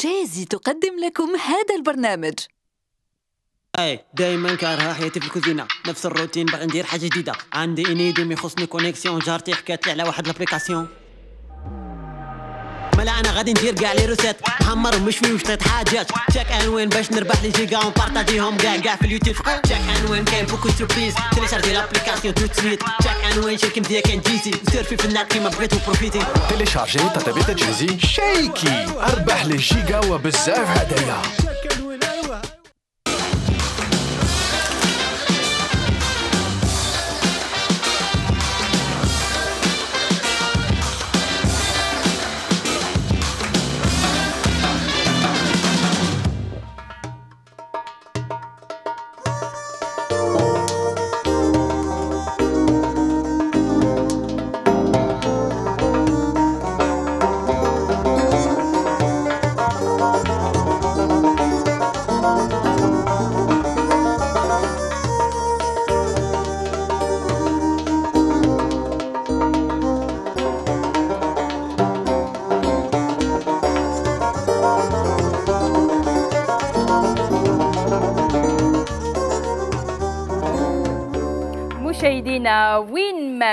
جازي تقدم لكم هذا البرنامج. أي دايما كارها حياتي في الكوزينة. نفس الروتين باغي ندير حاجة جديدة. عندي انيدي ما يخصني كونيكسيون جارتي حكات لي على واحد لابليكاسيون ملا أنا غادي ندير كاع لي روسيت محمر ومشوي وشطيت حاجات. تشيك انوين باش نربح لي جيجا ونبارطاجيهم كاع كاع في اليوتيوب. تشيك انوين كاين بوكو سوربريز تيليشارجي لابليكاسيون تو سويت تشيك انوين شركة مزيا كاين جيزي سيرفي في النت كيما بغيتو بروفيتي تيليشارجي تطبيق جيزي شيكي أربح لي جيجا وبزاف هدايا.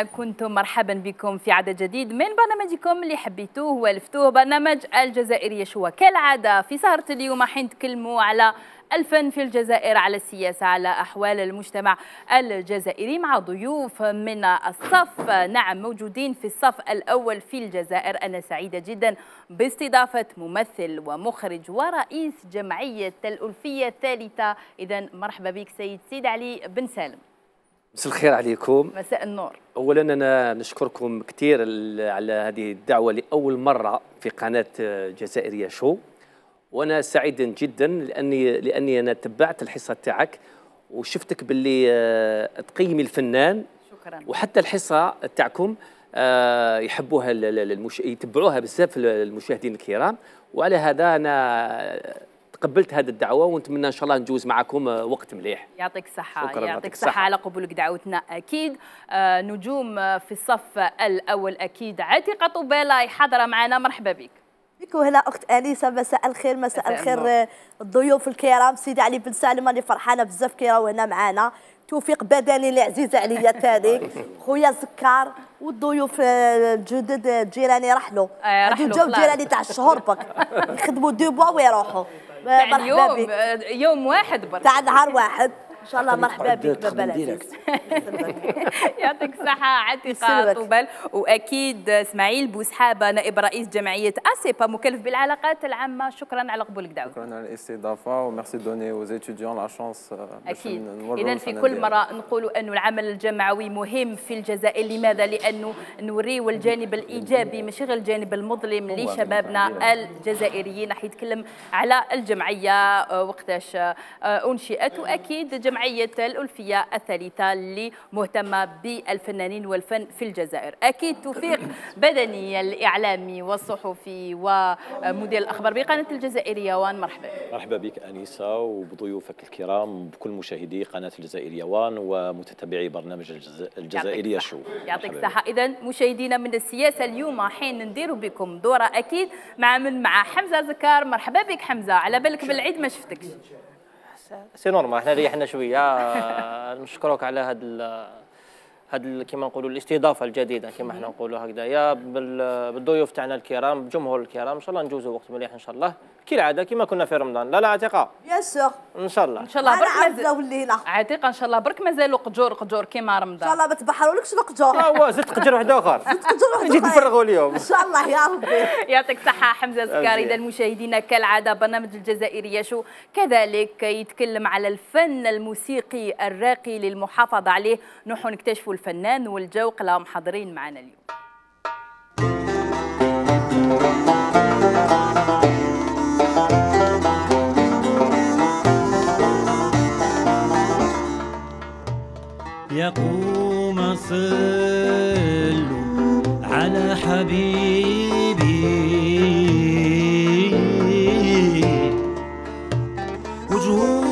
كنتم مرحبا بكم في عدد جديد من برنامجكم اللي حبيتوه والفتوه برنامج الجزائرية شو كالعادة. في سهرة اليوم راح نتكلموا على الفن في الجزائر على السياسة على أحوال المجتمع الجزائري مع ضيوف من الصف. نعم موجودين في الصف الأول في الجزائر. أنا سعيدة جدا باستضافة ممثل ومخرج ورئيس جمعية الألفية الثالثة. إذا مرحبا بك سيد سيد علي بن سالم. مساء الخير عليكم. مساء النور. اولا أنا نشكركم كثير على هذه الدعوة لأول مرة في قناة جزائرية شو. وأنا سعيد جدا لاني لأني أنا تبعت الحصة تاعك وشفتك باللي تقيمي الفنان. شكرا. وحتى الحصة تاعكم يحبوها المش... يتبعوها بزاف المشاهدين الكرام. وعلى هذا أنا تقبلت هذه الدعوة ونتمنى إن شاء الله نجوز معكم وقت مليح. يعطيك الصحة شكراً، يعطيك الصحة. الصحة. على قبولك دعوتنا أكيد. آه نجوم في الصف الأول أكيد. عتيقة طوبالة حاضرة معنا مرحبا بك. بك وهنا أخت انيسه مساء الخير مساء الخير. آه، الضيوف الكرام. سيدي علي بن سالم راني فرحانة بزاف كي راهو هنا معانا. توفيق بدني اللي عزيز عليا تاني خويا زكار والضيوف آه، الجدد آه، جيراني رحلوا آه، هادو رحلوا. جيراني تاع الشهور بك. يخدموا دو بوا ويروحوا. مرحبا اليوم بك. آه، يوم واحد برك تاع نهار واحد. إن شاء الله مرحبا بك العزيز يعطيك الصحة عتيقة يسلمك. طوبال. وأكيد إسماعيل بوسحابة نائب رئيس جمعية أسيبا مكلف بالعلاقات العامة. شكرا على قبولك دعوتنا شكرا على الاستضافة وميرسي دوني aux étudiants la chance أكيد. نوروا إذا في كل. مرة نقولوا أنه العمل الجمعوي مهم في الجزائر. لماذا؟ لأنه نوريو الجانب الإيجابي ماشي غير الجانب المظلم لشبابنا الجزائريين. راح يتكلم على الجمعية آه، وقتاش آه، أنشئت. وأكيد جمعية الألفية الثالثة اللي مهتمة بالفنانين والفن في الجزائر. أكيد توفيق بدني الإعلامي والصحفي ومدير الأخبار بقناة الجزائرية. وان مرحبا. مرحبا بك أنيسة وبضيوفك الكرام وبكل مشاهدي قناة الجزائرية. وان ومتتبعي برنامج الجز... الجزائرية يعطيك شو. يعطيك. الصحة. إذا مشاهدينا من السياسة اليوم حين نديروا بكم دورة أكيد مع من؟ مع حمزة زكار. مرحبا بك حمزة. على بالك بالعيد ما شفتكش. c'est normal حنا ريحنا شوية. آه، نشكروك على ال هاد كيما نقولوا الاستضافة الجديدة كيما حنا نقولوا هكذايا بال- بالضيوف تاعنا الكرام بالجمهور الكرام إن شاء الله نجوزوا وقت مليح إن شاء الله. كالعادة كيما كنا في رمضان. لا لا عتيقة. bien sûr إن شاء الله. إن شاء الله برك عتيقة إن شاء الله برك مازالوا قجور قجور كيما إن شاء رمضان الله ما تبحرولكش القجور. ها هو زدت قجر واحد آخر. تقدروا نجي نفرغوا اليوم. إن شاء الله يا ربي. يعطيك الصحة حمزة زكار مزيان. إذا مشاهدينا كالعادة برنامج الجزائرية شو كذلك يتكلم على الفن الموسيقي الراقي للمحافظة عليه. نحن نكتشفوا الفنان والجوق لهم حاضرين معنا اليوم. يقوم صلوا على حبيبي. وجهه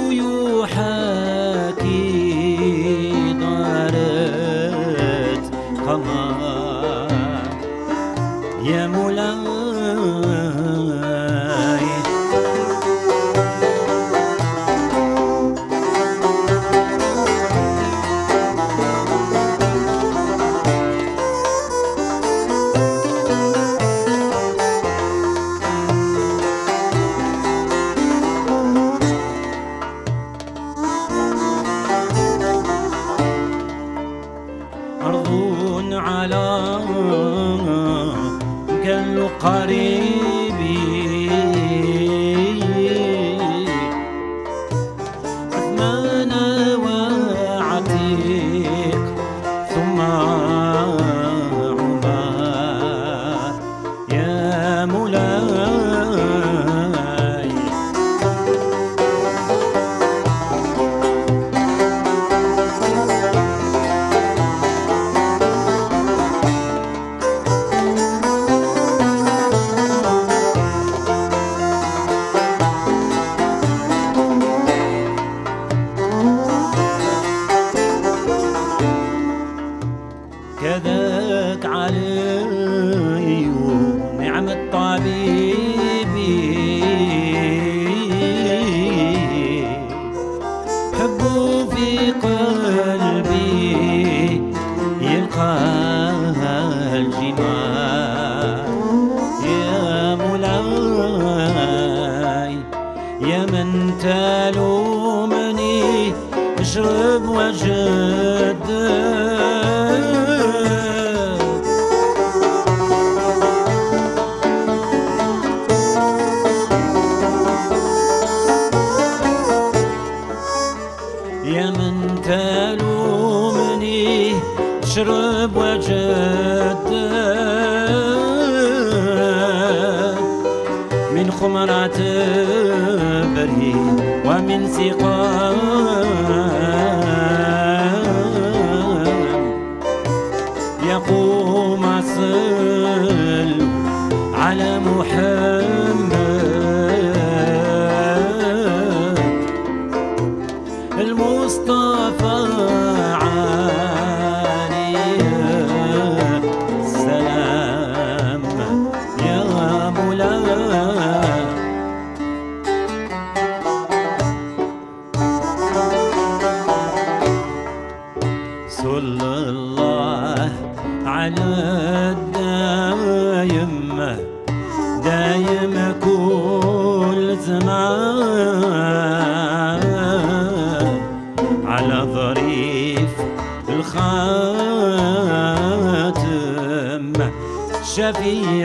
havia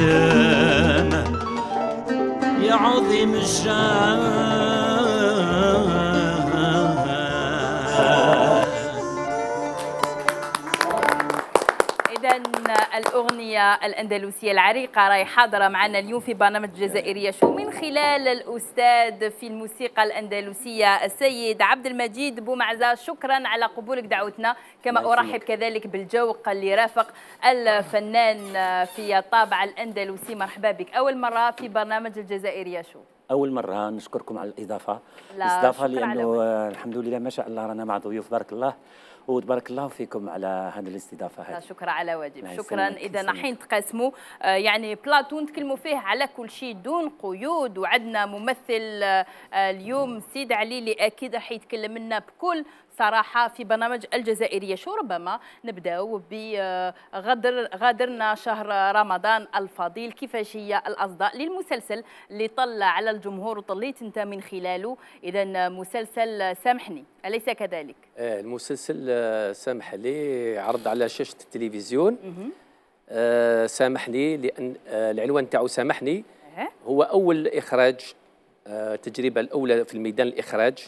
الخاتم يا عظيم الشان. الأغنية الأندلسية العريقة راهي حاضرة معنا اليوم في برنامج الجزائرية شو من خلال الأستاذ في الموسيقى الأندلسية السيد عبد المجيد بومعزة. شكرا على قبولك دعوتنا. كما أرحب. كذلك بالجوق اللي رافق الفنان في الطابع الأندلسي. مرحبا بك. أول مرة في برنامج الجزائرية شو؟ أول مرة نشكركم على الإضافة. على لأنه الحمد لله ما شاء الله رانا مع ضيوف بارك الله. وتبارك الله فيكم على هذه الاستضافة لا، هذه شكرا على واجب. شكرا. إذا يسلمك. راح نتقاسموا. آه، يعني بلاطو نتكلموا فيه على كل شيء دون قيود. وعندنا ممثل آه، اليوم سيد علي اللي أكيد راح يتكلم لنا بكل صراحة في برنامج الجزائرية. شو ربما نبداو بغادر غادرنا شهر رمضان الفضيل. كيفاش هي الأصداء للمسلسل اللي طلع على الجمهور وطليت انت من خلاله؟ إذا مسلسل سامحني أليس كذلك؟ آه، المسلسل آه، سامح لي عرض على شاشة التلفزيون. آه، سامحني لأن آه، العنوان تاعو سامحني. أه. هو أول إخراج آه، التجربه الأولى في الميدان الإخراج.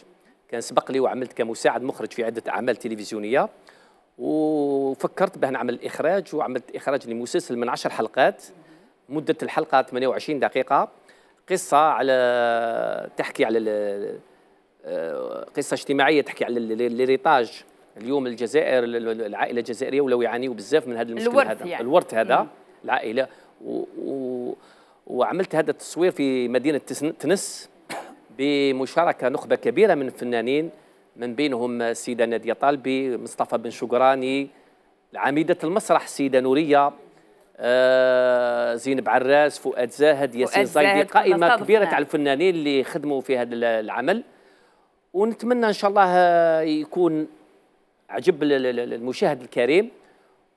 كان سبق لي وعملت كمساعد مخرج في عدة أعمال تلفزيونية وفكرت باه نعمل الاخراج وعملت إخراج لمسلسل من عشر حلقات مدة الحلقة 28 دقيقة قصة على تحكي على آه، قصة اجتماعية تحكي على ال- ال- الريطاج اليوم الجزائر ال- ال- العائلة الجزائرية ولاو يعانيوا بزاف من هذا المشكل الورث هذا يعني. الورث هذا مم. العائلة و و وعملت هذا التصوير في مدينة تنس بمشاركة نخبة كبيرة من الفنانين من بينهم السيده نادية طالبي مصطفى بن شقراني عميده المسرح السيده نورية آه زينب عراس فؤاد زاهد ياسين زايدي قائمة كبيرة. تاع الفنانين اللي خدموا في هذا العمل ونتمنى إن شاء الله يكون عجب ال- ال- ال- المشاهد الكريم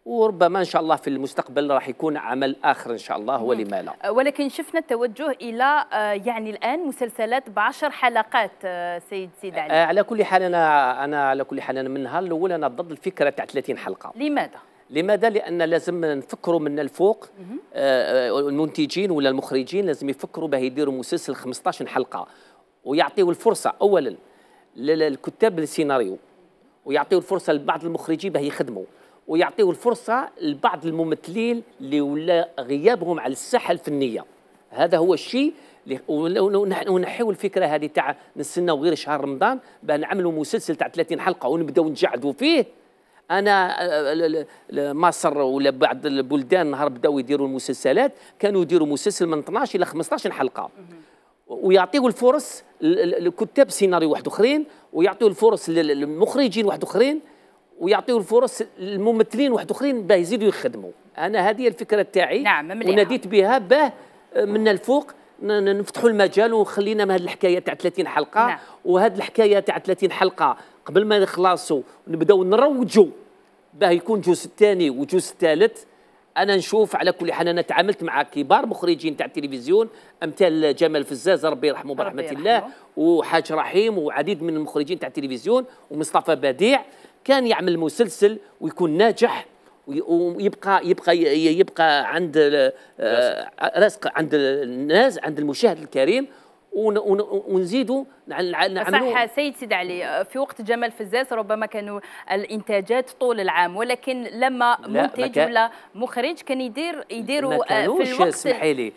وربما إن شاء الله في المستقبل راح يكون عمل آخر إن شاء الله هو لما لا. ولكن شفنا التوجه إلى آه، يعني الآن مسلسلات بعشر حلقات آه، سيد سيد علي. على كل حال أنا أنا على كل حال أنا من النهار الأول أنا ضد الفكرة تاع 30 حلقة. لماذا؟ لماذا؟ لأن لازم نفكروا من الفوق المنتجين ولا المخرجين لازم يفكروا باه يديروا مسلسل 15 حلقة ويعطيوا الفرصة اولا لل- للكتاب السيناريو ويعطيوا الفرصة لبعض المخرجين باه يخدموا. ويعطيوا الفرصة لبعض الممثلين اللي ولا غيابهم على الساحة الفنية. هذا هو الشيء اللي ون- ون- ونحيوا الفكرة هذه تاع نستناو غير شهر رمضان باه نعملوا مسلسل تاع 30 حلقة ونبداو نجعدوا فيه. أنا مصر ولا بعض البلدان نهار بداو يديروا المسلسلات كانوا يديروا مسلسل من 12 إلى 15 حلقة. ويعطيوا الفرص لكتاب سيناريو واحد أخرين ويعطيوا الفرص لل- للمخرجين واحد أخرين ويعطيوا الفرص للممثلين واحد اخرين باه يزيدوا يخدموا أنا هذه الفكرة تاعي نعم، مليحة. وناديت بها باه من الفوق نفتحوا المجال وخلينا من هذه الحكاية تاع 30 حلقة نعم. وهذه الحكاية تاع 30 حلقة قبل ما يخلصوا نبداو نروجوا باه يكون جزء الثاني وجزء الثالث أنا نشوف على كل حال أنا تعاملت مع كبار مخرجين تاع التلفزيون أمثال جمال فزاز ربي يرحمه برحمة الله. وحاج رحيم وعديد من المخرجين تاع التلفزيون ومصطفى بديع كان يعمل مسلسل ويكون ناجح وي- ويبقى يبقى يبقى عند آه، راسق عند الناس عند المشاهد الكريم ونزيدوا نع- نعملوا صح سيد سيد علي في وقت جمال فزاز ربما كانوا الإنتاجات طول العام ولكن لما ما منتج ولا مخرج كان يدير يديروا آه، في الوقت.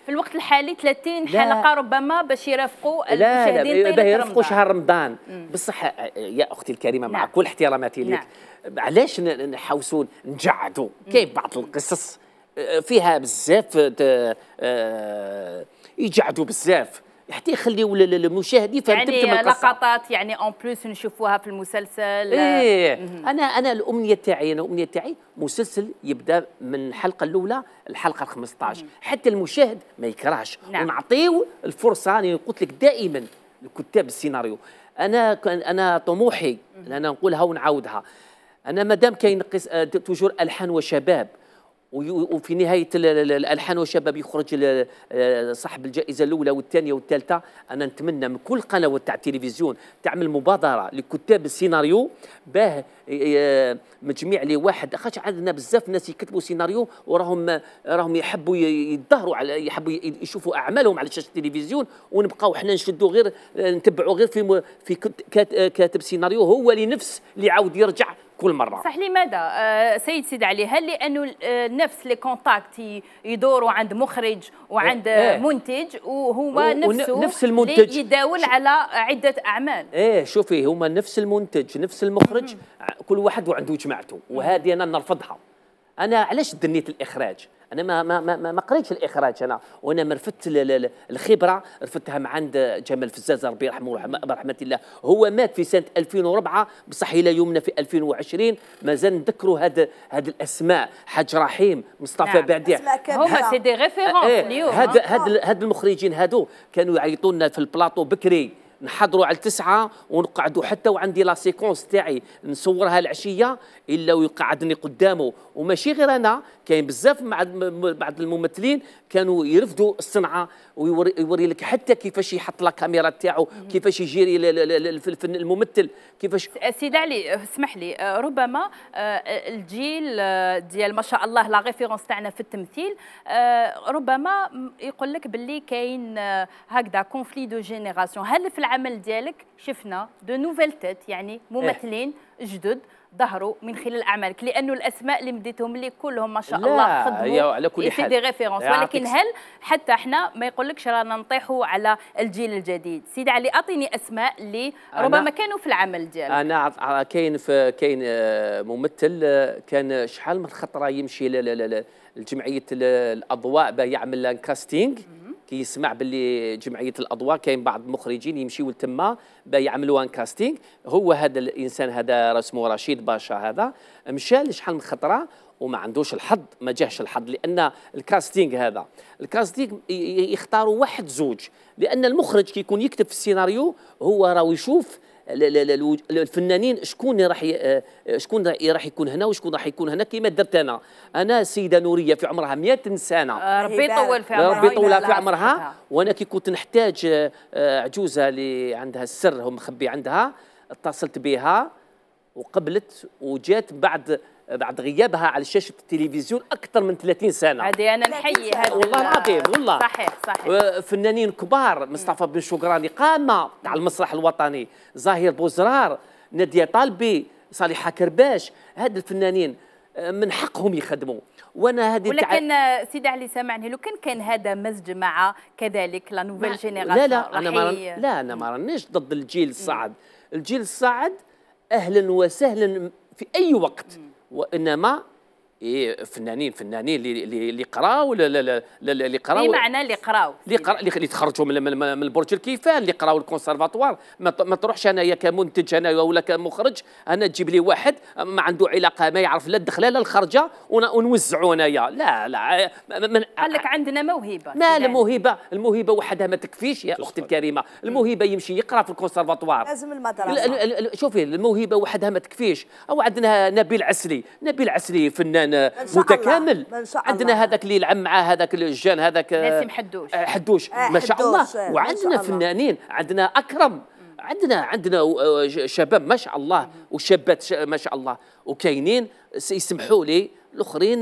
في الوقت الحالي 30 لا. حلقة ربما باش يرافقوا لا لا المشاهدين طيلة يرفقوا رمضان شهر رمضان بصح آه، يا أختي الكريمة مع نعم. كل احتراماتي لك نعم. علاش نحوسوا نجعدوا كاين بعض القصص آه، فيها بزاف يجعدوا بزاف حتى يخليوا ل- ل- المشاهد يفهم يعني تمتم القصة لقطات يعني اون بلوس نشوفوها في المسلسل. إيه. أنا أنا الأمنية تاعي أنا الأمنية تاعي مسلسل يبدأ من الحلقة الأولى الحلقة ال 15 حتى المشاهد ما يكرهش. نعم. ونعطيو الفرصة أنا قلت لك دائما لكتاب السيناريو. أنا أنا طموحي أنا نقولها ونعاودها. أنا مادام كاين. آه، توجور ألحان وشباب وفي نهاية ال- ال- الألحان والشباب يخرج آه، صاحب الجائزة الأولى والثانية والثالثة. أنا نتمنى من كل قنوات تاع التلفزيون تعمل مبادرة لكتاب السيناريو باه آه، مجميع لي واحد. خاطر عندنا بزاف ناس يكتبوا سيناريو وراهم راهم يحبوا ي- يتظاهروا على يحبوا يشوفوا أعمالهم على شاشة التلفزيون. ونبقاو حنا نشدوا غير آه، نتبعوا غير في في كاتب سيناريو هو اللي نفس اللي عاود يرجع كل مرة. صح لماذا؟ آه سيد سيد علي هل لأنه آه نفس les contacts يدوروا عند مخرج وعند إيه. آه منتج وهو نفسه نفس المنتج. يداول على عدة أعمال. إيه شوفي هما نفس المنتج نفس المخرج كل واحد وعنده جماعته وهذه أنا نرفضها. أنا علاش دنيت الإخراج؟ أنا ما ما ما, ما قريتش الإخراج أنا. وأنا ما رفدت ال- ال- الخبرة رفدتها من عند جمال فزازه ربي يرحمه برحمة الله. هو مات في سنة 2004 بصح إلى يومنا في 2020 مازال نذكروا هذا هذه الأسماء. حاج رحيم مصطفى نعم. بعديع. هما c'est des références إيه، اليوم. هاد هاد هاد المخرجين هادو كانوا يعيطوا لنا في البلاطو بكري. نحضروا على التسعة ونقعدوا حتى وعندي la séquence تاعي نصورها العشية إلا ويقعدني قدامه. وماشي غير أنا كاين بزاف بعض الممثلين كانوا يرفدوا الصنعة ويوري يوري لك حتى كيفاش يحط la caméra تاعو كيفاش يجيري الممثل كيفاش سيد علي اسمح لي آه، ربما آه، الجيل آه، ديال ما شاء الله la référence تاعنا في التمثيل ربما يقول لك باللي كاين هكذا conflit de génération هل في العمل ديالك شفنا de nouvelles têtes يعني ممثلين جدد ظهروا من خلال أعمالك لأنه الأسماء اللي مديتهم لي كلهم ما شاء لا، الله خدموا على كل حال. des références ولكن هل حتى إحنا ما يقولكش رانا نطيحوا على الجيل الجديد؟ سيدي علي أعطيني أسماء اللي ربما كانوا في العمل ديالك. أنا كاين في كاين آه، ممثل آه، كان شحال من خطره يمشي لجمعية ال- الأضواء باه يعمل كاستينغ كي يسمع باللي جمعية الأضواء كاين بعض المخرجين يمشيو لتما يعملوا ان كاستينغ هو هذا الإنسان هذا اسمه رشيد باشا هذا مشى لشحال من خطرة وما عندوش الحظ ما جاهش الحظ لأن الكاستينغ هذا. الكاستينغ يختاروا واحد زوج لأن المخرج كي يكون يكتب في السيناريو هو راه يشوف الفنانين شكون راح ي- آه، شكون راح- راح يكون هنا وشكون راح يكون هنا؟ كما درت أنا. أنا السيده نورية في عمرها 100 سنة. آه، ربي يطول في عمرها. ربي يطول ويدير في عمرها. وأنا كي كنت نحتاج آه، آه، عجوزة اللي عندها السر هم مخبي عندها اتصلت بها وقبلت وجات بعد بعد غيابها على شاشة التلفزيون أكثر من 30 سنة. هذه أنا نحيي هذا والله العظيم والله. صحيح صحيح. فنانين كبار مصطفى بن شكراني قامه تاع المسرح الوطني. زاهر بوزرار نادية طالبي صالحه كرباش هاد الفنانين آه، من حقهم يخدموا. وأنا هذه تع- ولكن آه، سيدي علي سامعني لو كان كان هذا مزج مع كذلك la nouvelle génération لا لا أنا ما رن- لا أنا ما رانيش ضد الجيل الصاعد. الجيل الصاعد أهلا وسهلا في أي وقت. وإنما إيه فنانين فنانين اللي اللي اللي قراوا ولا لا لا لا- اللي قراوا بمعنى اللي قراو. اللي قرا اللي اللي تخرجوا من من, من البرج الكيفان اللي قراوا الكونسرفاتوار ما, تروحش انايا كمنتج أنا ولا كمخرج أنا تجيب لي واحد ما عنده علاقة ما يعرف لا الدخلة لا الخرجة ون- ونوزعوا أنايا. لا لا من قال لك عندنا موهبة. ما. الموهبه الموهبة وحدها ما تكفيش يا أختي الكريمة. الموهبة يمشي يقرأ في الكونسرفاتوار لازم ال- المدرسة. ال- ال- شوفي الموهبة وحدها ما تكفيش. أو عندنا نبيل عسلي نبيل عسلي فنان. متكامل. ما شاء الله. عندنا هذاك اللي يلعب معاه هذاك الجان هذاك نسيم حدوش. آه، حدوش. آه، ما شاء الله. وعندنا. فنانين. عندنا أكرم. عندنا عندنا آه، شباب. ما شاء الله. وشابات ما شاء الله. وكاينين. يسمحوا لي. الآخرين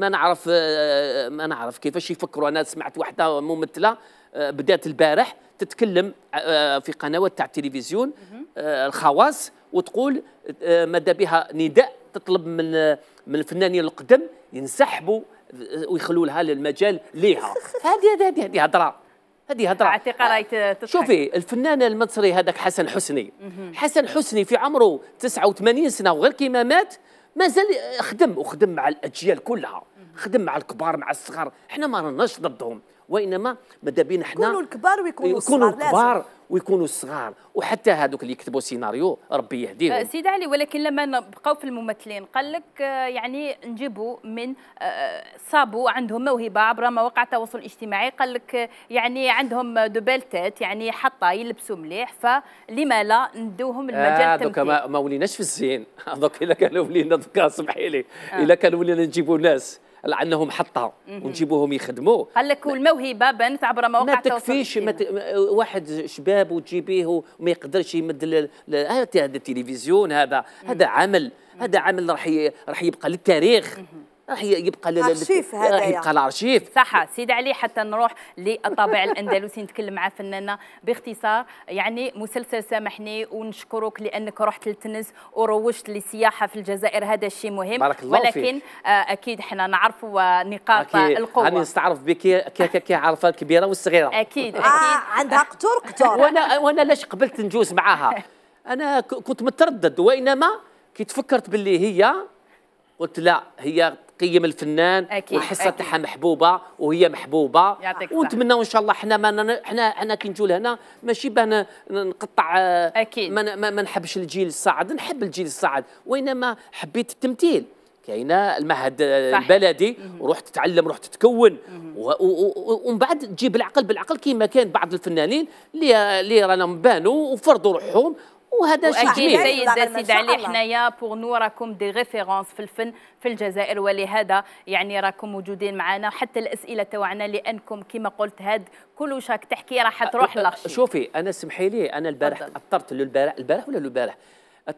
ما نعرف ما نعرف كيفاش يفكروا. أنا سمعت واحدة ممثلة بدات البارح تتكلم في قنوات تاع التلفزيون الخواص وتقول ماذا بها نداء. تطلب من من الفنانين القدم ينسحبوا ويخلوا لها المجال ليها. هذه هذه هذه هضره هذه هضره أعتقد راهي تضحك. شوفي الفنان المصري هذاك حسن حسني. حسن حسني في عمره 89 سنة وغير كيما مات مازال خدم وخدم مع الأجيال كلها. خدم مع الكبار مع الصغار. إحنا ما رناش ضدهم وإنما ماذا بينا إحنا يكونوا الكبار ويكونوا يكونوا الصغار، لازم. الكبار. ويكونوا صغار. وحتى هذوك اللي يكتبوا سيناريو ربي يهديهم. سيدي علي ولكن لما نبقاو في الممثلين قال لك آه، يعني نجيبوا من آه، صابوا عندهم موهبة عبر مواقع التواصل الاجتماعي. قال لك يعني عندهم de belles têtes يعني حطة يلبسوا مليح فلما لا ندوهم المجال آه دوكا ما, ما وليناش في الزين. دوك إلا كانوا ولينا دوكا سمحي لي. إلا كانوا ولينا نجيبوا ناس. عندهم حطه مهم. ونجيبوهم يخدموا قال لك والموهبه بانت عبر مواقع ما التواصل تكفيش ما ت... واحد شباب وتجيبيه وما يقدرش يمد ل... ل... هذا هذا التلفزيون هذا. هذا عمل. هذا عمل راح ي... راح يبقى للتاريخ. راح يبقى لل... أرشيف راح. يبقى الأرشيف. صح سيدي علي حتى نروح للطابع الأندلسي نتكلم مع فنانة باختصار. يعني مسلسل سامحني ونشكرك لأنك رحت لتونس وروجت للسياحه في الجزائر. هذا الشيء مهم. بارك الله ولكن فيك. آه، أكيد إحنا نعرفوا نقاط القوة. نستعرف بك كي كي كي عارفه الكبيره والصغيرة. أكيد آه أكيد. عندها قطور قطور. وأنا وأنا لاش قبلت نجوز معاها؟ أنا كنت متردد وإنما كي تفكرت باللي هي قلت لا هي تقيم الفنان أكيد، والحصة. تاعها محبوبة وهي محبوبة. ونتمنى إن شاء الله إحنا ما إحنا إحنا كي نجوا لهنا ماشي باه نقطع آه، أكيد. ما ما نحبش الجيل الصاعد نحب الجيل الصاعد وإنما حبيت التمثيل كاينة المعهد آه،. البلدي ورحت تتعلم رحت تكون و- و- و- ومن بعد تجيب العقل بالعقل كيما كان بعض الفنانين اللي اللي رانا بانوا وفرضوا روحهم وهذا شيء وأكيد جميل سيد سيد علي. حنايا pour nous راكم des références في الفن في الجزائر. ولهذا يعني راكم موجودين معنا. حتى الأسئلة تاعنا لأنكم كما قلت هاد كل واش راك تحكي راح تروح للأرشيف. شوفي أنا سمحي لي أنا البارح. تأثرت البارح البارح ولا البارح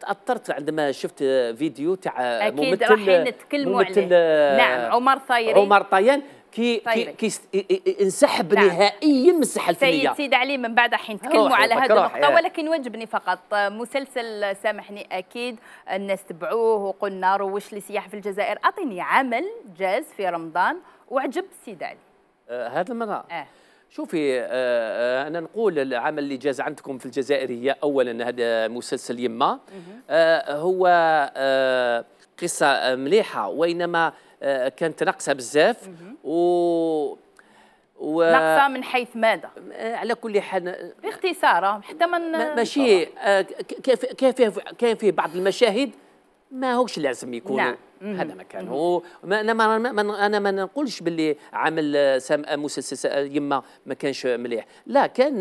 تأثرت عندما شفت فيديو تاع أكيد ممثل راح نتكلموا ممثل عليه. نعم عمر ثايري عمر طيان كي كي, ي- انسحب نعم. نهائيا من الساحه الفنيه سيد سيد علي من بعد حين نتكلموا روحي، على هذه النقطة آه. ولكن وجبني فقط. مسلسل سامحني أكيد الناس تبعوه وقلنا روش لسياحة في الجزائر. أعطيني عمل جاز في رمضان وعجب سيد علي. آه هذا المرة. آه. شوفي آه آه أنا نقول العمل اللي جاز عندكم في الجزائريه اولا هذا مسلسل يما. آه هو آه قصة مليحة وإنما آه كانت ناقصة بزاف. و و ناقصة من حيث ماذا؟ آه، على كل حال باختصار حتى من ما- ماشي آه، ك- كيف كيف فيه كان فيه بعض المشاهد ما هوش لازم يكونوا. نعم. هذا ما كان. هو ما أنا ما أنا ما نقولش باللي عمل آه، سام آه، مسلسل آه، يما ما كانش مليح. لا كان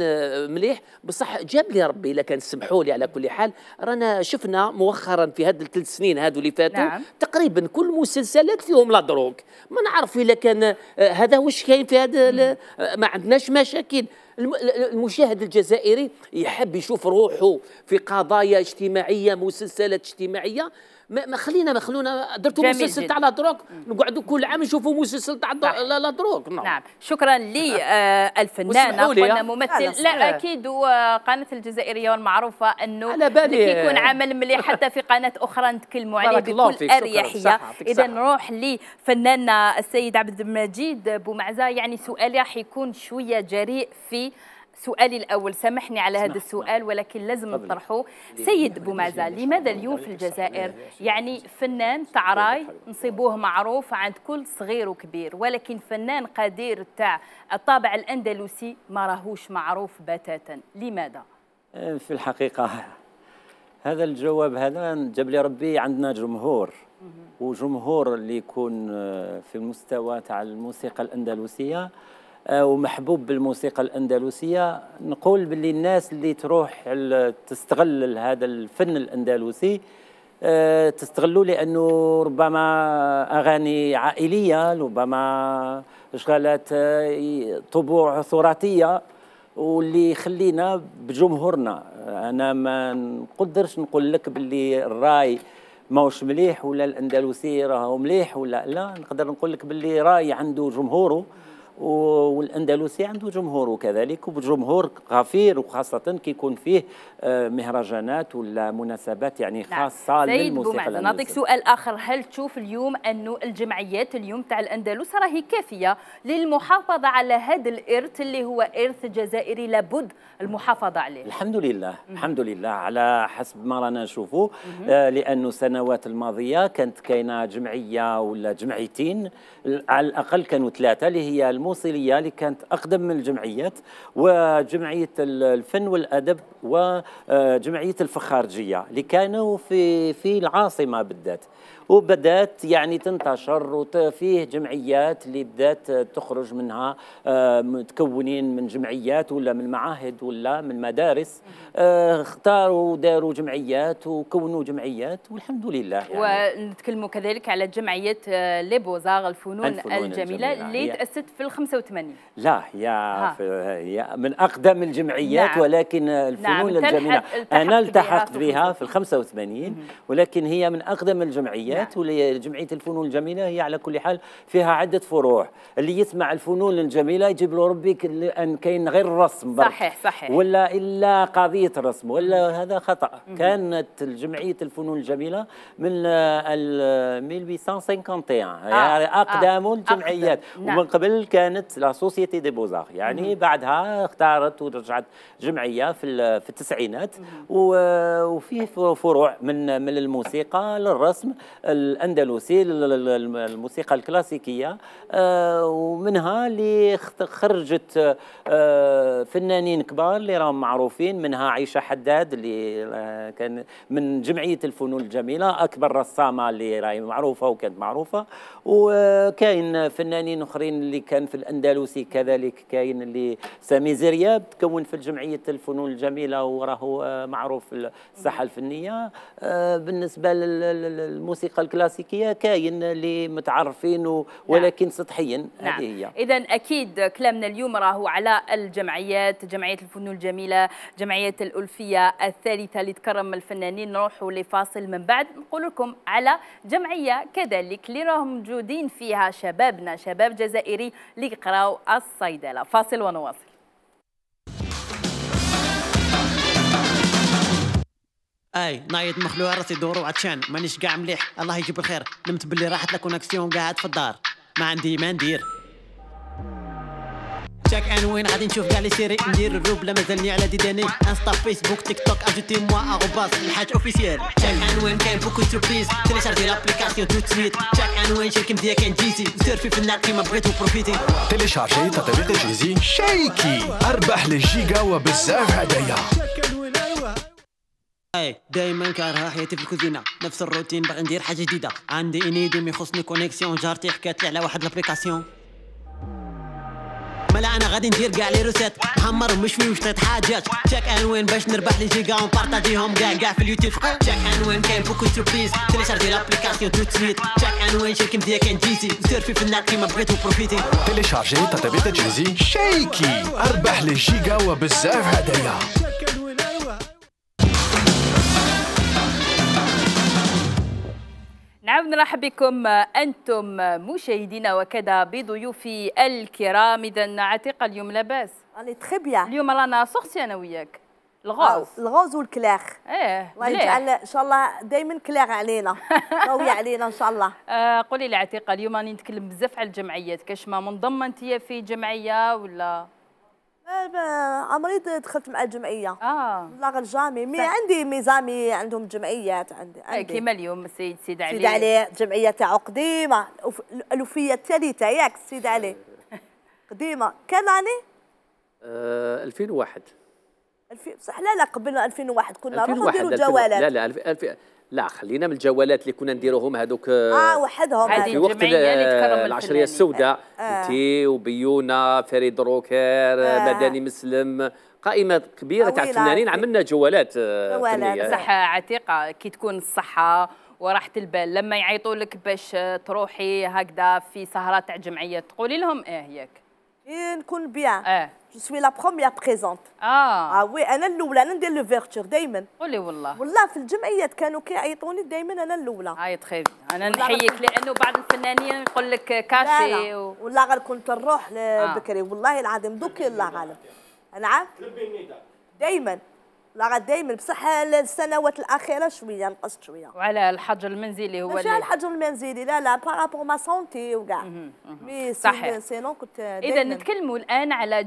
مليح. بصح جاب لي ربي إلا كان سمحوا لي على كل حال. رانا شفنا مؤخرا في هذه الثلاث سنين هذو اللي فاتوا نعم. تقريبا كل مسلسلات فيهم لا دروك. ما نعرف إلا كان هذا واش كاين في هذا ما عندناش مشاكل. الم- المشاهد الجزائري يحب يشوف روحه في قضايا اجتماعية مسلسلات اجتماعية. ما خلينا ما خلونا درتوا مسلسل. تاع لا دروك نقعدوا كل عام نشوفوا مسلسل تاع صح. لا لا دروك نعم. نعم شكرا للفنانة واسمحوا لي، قلنا آه. ممثل. لا آه. أكيد وقناة الجزائرية والمعروفة أنه على بالي. يكون عمل مليح حتى في قناة أخرى نتكلموا عليه بارك الله بكل إذا صحة. نروح لفناننا السيد عبد المجيد بومعزة يعني سؤالي راح يكون شوية جريء في سؤالي الأول سامحني على هذا السؤال ولكن لازم نطرحه. سيد بومعزة لماذا اليوم في الجزائر؟ يعني فنان تاع راي نصيبوه معروف عند كل صغير وكبير ولكن فنان قدير تاع الطابع الأندلسي ما راهوش معروف بتاتا. لماذا؟ في الحقيقة هذا الجواب هذا جاب لي ربي عندنا جمهور وجمهور اللي يكون آه، في المستوى تاع الموسيقى الأندلسية. آه، ومحبوب بالموسيقى الأندلسية. نقول باللي الناس اللي تروح تستغل هذا الفن الأندلسي آه، تستغلوا لأنه ربما أغاني عائلية ربما إشغالات آه، طبوع تراثية واللي يخلينا بجمهورنا. أنا ما نقدرش نقول لك باللي الراي ماهوش مليح ولا الأندلسي راهو مليح ولا لا. نقدر نقول لك باللي راي عنده جمهوره. والأندلسي عنده جمهوره كذلك وجمهور غفير وخاصة كي يكون فيه آه، مهرجانات ولا مناسبات يعني خاصة سيد للموسيقى نعطيك. سؤال آخر. هل تشوف اليوم أنه الجمعيات اليوم تاع الأندلس راهي كافية للمحافظة على هذا الإرث اللي هو إرث جزائري لابد المحافظة عليه؟ الحمد لله الحمد لله على حسب ما رانا نشوفوا آه لأنه السنوات الماضية كانت كاينة جمعية ولا جمعيتين على الأقل كانوا ثلاثة اللي هي الموصلية اللي كانت أقدم من الجمعيات وجمعية ال- الفن والأدب وجمعية الفخارجية اللي كانوا في في العاصمة بالذات. وبدات يعني تنتشر وفيه جمعيات اللي بدات تخرج منها آه، متكونين من جمعيات ولا من معاهد ولا من مدارس آه، اختاروا وداروا جمعيات وكونوا جمعيات والحمد لله يعني. ونتكلموا كذلك على جمعية آه، لي بوزار الفنون, الفنون الجميلة, الجميلة. اللي تأسست في ال 85 لا هي هي من أقدم الجمعيات نعم. ولكن الفنون نعم، الجميلة. أنا التحقت بها في ال 85 ولكن هي من أقدم الجمعيات. وجمعيه الفنون الجميلة هي على كل حال فيها عدة فروع. اللي يسمع الفنون الجميلة يجيب له ربي ان كاين غير الرسم. صحيح صحيح. ولا إلا قضية الرسم ولا هذا خطأ. كانت جمعية الفنون الجميلة من آه، ال 1851 يعني أقدم الجمعيات. أقدم. نعم. ومن قبل كانت لا سوسيتي دي بوزار يعني بعدها اختارت ورجعت جمعية في في التسعينات. وفيه فروع من من الموسيقى للرسم. لل- الموسيقى الكلاسيكية آه، ومنها اللي خرجت آه، فنانين كبار اللي راهم معروفين منها عيشة حداد اللي آه، كان من جمعية الفنون الجميلة أكبر رسامة اللي راهي معروفة وكانت معروفة. وكاين فنانين أخرين اللي كان في الأندلسي كذلك كاين اللي سامي زرياب تكون في جمعية الفنون الجميلة وراهو آه، معروف في الساحة الفنية. آه، للموسيقى الكلاسيكية كاين اللي متعرفين و- ولكن سطحيا نعم. هذه هي. اذا أكيد كلامنا اليوم راهو على الجمعيات جمعية الفنون الجميلة جمعية الألفية الثالثة اللي تكرم الفنانين. نروحوا لفاصل من بعد. نقول لكم على جمعية كذلك اللي راهم موجودين فيها شبابنا شباب جزائري اللي يقراوا الصيدلة. فاصل ونواصل. أي نايض مخلوع راسي دور وعطشان مانيش قاع مليح. الله يجيب الخير. نمت باللي راحت la connexion قاعد في الدار. ما عندي ما ندير. Check and Win غادي نشوف كاع les séries. ندير الروب لا مازالني على ديداني. انستا فيسبوك تيك توك ajoutez-moi arobase الحاج officiel Check and Win كاين beaucoup surprises téléchargez l'application tout de suite. Check and Win شركة مزيا كاين جيزي. surfez في النار كيما بغيتو profitez téléchargez تطبيق جيزي. checkez. اربح les gigas وبزاف هدايا. اي دايما كارها حياتي في الكوزينة. نفس الروتين باغي ندير حاجة جديدة. عندي une idée ما يخصني connexion جارتي حكات لي على واحد l'application ملا أنا غادي ندير كاع les recettes محمر ومشوي وشطيت حاجات. Check and Win باش نربح les gigas ونبارطاجيهم كاع كاع في اليوتيوب. Check and Win كاين beaucoup surprises téléchargez l'application tout de suite Check and Win شركة مزيا كاين جيزي surfez في النار كيما بغيتو profitez téléchargez تطبيق جيزي checkez. أربح les gigas وبزاف هدايا. نعم نرحب بكم أنتم مشاهدينا وكذا بضيوفي الكرام. اذا عتيقة اليوم لاباس. راني très bien اليوم رانا سورسي أنا وياك. الغاز. ال rose وال clair. إيه الله. يجعل إن شاء الله دائما clair علينا. قوي علينا إن شاء الله. آه قولي لي عتيقة اليوم راني نتكلم بزاف على الجمعيات. كاش ما منضمة أنت في جمعية ولا؟ آه، عمري دخلت مع الجمعية. آه. لا غير jamais. mais صح. عندي mes amis عندهم جمعيات عندي آه عندي. كيما اليوم السيد سيد علي. سيد علي جمعية تاعو قديمة. الألوفية الثالثة ياك سيد علي. قديمة. كان راني؟ آه 2001 الفي... بصح لا لا قبل 2001 كنا نروحوا 2001 نديروا 2000 جولات لا لا. لا خلينا من الجولات اللي كنا نديروهم هذوك آه وحدهم. هذه في وقت العشرية. السوداء. آه. انت وبيونا فريد روكر آه. مدني مسلم قائمة كبيرة تاع الفنانين. عملنا جولات آه، جولات، صح عتيقة. كي تكون الصحه وراحة البال. لما يعيطوا لك باش تروحي هكذا في سهرات تاع جمعية تقولي لهم إيه ياك نكون bien آه je suis la première présente آه آه oui أنا الأولى. أنا ندير l'ouverture دائما قولي والله. والله في الجمعيات كانوا كيعيطوني دائما أنا الأولى. هاي تخيل. أنا والله نحييك لأنه بعض الفنانين يقول لك لا cachet لا و... والله غير كنت نروح بكري والله العظيم دوك الله غالب نعم؟ دائما لا دائما بصح السنوات الأخيرة شوية نقصت شوية. وعلى الحجر المنزلي هو ماشي الحجر المنزلي لا لا par rapport ma santé وكاع mais صحيح. sinon كنت إذا. نتكلموا الآن على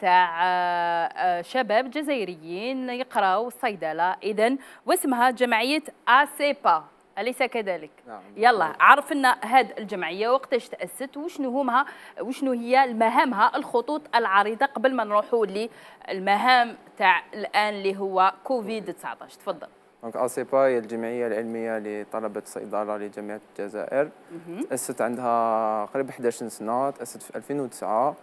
تاع آه، آه، شباب جزائريين يقرأوا الصيدله اذا واسمها جمعية آسيبا. أليس كذلك؟ نعم. يلا عرفنا هذه الجمعية وقتاش تأسست وشنو هما وشنو هي المهامها الخطوط العريضة قبل ما نروحوا للمهام تاع الآن اللي هو كوفيد 19 تفضل. donc اسيبا هي الجمعية العلمية لطلبة الصيدله لجامعة الجزائر. تأسست عندها قريب 11 سنه تأسست في 2009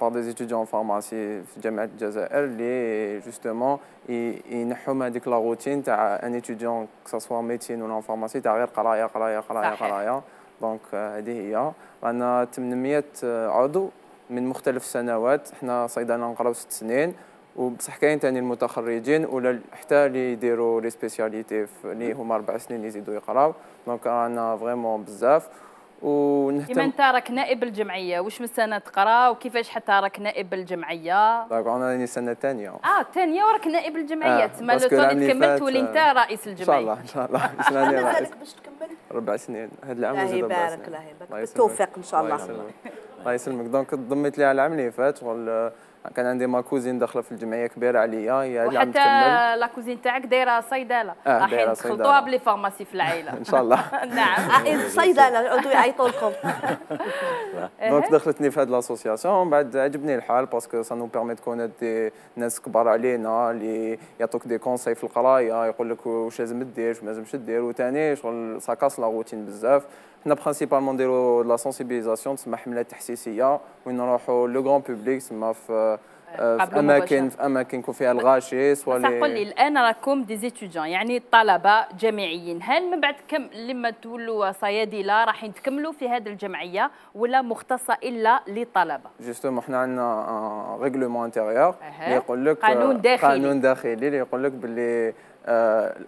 par des étudiants pharmacie في جامعه الجزائر اللي justement ينحوا هذيك la routine تاع un étudiant que ce soit médecine ولا pharmacie تاع غير قرايه قرايه قرايه. قرايه donc هذه هي عندنا 800 عضو من مختلف السنوات إحنا صيدله نقراو ست سنين وبصح كاين ثاني المتخرجين ولا حتى اللي يديروا les spécialités اللي هما أربع سنين يزيدوا يقراو donc رانا vraiment بزاف ونهتم. انت راك نائب الجمعية؟ واش من سنة تقرا وكيفاش حتى راك نائب الجمعية؟ donc أنا راني سنة ثانية آه ثانية وراك نائب الجمعية. آه، تسمى لو تكملت فات، تولي انت آه، رئيس إن شاء الجمعية. الله إن شاء الله. باش راني رئيس؟ باش تكمل؟ ربع سنين. هذا العام الله يبارك سنين. الله يبارك. بالتوفيق إن شاء الله الله. يسلمك الله يسلمك. donc ضميت لي على العام اللي فات شغل كان عندي ma cousine داخلة في الجمعية كبيرة عليا هي العام وحتى تكمل. la cousine تاعك دايرة صيدلة. آه، راح تخلطوها صيدلة. بلي pharmacie في العائله إن شاء الله. نعم. عائلة صيدلة يعودوا يعيطوا لكم donc دخلتني في هذه l'association بعد عجبني الحال parce que ça nous permet تكون des ناس كبار علينا اللي يعطوك des conseils في القراية يقول لك واش لازم دير واش ما لازمش دير وثاني شغل ça casse la routine بزاف. حنا principalement نديرو la sensibilisation تسمى حملات تحسيسيه وين نروحوا le grand public تسمى في في اماكن. في اماكن يكون فيها الغاشي soit بصح قل لي الان راكم des étudiants يعني طلبه جامعيين هل من بعد كم لما تولوا صيادله راح تكملوا في هذه الجمعيه ولا مختصه الا للطلبه justement حنا عندنا règlement intérieur. اللي يقول لك قانون داخلي. قانون داخلي اللي يقول لك باللي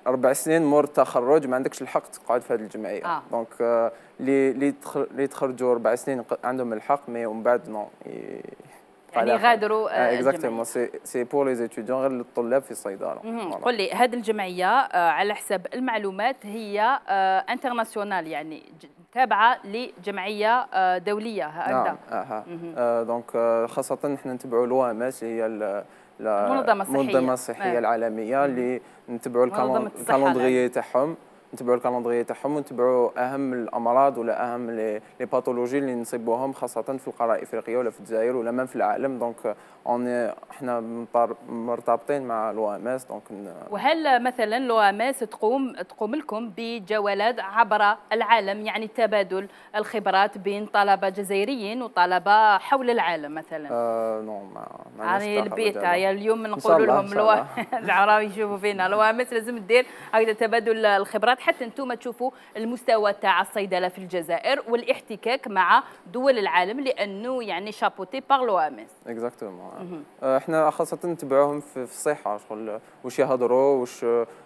أربع سنين مور التخرج ما عندكش الحق تقعد في هذه الجمعية. آه. donc آه، اللي اللي تخر- اللي تخرجوا أربع سنين عندهم الحق mais ومن بعد non يعني يغادروا آه، exactement c'est pour les étudiants غير للطلاب في الصيدلة. قل لي هذه الجمعية آه، على حسب المعلومات هي internationale يعني تابعة لجمعية آه، دولية هكذا. نعم أها. آه donc آه خاصة نحن نتبعوا l'OMS هي ال- ال- المنظمة الصحية. المنظمه الصحيه آه. العالميه اللي نتبعوا ال calendrier تاعهم نتبعوا ال calendrier تاعهم ونتبعوا أهم الأمراض ولا أهم les pathologies اللي نصيبوهم خاصة في القاره الإفريقية ولا في الجزائر ولا ما في العالم donc on إحنا مرتبطين مع l'OMS donc وهل مثلا l'OMS تقوم تقوم لكم بجولات عبر العالم يعني تبادل الخبرات بين طلبة جزائريين وطلبة حول العالم مثلا؟ آه non ما يعني طاقة البيت بالجامعة. يا اليوم إن شاء نقول لهم لو يشوفوا فينا. l'OMS لازم دير هكذا تبادل الخبرات حتى أنتم تشوفوا المستوى تاع الصيدلة في الجزائر والاحتكاك مع دول العالم لأنه يعني chapeautée par l'OMS exactement إحنا خاصة نتبعوهم في الصحة شغل واش يهضروا واش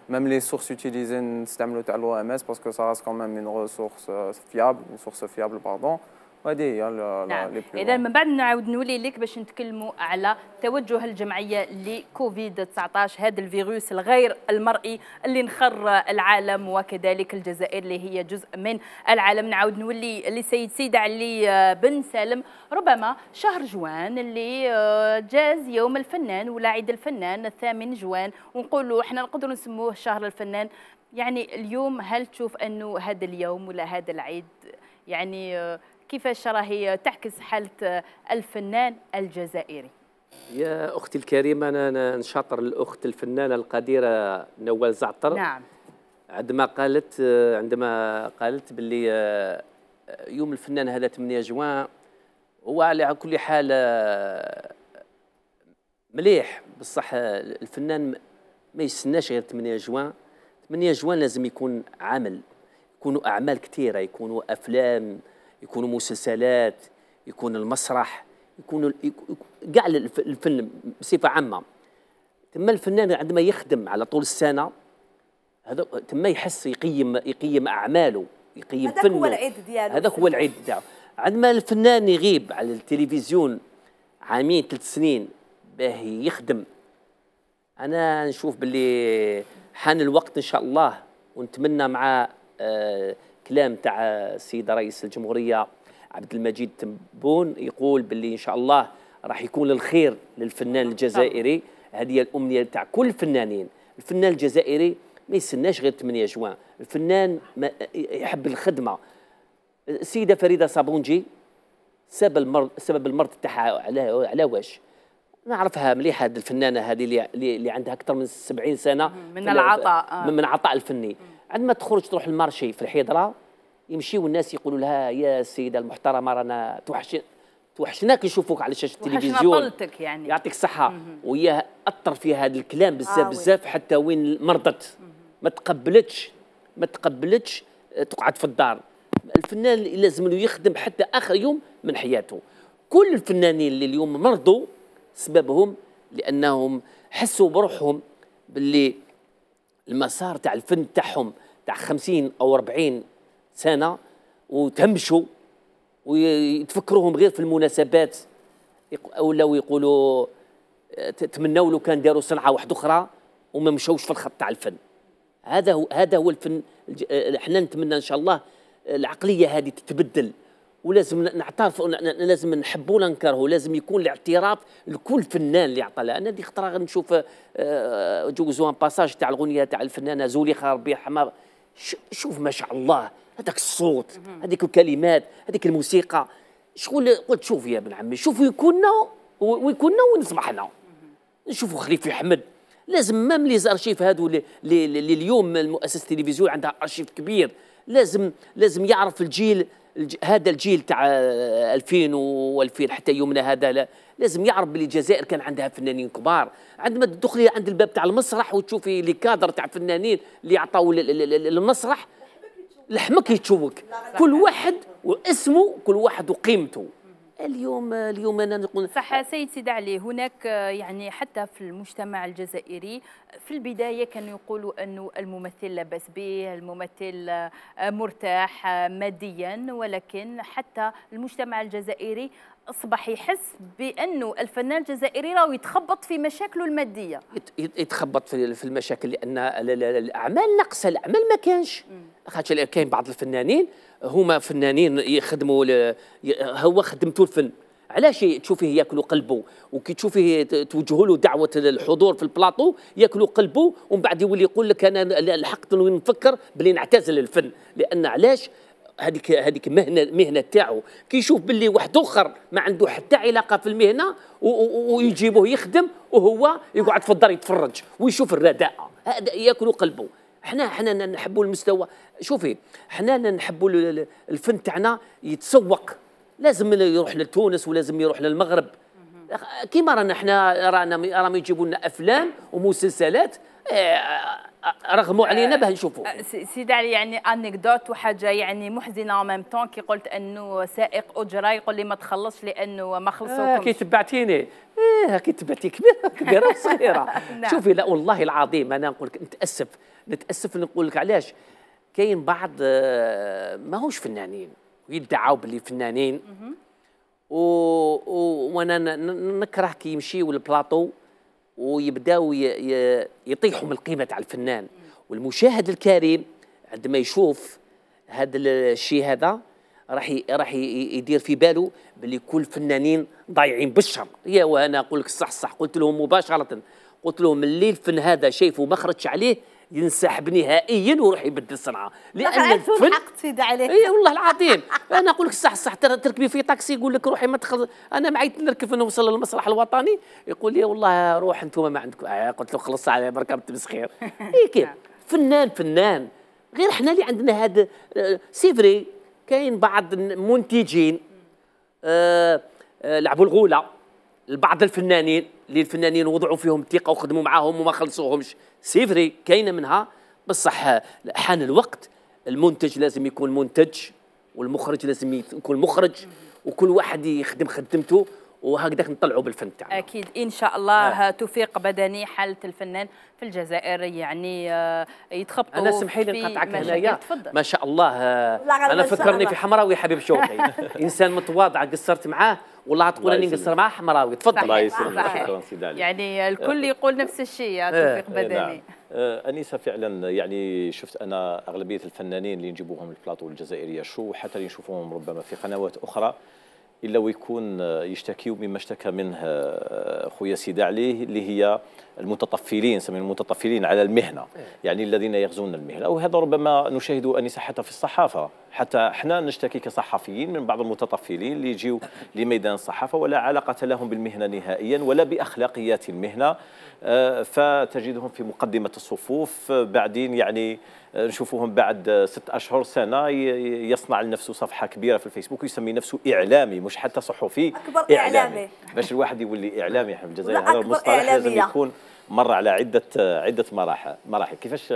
même les sources utilisées نستعملوا تاع l'OMS parce que ça reste quand même une ressource fiable source fiable pardon وهذه هي نعم. اذا من بعد نعاود نولي لك باش نتكلموا على توجه الجمعية لكوفيد 19 هذا الفيروس الغير المرئي اللي نخر العالم وكذلك الجزائر اللي هي جزء من العالم. نعاود نولي لسيد سيد علي بن سالم. ربما شهر جوان اللي آه، جاز يوم الفنان ولا عيد الفنان الثامن جوان. ونقولوا إحنا نقدروا نسموه شهر الفنان. يعني اليوم هل تشوف أنه هذا اليوم ولا هذا العيد يعني آه، كيفاش راهي تعكس حالة الفنان الجزائري؟ يا أختي الكريمة أنا أنا نشاطر الأخت الفنانة القديرة نوال زعتر. نعم. عندما قالت عندما قالت باللي آه، يوم الفنان هذا 8 جوان هو على كل حال آه، مليح. بصح آه، الفنان ما يستناش غير 8 جوان. 8 جوان لازم يكون عمل يكونوا أعمال كثيرة يكونوا أفلام يكونوا مسلسلات يكون المسرح يكون- كاع الف- الفن بصفة عامة. تما الفنان عندما يخدم على طول السنة هذا تما يحس يقيم يقيم أعماله يقيم هذاك فنه. هو العيد ديالو. هذاك هو العيد تاعو عندما الفنان يغيب على التلفزيون عامين ثلاث سنين باه يخدم أنا نشوف باللي حان الوقت إن شاء الله ونتمنى مع آه، كلام تاع السيد رئيس الجمهورية عبد المجيد تبون يقول باللي إن شاء الله راح يكون الخير للفنان الجزائري. هذه هي الأمنية تاع كل الفنانين. الفنان الجزائري ما يستناش غير 8 جوان. الفنان ما يحب الخدمة. السيدة فريدة صابونجي سبب المرض سبب المرض تاعها على على واش؟ نعرفها مليح هذه الفنانة هذه اللي عندها أكثر من 70 سنة. من العطاء،. من العطاء الفني. عندما تخرج تروح المارشي في الحضره يمشيوا الناس يقولوا لها يا سيدة المحترمة رانا توحش توحشناك نشوفوك على شاشة التلفزيون. طلتك يعني. يعطيك الصحة وياه أثر فيها هذا الكلام بزاف آه. بزاف حتى وين مرضت. ما تقبلتش ما تقبلتش آه، تقعد في الدار. الفنان لازم له يخدم حتى آخر يوم من حياته. كل الفنانين اللي اليوم مرضوا سببهم لأنهم حسوا بروحهم باللي المسار تاع الفن تاعهم تاع 50 أو 40 سنة وتهمشوا ويتفكروهم غير في المناسبات. ولاو يقولوا آه، تمنوا لو كان داروا صنعة واحدة أخرى وما مشوش في الخط تاع الفن. هذا هو هذا هو الفن آه، إحنا نتمنى إن شاء الله آه، العقلية هذه تتبدل. ولازم نعترف لازم نحبوا ولا نكرهوا لازم يكون الاعتراف لكل فنان اللي عطى أنا دي خطرة نشوف آه، جوزو ان باساج تاع الاغنيه تاع الفنانة زوليخة ربي يرحمها ش- شوف ما شاء الله هذاك الصوت هذيك الكلمات هذيك الموسيقى. شغل قلت شوف يا ابن عمي شوفوا يكوننا و- ويكوننا ونصبحنا نشوفوا خليفة حمد لازم مام لي زارشيف هادو اللي, اليوم المؤسسة التلفزيون عندها أرشيف كبير. لازم لازم يعرف الجيل الج- هذا الجيل تاع آه، 2000 و2000 حتى يومنا هذا لا لازم يعرف باللي الجزائر كان عندها فنانين كبار. عندما تدخلي عند الباب تاع المسرح وتشوفي لي كادر تاع فنانين اللي عطاو لل- لل- لل- للمسرح لحمك يتشوك. كل واحد واسمه كل واحد وقيمته. اليوم اليوم أنا نقول صح سيد سيد علي هناك يعني حتى في المجتمع الجزائري في البداية كانوا يقولوا أنه الممثل لا بأس به الممثل آه، مرتاح آه، ماديا ولكن حتى المجتمع الجزائري أصبح يحس بأنه الفنان الجزائري راهو يتخبط في مشاكله يت- يتخبط في المشاكل لأن ال- ال- الأعمال ناقصة الأعمال ما كانش. خاطر كاين بعض الفنانين هما فنانين يخدموا هو خدمته الفن علاش تشوفيه ياكلوا قلبه وكي تشوفيه توجهوا له دعوة الحضور في البلاطو ياكلوا قلبه ومن بعد يولي يقول لك أنا لحقت نفكر بلي نعتزل الفن لأن علاش؟ هذيك هذيك مهنه مهنة تاعو. كي يشوف باللي واحد آخر ما عنده حتى علاقة في المهنة ويجيبوه يخدم وهو يقعد في الدار يتفرج ويشوف الرداءه هذا ياكلوا قلبه. إحنا إحنا نحبوا المستوى. شوفي إحنا نحبوا ال- ال- الفن تاعنا يتسوق. لازم يروح لتونس ولازم يروح للمغرب. كيما رانا إحنا رانا راهم يجيبوا لنا أفلام ومسلسلات آه، رغموا علينا باه نشوفوا آه، س- سيد علي يعني anecdote وحاجة يعني محزنة même temps كي قلت إنه سائق أجرة يقول لي ما تخلصش لأنه ما آه كي خلصوكمش تبعتيني. إيه كي تبعتي كبيره كبيره وصغيره نعم. شوفي لا والله العظيم أنا نقول لك نتأسف. نتأسف نقول لك علاش؟ كاين بعض آه، ماهوش فنانين. ويدعوا باللي فنانين. و... و... وأنا نكره كي يمشيوا للبلاطو. ويبداو. يطيحوا من القيمة تاع الفنان والمشاهد الكريم عندما يشوف هذا الشيء هذا راح. راح. يدير في باله باللي كل فنانين ضايعين بالشر يا وأنا أقول لك الصح صح قلت لهم مباشرة قلت لهم اللي الفن هذا شايفه ما خرجش عليه ينسحب نهائيا ويروح يبدل صنعه لأن الفن سيدي عليك اي والله العظيم. أنا أقول لك صح صح تركبي في طاكسي يقول لك روحي ما تخل... أنا معيت نركب نوصل للمسرح الوطني يقول لي والله روح أنتم ما عندكم. آه قلت له خلص على بركة بتمسخير اي كيف؟ فنان فنان. غير إحنا اللي عندنا هذا آه، سيفري كاين بعض المنتجين آه، آه، لعبوا الغولة لبعض الفنانين. اللي الفنانين وضعوا فيهم الثقة وخدموا معاهم وما خلصوهمش. سيفري كاينة منها. بصح آه، حان الوقت المنتج لازم يكون منتج والمخرج لازم يكون مخرج وكل واحد يخدم خدمته وهكذاك نطلعوا بالفن تاعنا. أكيد. إن شاء الله توفيق بدني حالة الفنان في الجزائر يعني آه، يتخبطوا أنا سمحي لي في نقطعك. هنايا. ما شاء الله آه، أنا فكرني الله. في حمراوي حبيب شوقي. إنسان متواضع قصرت معاه والله تقول إني يسلمك. قصر معاه حمراوي تفضل الله يسلمك صحيح. شكرا سيدي علي يعني الكل يقول نفس الشيء يا توفيق إيه، بدني نعم. آه، أنيسة فعلا يعني شفت أنا أغلبية الفنانين اللي نجيبوهم البلاطو الجزائرية شو حتى اللي نشوفوهم ربما في قنوات أخرى إلا ويكون يشتكيوا مما اشتكى منه خويا سيدي عليه اللي هي المتطفلين نسميهم المتطفلين على المهنة. يعني الذين يغزون المهنة. وهذا ربما نشاهد انسه حتى في الصحافة. حتى إحنا نشتكي كصحفيين من بعض المتطفلين اللي يجيوا لميدان الصحافة ولا علاقة لهم بالمهنة نهائيا ولا بأخلاقيات المهنة. آه، فتجدهم في مقدمة الصفوف بعدين يعني نشوفوهم بعد ست أشهر سنة يصنع لنفسه صفحة كبيرة في الفيسبوك ويسمي نفسه إعلامي مش حتى صحفي أكبر إعلامي. باش الواحد يولي إعلامي في الجزائر هذا أكبر المصطلح لازم. يكون مر على عدة عدة مراحل مراحل. كيفاش؟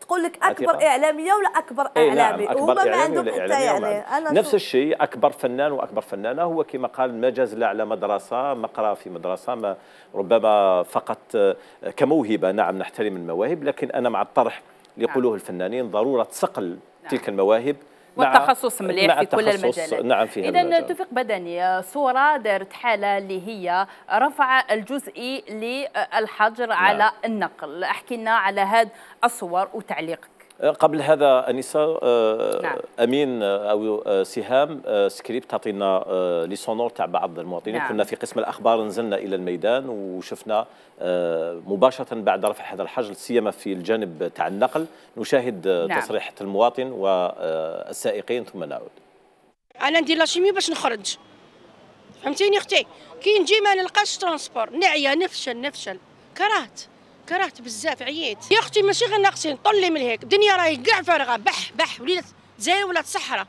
تقول لك أكبر عتيقة. إعلامية ولا أكبر نعم إعلامي؟ أكبر وهما ما إعلامي عندهم حتى يعني. أنا نفس الشيء أكبر فنان وأكبر فنانة. هو كما قال ما جاز لا على مدرسة ما قرا في مدرسة ما ربما فقط آه، كموهبة. نعم نحترم المواهب لكن أنا مع الطرح اللي يقولوه الفنانين ضرورة صقل تلك المواهب. مع- والتخصص مليح في كل المجالات. نعم في اذا. توفيق بدني. صورة دارت حالة اللي هي رفع الجزئي للحجر على النقل. أحكي لنا على هذه الصور وتعليقك قبل هذا انسه آه، نعم. أمين آه، أو آه، سهام آه، scripte تعطينا آه، les sonores تاع بعض المواطنين. نعم. كنا في قسم الأخبار نزلنا إلى الميدان وشفنا آه، مباشرة بعد رفع هذا الحجر سيما في الجانب تاع النقل نشاهد آه، نعم. تصريح المواطن والسائقين ثم نعود. أنا ندير لاشيمي باش نخرج. فهمتيني أختي؟ كي نجي ما نلقاش ترونسبور نعيا نفشل نفشل. كرهت. كرهت بزاف عييت. يا أختي ماشي غير ناقصين طلي من هيك. الدنيا راهي كاع فارغة. بح بح وليدات زي ولات صحراء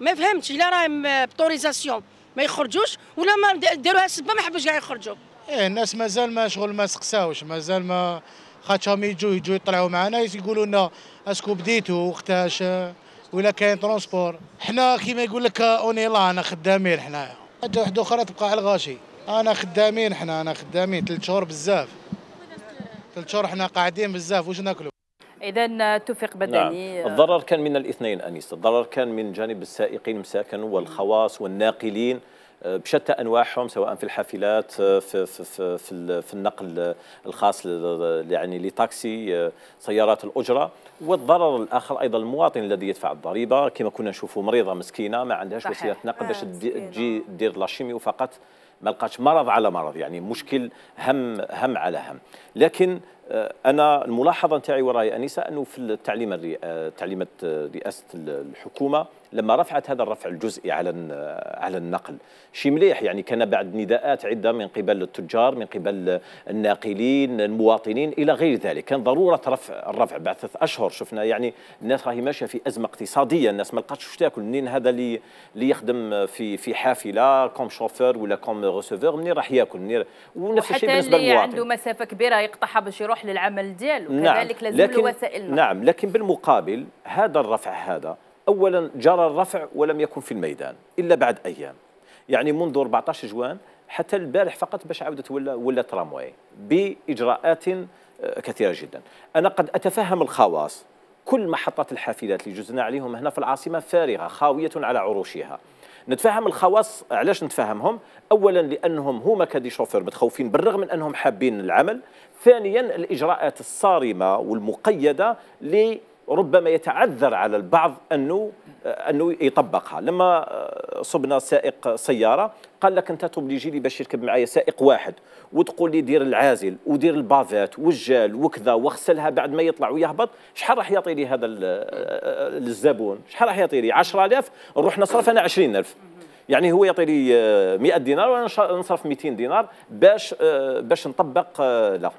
ما فهمتش لا راهم بطوريزاسيون ما يخرجوش ولا ما داروها سبه ما حبوش كاع يخرجوا. إيه الناس مازال ما شغل ما سقساوش مازال ما خاطشهم يجوا يجوا يطلعوا معنا يقولوا لنا est-ce que بديتوا وقتاش آه، ولا كاين transport. حنا كيما يقول لك آه، on est là أنا خدامين حنايا. حاجة واحدة أخرى تبقى على الغاشي. أنا خدامين حنا أنا خدامين ثلاث شهور بزاف. ثلاث شهور حنا قاعدين بزاف واش ناكلوا؟ اذا توفيق بدني نعم. الضرر كان من الاثنين أنيس. الضرر كان من جانب السائقين المساكن والخواص والناقلين آه، بشتى أنواعهم سواء في الحافلات آه، في في في في, ال- في النقل آه، الخاص ل- يعني لتاكسي آه، سيارات الأجرة. والضرر الآخر أيضا المواطن الذي يدفع الضريبة. كما كنا نشوفوا مريضة مسكينة ما عندهاش. وسيلة نقل باش آه، تجي دير لاشيمي فقط ما لقاش مرض على مرض يعني مشكل هم هم على هم. لكن آه، أنا الملاحظة نتاعي وراي انسه أنه في التعليم الري... آه، آه، رئاسة الحكومة لما رفعت هذا الرفع الجزئي على على النقل شيء مليح؟ يعني كان بعد نداءات عدة من قبل التجار من قبل الناقلين المواطنين إلى غير ذلك. كان ضرورة رفع الرفع بعد ثلاث أشهر. شفنا يعني الناس راهي ماشية في أزمة اقتصادية. الناس ما لقاتش واش تاكل. منين هذا اللي اللي يخدم في في حافلة comme chauffeur ولا comme receveur منين راح ياكل؟ منين ونفس الشيء بالنسبة اللي للمواطن. عنده مسافة كبيرة يقطعها باش يروح للعمل ديالو. كذلك لازم له وسائل. نعم. لكن بالمقابل هذا الرفع هذا اولا جرى الرفع ولم يكن في الميدان إلا بعد أيام. يعني منذ 14 جوان حتى البارح فقط باش عودت ولا ولا ترامواي بإجراءات آه، كثيرة جدا. أنا قد أتفهم الخواص. كل محطات الحافلات اللي جزنا عليهم هنا في العاصمة فارغة خاوية على عروشها. نتفهم الخواص؟ علاش نتفهمهم؟ اولا لأنهم هما كدي شوفير متخوفين بالرغم من أنهم حابين العمل. ثانيا الإجراءات الصارمة والمقيدة ربما يتعذر على البعض أنه أنه يطبقها. لما صبنا سائق سيارة قال لك أنت ت obliger لي باش يركب معايا سائق واحد وتقول لي دير العازل ودير ال bavettes وال gel وكذا واغسلها بعد ما يطلع ويهبط. شحال راح يعطي لي هذا ال- الزبون؟ شحال راح يعطي لي؟ 10000 نروح نصرف أنا 20000 يعني هو يعطي لي آه، 100 دينار وأنا نصرف 200 دينار باش آه، باش نطبق آه، لا.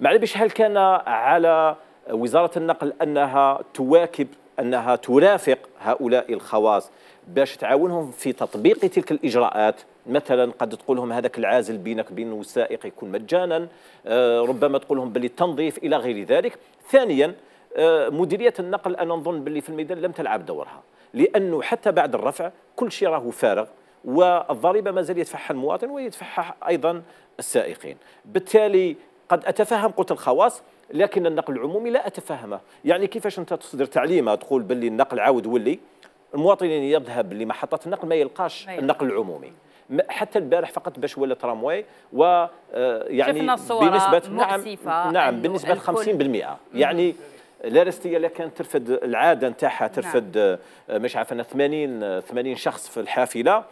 معنى بش هل كان على وزارة النقل أنها تواكب أنها ترافق هؤلاء الخواص باش تعاونهم في تطبيق تلك الإجراءات. مثلا قد تقول لهم هذاك العازل بينك وبين السائق يكون مجانا آه، ربما تقول لهم باللي التنظيف إلى غير ذلك. ثانيا آه، مديرية النقل أنا نظن باللي في الميدان لم تلعب دورها لأنه حتى بعد الرفع كل شيء راهو فارغ والضريبة ما زال يدفعها المواطن ويدفعها أيضا السائقين. بالتالي قد أتفهم قلت الخواص لكن النقل العمومي لا أتفهمه. يعني كيفاش انت تصدر تعليمه تقول باللي النقل عاود ولي المواطنين يذهب لمحطة النقل ما يلقاش النقل العمومي. حتى البارح فقط باش ولا ترامواي و آه، يعني مؤسفة نعم نعم الكل- 50% يعني لارستيا لا كانت ترفد العادة نتاعها ترفد آه، مش عارف أنا 80 آه، 80 شخص في الحافلة. آه،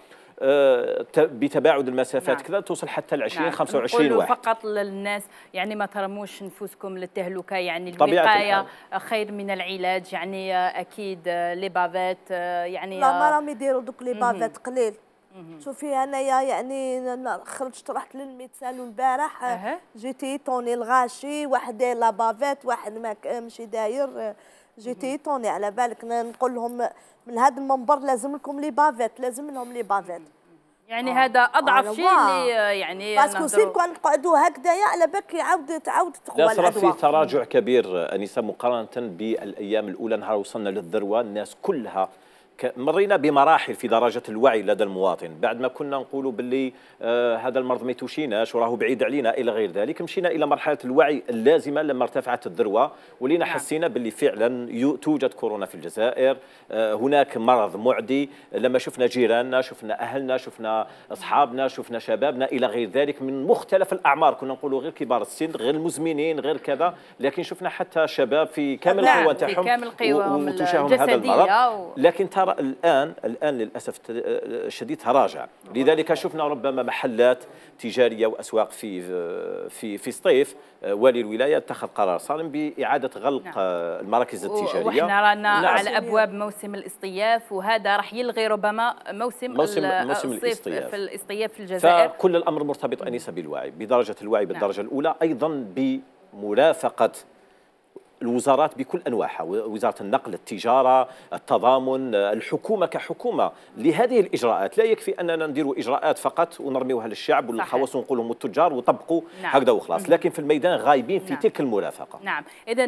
بتباعد المسافات نعم. كذا توصل حتى ل 20 نعم. 25 نقولوا واحد فقط للناس يعني ما ترموش نفوسكم للتهلكة يعني الوقاية. خير من العلاج يعني آه، أكيد آه، les bavettes آه، يعني لا ما آه، راهم يديروا دوك les bavettes قليل شوفي انايا يعني خرجت رحت لل médecin البارح. j'étais étonnée الغاشي واحد داير la bavette واحد ماشي داير j'étais étonnée على بالك نقول لهم من هذا المنبر لازم لكم les bavettes لازم لهم les bavettes. يعني هذا أضعف شيء. اللي آه، يعني parce que نهضروا- سير كون نقعدوا هكذايا على بالك يعاود تعاود تقوى لا صار في تراجع كبير انسه مقارنة بالأيام الأولى نهار وصلنا للذروة الناس كلها مرينا بمراحل في درجه الوعي لدى المواطن. بعد ما كنا نقولوا باللي آه هذا المرض ما يتوشيناش وراه بعيد علينا إلى غير ذلك مشينا إلى مرحلة الوعي اللازمة لما ارتفعت الذروة ولينا حسينا باللي فعلا توجد كورونا في الجزائر آه هناك مرض معدي لما شفنا جيراننا شفنا أهلنا شفنا أصحابنا شفنا شبابنا إلى غير ذلك من مختلف الأعمار. كنا نقولوا غير كبار السن غير المزمنين غير كذا لكن شفنا حتى شباب في كامل نعم، القوه في نتاعهم كامل وتشاهم هذا المرض. لكن ترى الان الآن للأسف ت- الشديد تراجع. لذلك شفنا ربما محلات تجارية وأسواق في في في سطيف والي الولاية اتخذ قرار صارم بإعادة غلق المراكز التجارية. وإحنا رانا نعم. على أبواب موسم الاصطياف وهذا راح يلغي ربما موسم موسم- موسم الاصطياف. في الاصطياف في الجزائر. فكل الأمر مرتبط انسه بالوعي بدرجة الوعي بالدرجة الأولى أيضا بمرافقة الوزارات بكل أنواعها وزارة النقل التجارة التضامن الحكومة كحكومة. لهذه الإجراءات لا يكفي أننا نديروا إجراءات فقط ونرميوها للشعب وللخواص ونقول لهم التجار وطبقوا نعم. هكذا وخلاص لكن في الميدان غايبين في نعم. تلك المرافقة. نعم. اذا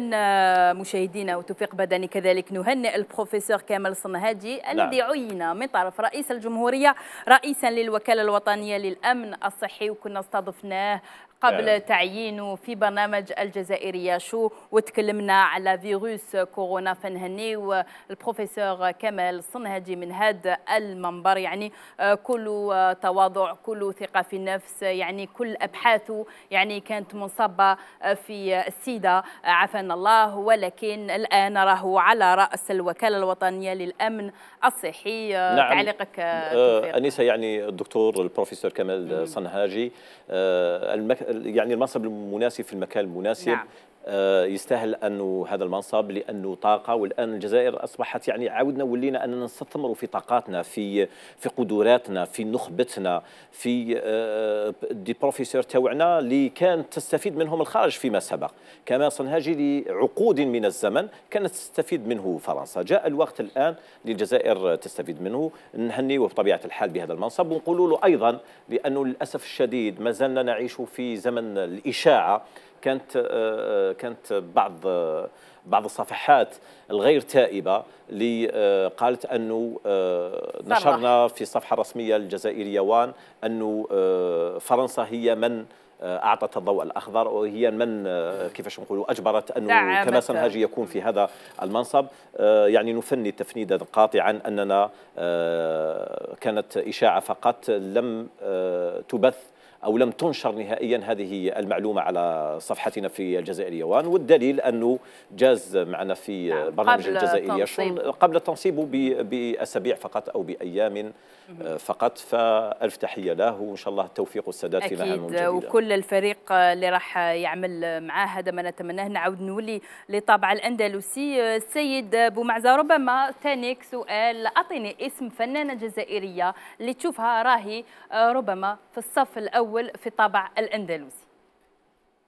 مشاهدينا وتوفيق بدني كذلك نهنئ البروفيسور كامل صنهاجي. الذي عين من طرف رئيس الجمهورية رئيسا للوكالة الوطنية للأمن الصحي وكنا استضفناه قبل فعلا. تعيينه في برنامج الجزائرية شو وتكلمنا على فيروس كورونا فنهني البروفيسور كمال الصنهاجي من هذا المنبر يعني آه، كل آه، تواضع كل ثقة في النفس يعني كل أبحاثه يعني كانت منصبة آه، في السيدة آه، عافانا الله ولكن الآن راه على رأس الوكالة الوطنية للأمن الصحي آه، نعم. تعليقك آه،. آه أنسة يعني الدكتور البروفيسور كمال صنهاجي آه. يعني المنصب المناسب في المكان المناسب نعم. آه يستاهل انه هذا المنصب لأنه طاقة والآن الجزائر أصبحت يعني عاودنا ولينا أننا نستثمروا في طاقاتنا في في قدراتنا في نخبتنا في آه دي بروفيسور تاوعنا اللي كانت تستفيد منهم الخارج فيما سبق. كما صنهاجي لعقود من الزمن كانت تستفيد منه فرنسا. جاء الوقت الآن للجزائر تستفيد منه. نهنيه بطبيعة الحال بهذا المنصب. ونقول له أيضا لأنه للأسف الشديد ما زلنا نعيش في زمن الإشاعة كانت آه، كانت بعض آه، بعض الصفحات الغير تائبة اللي آه، قالت أنه آه،. نشرنا في الصفحه الرسميه الجزائريه وان أنه آه، فرنسا هي من آه، أعطت الضوء الأخضر وهي من آه، كيفاش نقولوا أجبرت أنه. كما صنهاجي يكون في هذا المنصب آه، يعني نفند تفنيدا قاطعا أننا آه، كانت إشاعة فقط لم آه، تبث أو لم تنشر نهائيا هذه المعلومة على صفحتنا في الجزائريه وان والدليل أنه جاز معنا في برنامج الجزائريه تنصيب. شون قبل تنصيبه ب- بأسابيع فقط أو بأيام آه، فقط. فألف تحية له وإن شاء الله التوفيق والسداد في مهامه أكيد الجديده وكل الفريق اللي راح يعمل معاه هذا ما نتمناه. نعاود نولي لطابع الأندلسي السيد بومعزة ربما ثانيك سؤال أعطيني اسم فنانة جزائرية اللي تشوفها راهي ربما في الصف الأول. في الطابع الأندلسي.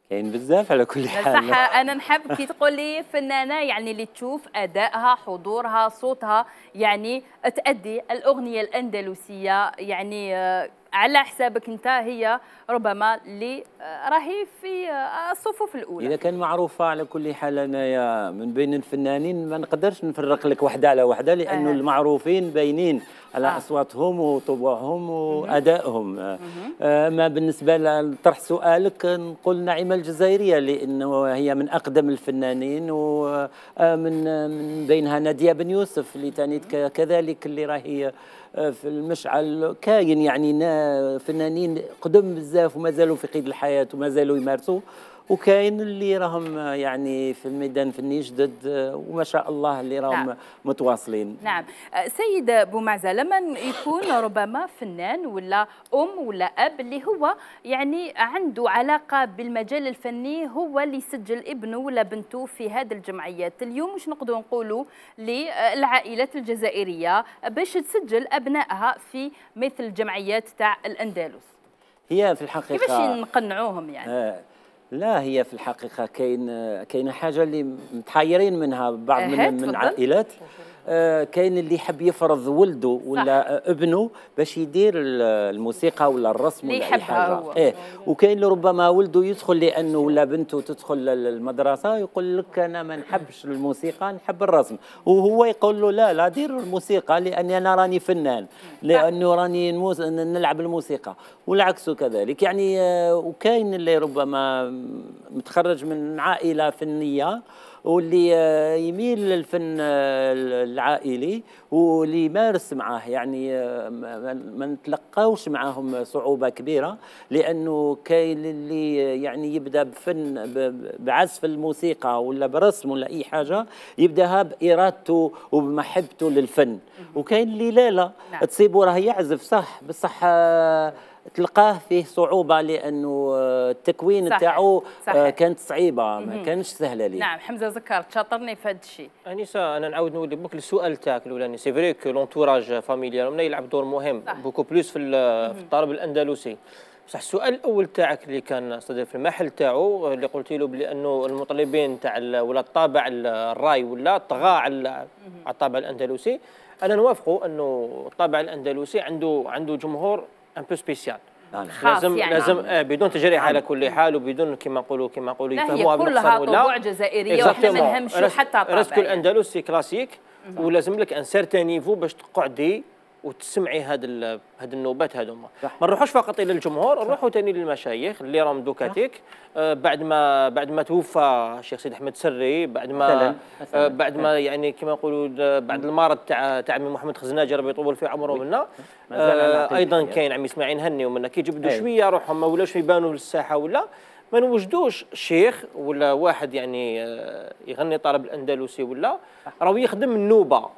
كاين بزاف على كل حال. صح أنا نحب كي تقول لي فنانة يعني اللي تشوف أدائها حضورها صوتها يعني تأدي الأغنية الأندلسية يعني آه، على حسابك انت هي ربما اللي آه، راهي في آه، الصفوف الأولى إذا كان معروفة على كل حال انايا من بين الفنانين ما نقدرش نفرق لك وحدة على وحدة لأنه آه. المعروفين باينين على آه. أصواتهم وطبوعهم وأدائهم آه، آه، ما بالنسبة لطرح سؤالك نقول نعيمه الجزائرية لأنه هي من أقدم الفنانين ومن من بينها نادية بن يوسف اللي تاني ك- كذلك اللي راهي في المشعل. كاين يعني نا- فنانين قدم بزاف وما زالوا في قيد الحياة وما زالوا يمارسوا. وكاين اللي راهم يعني في الميدان الفني جدد وما شاء الله اللي راهم نعم. متواصلين. نعم. سيد بومعزة لما يكون ربما فنان ولا أم ولا أب اللي هو يعني عنده علاقة بالمجال الفني هو اللي يسجل ابنه ولا بنته في هذه الجمعيات. اليوم مش نقدروا نقولوا للعائلات الجزائرية باش تسجل أبنائها في مثل الجمعيات تاع الأندلس؟ هي في الحقيقة كيفاش نقنعوهم يعني؟ آه، لا هي في الحقيقة كاين كاينة حاجة اللي متحيرين منها بعض من من. العائلات كاين اللي يحب يفرض ولده ولا آه، ابنه باش يدير ال- الموسيقى ولا الرسم ولا أي حاجة. هو. إيه. وكاين اللي ربما ولده يدخل لأنه ولا بنته تدخل لل- المدرسة يقول لك أنا ما نحبش الموسيقى نحب الرسم. وهو يقول له لا لا دير الموسيقى لأني أنا راني فنان لأنه راني نلعب الموسيقى والعكس كذلك. يعني آه، وكاين اللي ربما متخرج من عائلة فنية واللي آه، يميل للفن آه، العائلي واللي يمارس معاه. يعني آه، ما نتلقاوش معاهم صعوبة كبيرة لأنه كاين اللي يعني يبدأ بفن بعزف الموسيقى ولا برسم ولا أي حاجة يبدأها بإرادته وبمحبته للفن. وكاين اللي لا لا. نعم. تصيبه راه يعزف صح. بصح تلقاه فيه صعوبة لأنه آه، التكوين تاعو. آه، كانت صعيبة ما. كانش سهلة ليه نعم حمزة زكار تشاطرني في هذا الشيء. انيسا أنا نعاود نولي بوك السؤال تاعك الأولاني. c'est vrai que l'entourage familial هنا يلعب دور مهم beaucoup plus في ال- في الطالب الأندلسي. بصح السؤال الأول تاعك اللي كان صدر في المحل تاعو اللي قلت له بلي انه المطربين تاع ولا الطابع ال- الراي ولا طغى على على الطابع الأندلسي أنا نوافقه أنه الطابع الأندلسي عنده عنده جمهور un peu spécial نعم. لازم يعني. لازم آه بدون تجريح على كل حال وبدون كما نقولوا كما نقولوا يفهموها كلها طبوع جزائرية وإحنا ما رس- حتى طابع راسكو يعني. الاندلسي كلاسيك ولازم لك un certain niveau باش تقعدي وتسمعي هاد ال- هاد النوبات هذوما ما نروحوش فقط إلى الجمهور نروحوا ثاني للمشايخ اللي راهم دوكاتيك. آه بعد ما بعد ما توفى الشيخ سيد أحمد سري بعد ما مثلاً. آه بعد ما يعني كما نقولوا بعد المرض تاع تاع عمي محمد خزناجي ربي يطول في عمره منا. آه أيضا. كاين عمي إسماعيل هني ومنا كي جبدوا أيوة. شوية روحهم ما ولاوش يبانوا للساحه ولا. ما نوجدوش شيخ ولا واحد يعني آه، يغني طرب الأندلسي ولا. راهو يخدم النوبة.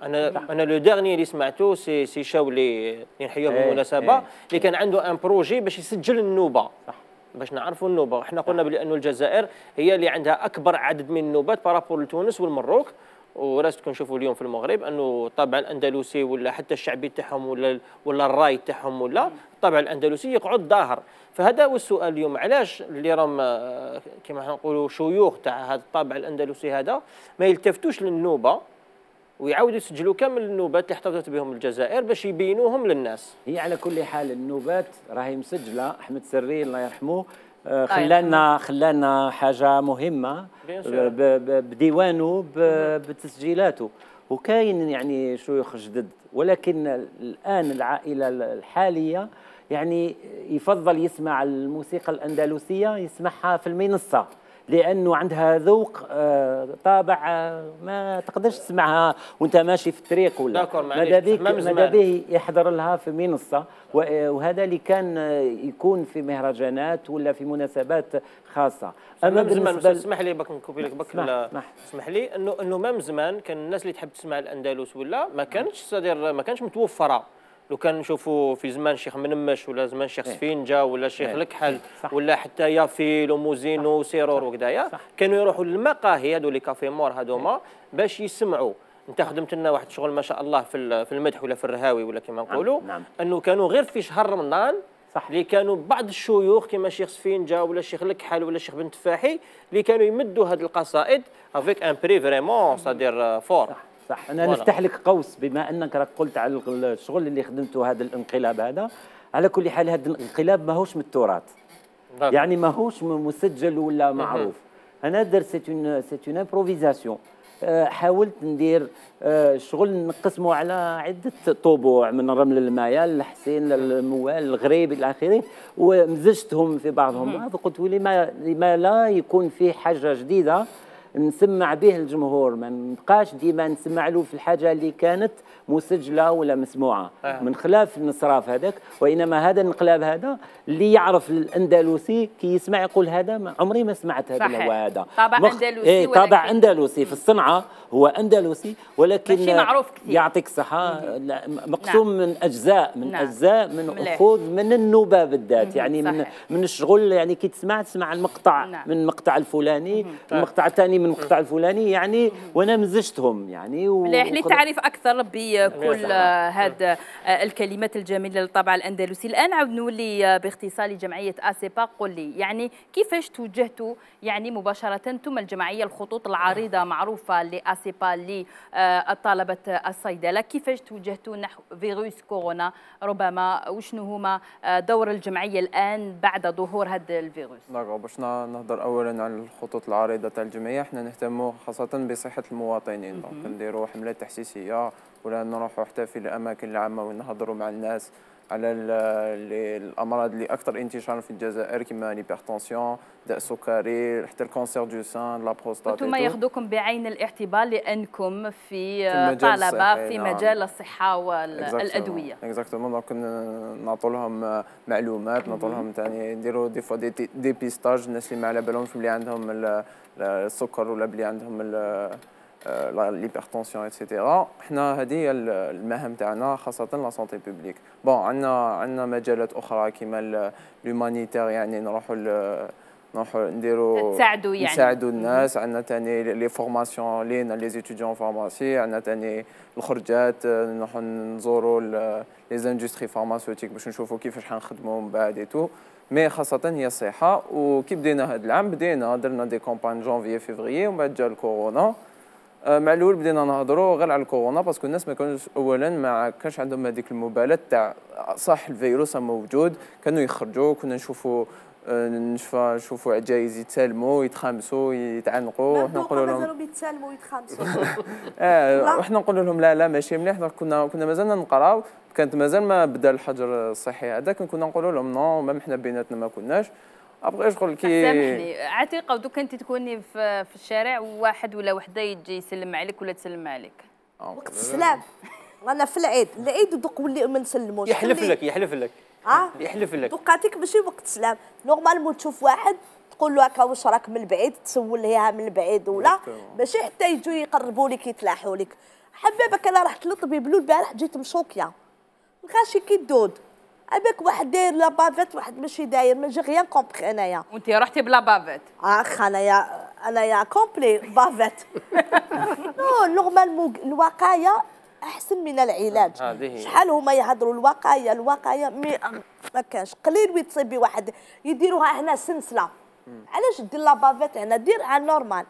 صح أنا أنا لو ديرني اللي سمعته سي سي شاولي اللي نحيوه إيه، بالمناسبه إيه. اللي كان عنده un projet باش يسجل النوبة. صح. باش نعرفوا النوبة. إحنا قلنا بلي أنه الجزائر هي اللي عندها أكبر عدد من النوبات par rapport لتونس والمروك. وراسكم نشوفوا اليوم في المغرب أنه الطابع الأندلسي ولا حتى الشعبي تاعهم ولا ولا الراي تاعهم ولا الطابع الأندلسي يقعد ظاهر. فهذا هو السؤال اليوم. علاش اللي راهم آه، كما نقولوا شيوخ تاع هذا الطابع الأندلسي هذا ما يلتفتوش للنوبة؟ ويعاودوا يسجلوا كامل النوبات اللي احتفظت بهم الجزائر باش يبينوهم للناس. هي على كل حال النوبات راهي مسجلة أحمد سري الله يرحمه. آه،. خلانا خلانا حاجة مهمة. بديوانه بتسجيلاته. وكاين يعني شيوخ جدد ولكن الآن العائلة الحالية يعني يفضل يسمع الموسيقى الأندلسية يسمعها في المنصة. لأنه عندها ذوق آه، طابع آه، ما تقدرش تسمعها وأنت ماشي في الطريق ولا. ماذا تمام ماذا. به يحضر لها في منصة و- وهذا اللي كان يكون في مهرجانات ولا في مناسبات خاصة. أما بالنسبة اسمح لي بك نكوبي لك بك اسمح- لي انه إنه ما من زمان كان الناس اللي تحب تسمع الأندلس ولا ما كانتش صدير ما كانش متوفرة. لو كان نشوفوا في زمان شيخ منمش ولا زمان شيخ إيه. سفينجا ولا شيخ إيه. لكحل إيه. ولا حتى يافيل وموزينو وسيرور وكذايا كانوا يروحوا للمقاهي هذو les cafés maures هذوما باش يسمعوا انت خدمت لنا واحد الشغل ما شاء الله في في المدح ولا في الرهاوي ولا كما نقولوا نعم. انه كانوا غير في شهر رمضان صح اللي كانوا بعض الشيوخ كما الشيخ سفينجا ولا الشيخ لكحل ولا الشيخ بن تفاحي اللي كانوا يمدوا هذه القصائد avec un esprit vraiment c'est-à-dire fort صح أنا Voilà. نفتح لك قوس بما أنك راك قلت على الشغل اللي خدمته هذا الانقلاب هذا. على كل حال هذا الانقلاب ماهوش من التراث. يعني ماهوش مسجل ولا معروف. أنا درت c'est une c'est une improvisation حاولت ندير آه، شغل نقسمه على عدة طبوع من رمل المايا الحسين للموال الغريب إلى آخره. ومزجتهم في بعضهم. بعض قلت لما لما لا يكون في حاجة جديدة. نسمع به الجمهور ما نبقاش ديما نسمع له في الحاجة اللي كانت مسجلة ولا مسموعة آه. من خلاف النصراف هذاك وإنما هذا الانقلاب هذا اللي يعرف الأندلسي كي يسمع يقول هذا عمري ما سمعت هذا صحيح. هو هذا طابع مخ- أندلسي إيه طابع أندلسي في الصنعة هو أندلسي ولكن معروف كثير. يعطيك لا، مقسوم من أجزاء من نعم. أجزاء من. اخوذ من النوبه بالذات يعني من صحيح. من الشغل يعني كي تسمع تسمع المقطع نعم. من المقطع الفلاني المقطع الثاني من المقطع الفلاني يعني وأنا مزجتهم يعني و... للتعريف أكثر بكل هذا الكلمات الجميلة للطابع الأندلسي؟ الآن عاود نولي آه، باختصار لجمعية آسيبا. قل لي يعني كيفاش توجهتوا يعني مباشرة أنتم الجمعية الخطوط العريضة معروفة لاسيبا لطلبه الصيدله كيفاش توجهتوا نحو فيروس كورونا ربما وشنو هما دور الجمعيه الان بعد ظهور هذا الفيروس d'accord باش نهضر اولا على الخطوط العريضة تاع الجمعية. حنا نهتموا خاصة بصحة المواطنين. donc نديروا حملات تحسيسية ولا نروحوا حتى في الأماكن العامة ونهضروا مع الناس. على ال- ال- الأمراض اللي أكثر انتشارا في الجزائر كما l'hypertension داء السكري حتى ال cancer du sein la prostate أنتم ياخذوكم بعين الاعتبار لأنكم في, المجال طلبة في نعم. مجال الصحة والادويه exactement donc نعطوا لهم معلومات نعطوا لهم ثاني نديروا des fois des dépistages الناس اللي ما على بالهمش بلي عندهم ال- السكر ولا بلي عندهم ال- l'hypertension et cetera حنا هذه المهام تاعنا خاصه la santé publique bon عندنا عندنا مجالات أخرى كيما ال humanitaire يعني نروحوا نروحوا نديروا تساعدوا يعني. نساعدوا الناس عندنا ثاني les formations لينا les étudiants en pharmacie عندنا ثاني الخرجات نروحوا نزوروا les industries pharmaceutiques باش نشوفوا كيفاش حنخدموا من بعد tout mais خاصة هي الصحة وكي بدينا هذا العام بدينا درنا des campagnes janvier février ومن بعد جا الكورونا مع الأول بدينا نهضروا غير على الكورونا parce que الناس ما كانوش اولا ما كانش عندهم هذيك المبالاة تاع صح الفيروس موجود. كانوا يخرجوا كنا نشوفوا آه، نشوفوا نشوفوا عجايز يتسالموا يتخامسوا يتعنقوا وحنا نقولوا لهم مازالوا آه. وحنا نقول لهم لا لا ماشي مليح. كنا كنا مازالنا نقراو. كانت مازال ما بدأ الحجر الصحي هذاك كنا نقولوا لهم nous-mêmes حنا بيناتنا ما كناش. ابغي شغل كي سامحني. عتيقة دوك أنت تكوني في, في الشارع وواحد ولا وحدة يجي يسلم عليك ولا تسلم عليك. وقت السلام. رانا في العيد العيد دوك ولي ما نسلموش. يحلف لك يحلف لك. ها؟ يحلف لك. دوكاتيك ماشي وقت السلام. normalement تشوف واحد تقول له هكا واش راك من البعيد تسول هي من البعيد ولا؟ ماشي حتى يجوا يقربوا لك يتلاحوا لك. حبابك أنا رحت للطبيب البارح جيت مشوكيه الغاشي كي الدود عباك واحد داير la bavette واحد ماشي داير mais j'ai rien compris أنايا. وأنت رحتي بلا bavette. أخ أنايا أنايا كومبلي bavette. non normalement الوقاية أحسن من العلاج. هذه هي. شحال هما يهضروا الوقاية الوقاية mais ما كانش. قليل ويتصيبي واحد يديروها هنا سلسلة. علاش دير la bavette هنا؟ ديرها normal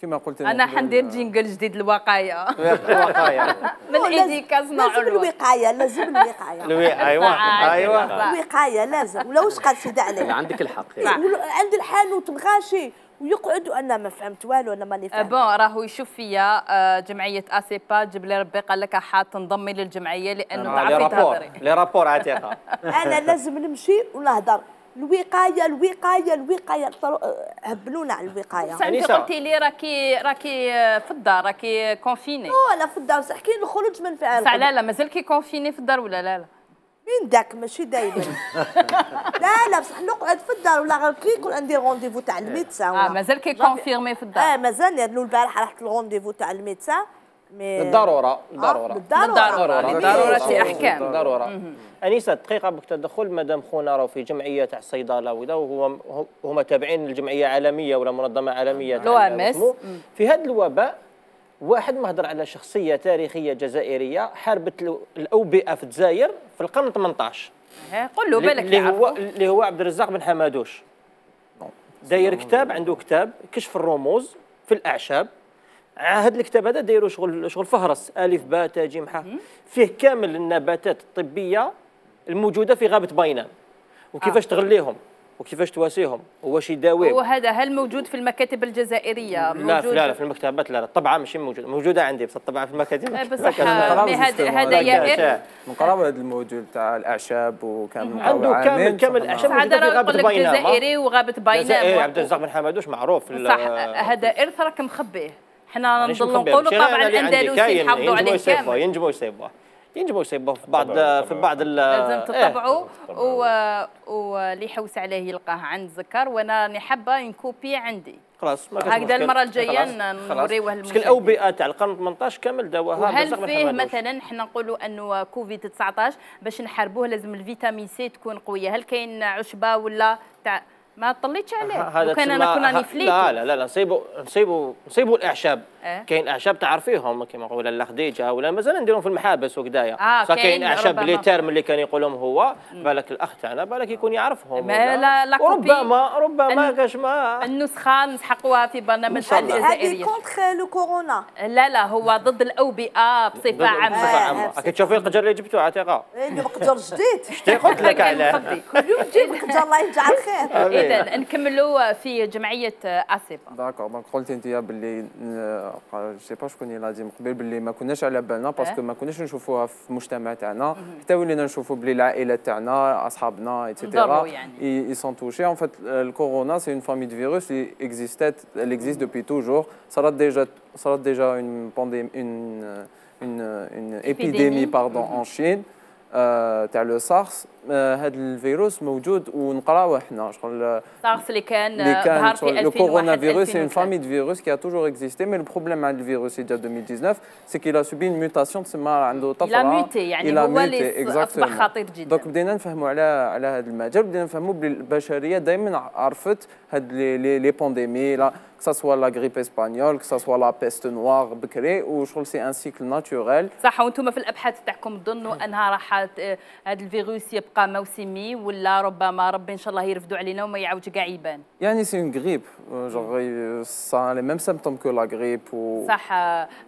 كما قلت أنا حندير جينجل جديد الوقاية. الوقاية. من إيدي كصنع لازم الوقاية لازم الوقاية. الوي- أيوه. أيوه. الوقاية لازم. ولا واش قال سيدي عليه عندك الحق. عند الحانوت الغاشي ويقعدوا أنا ما فهمت والو أنا ماني آه، فاهم بون راهو يشوف فيا آه، جمعية آسيبا جاب لي ربي قال لك حات تنضمي للجمعية لأنه آه، لي تعرفي رابور تهضري لي رابور عتيقة. أنا لازم نمشي ونهضر. الوقاية الوقاية الوقاية. طر- هبلونا على الوقاية. بصح انت قلتي لي راكي راكي آه، في الدار راكي كونفيني ولا في الدار. بصح كي نخرج من فعل بصح لا لا مازال كي كونفيني في الدار ولا لا لا. مين داك ماشي دايما. لا لا بصح نقعد في الدار ولا غير كي يكون عندي rendez-vous تاع ال médecin آه مازال كي confinée في الدار. آه مازال لأنه البارح رحت لل rendez-vous تاع ال médecin mais بالضرورة بالضرورة. بالضرورة. بالضرورة أحكام. ضروره أنيسة دقيقة بك تدخل. مدام خونا راهو في جمعية تاع الصيدلة وذا وهو هما تابعين لجمعيه عالمية ولا منظمة عالمية تاع ال OMS. ال OMS. في هذا الوباء واحد مهضر على شخصية تاريخية جزائرية حاربت ال- الأوبئة في الجزائر في القرن 18 آه، قول له بالك اللي هو. اللي هو عبد الرزاق بن حمادوش. داير كتاب عنده كتاب كشف الرموز في الأعشاب. هذا الكتاب هذا دايروا شغل شغل فهرس. ألف باء تاء جيم حاء. فيه كامل النباتات الطبية الموجودة في غابة باينان. وكيفاش تغليهم؟ وكيفاش تواسيهم؟ واش يداويهم وهذا هل موجود في المكاتب الجزائرية؟ لا موجود؟ لا لا في المكتبات لا لا. الطبعة ماشي موجوده موجودة عندي بس الطبعة في المكاتب. آه، بصح. مي هذا هذا يائر نقراو هذا الموجود تاع الأعشاب وكامل عنده كامل كامل الأعشاب هذا راه يقول لك باينام. جزائري وغابة جزائري باينام عبد الرزاق بن حمادوش معروف. صح هذا إرث راك مخبيه حنا مخبي. نقولوا طبعا الاندلسي ينجموا عليه كامل ينجموا يصيبوه ينجموا يصيبوه في بعض طبعاً، في. بعض ال- لازم إيه. تتبعوا و- واللي يحوس عليه يلقاه عند ذكر وأنا راني حابة نكوبي عندي خلاص ما هكذا. المرة الجاية. نوريوه للمشاهدين الاوبئه تاع القرن 18 كامل دواها وهل فيه. مثلا حنا نقولوا أنه كوفيد 19 باش نحاربوه لازم الفيتامين سي تكون قوية هل كاين عشبة ولا تاع ما طليتش عليه. هذا لو كان أنا كنا نفليتو لا لا لا لا نصيبوا نصيبوا نصيبوا الإعشاب. إيه. كاين إعشاب تعرفيهم كيما نقول لا خديجه ولا مازال نديرهم في المحابس وكدايا آه، صح كاين إعشاب ربما. لي تيرم اللي كان يقولهم هو بالك الأخ تاعنا بالك يكون يعرفهم ما لا لا ربما الن- كاش ما النسخة نسحقوها في برنامج الله. هذه الجزائرية. كونتخ لو كورونا لا لا هو ضد الأوبئة بصفة عامة. عامة. راك تشوفي القجر اللي جبتوه عتيقة. اللي مقدر جديد. شتي قلت لك كان علاه مخبي. مقدر الله يجعل خير. اذا نكملوا في جمعية آسيبا. d'accord. donc قلت أنت باللي c'est pas شكون اللي دي من قبل باللي ما كناش على بالنا parce que ما كناش نشوفوها في المجتمع تاعنا. حتى ولينا نشوفوا باللي العائلات تاعنا أصحابنا et cetera يعني. sont touchés. En fait le corona c'est une famille de virus qui existait elle existe depuis toujours. صارت déjà صارت une pandémie une une une épidémie. pardon en Chine. آه، تاع le SARS هذا الفيروس موجود ونقراوه إحنا شغل سارس اللي كان ظهر في sur le 2001 coronavirus, c'est une 2003. famille de virus qui a toujours existé, mais le problème avec le virus il date de 2019, c'est qu'il a subi une mutation تسمى عنده طفرة muté، يعني il a هو اللي exactement. خطير جداً. donc بدينا نفهموا على على هذا المجال بدينا نفهموا بلي البشرية دائما عرفت هاد les les les pandémies là que ça soit la grippe espagnole, que ça soit la peste noire بكري وشغل c'est un cycle naturel صح وأنتم في الأبحاث تاعكم تظنوا أنها راح هذا الفيروس يبقى موسمي ولا ربما ربي إن شاء الله يرفدوا علينا وما يعاودش كاع يبان؟ يعني c'est une grippe ça a les mêmes symptômes que la grippe و صح.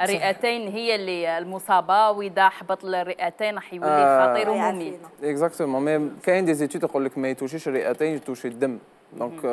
الرئتين هي اللي المصابة وإذا حبط الرئتين راح يولي آه. خطير ومميت. exactement mais كاين des études يقول لك ما يتوشيش الرئتين يتوشي الدم. donc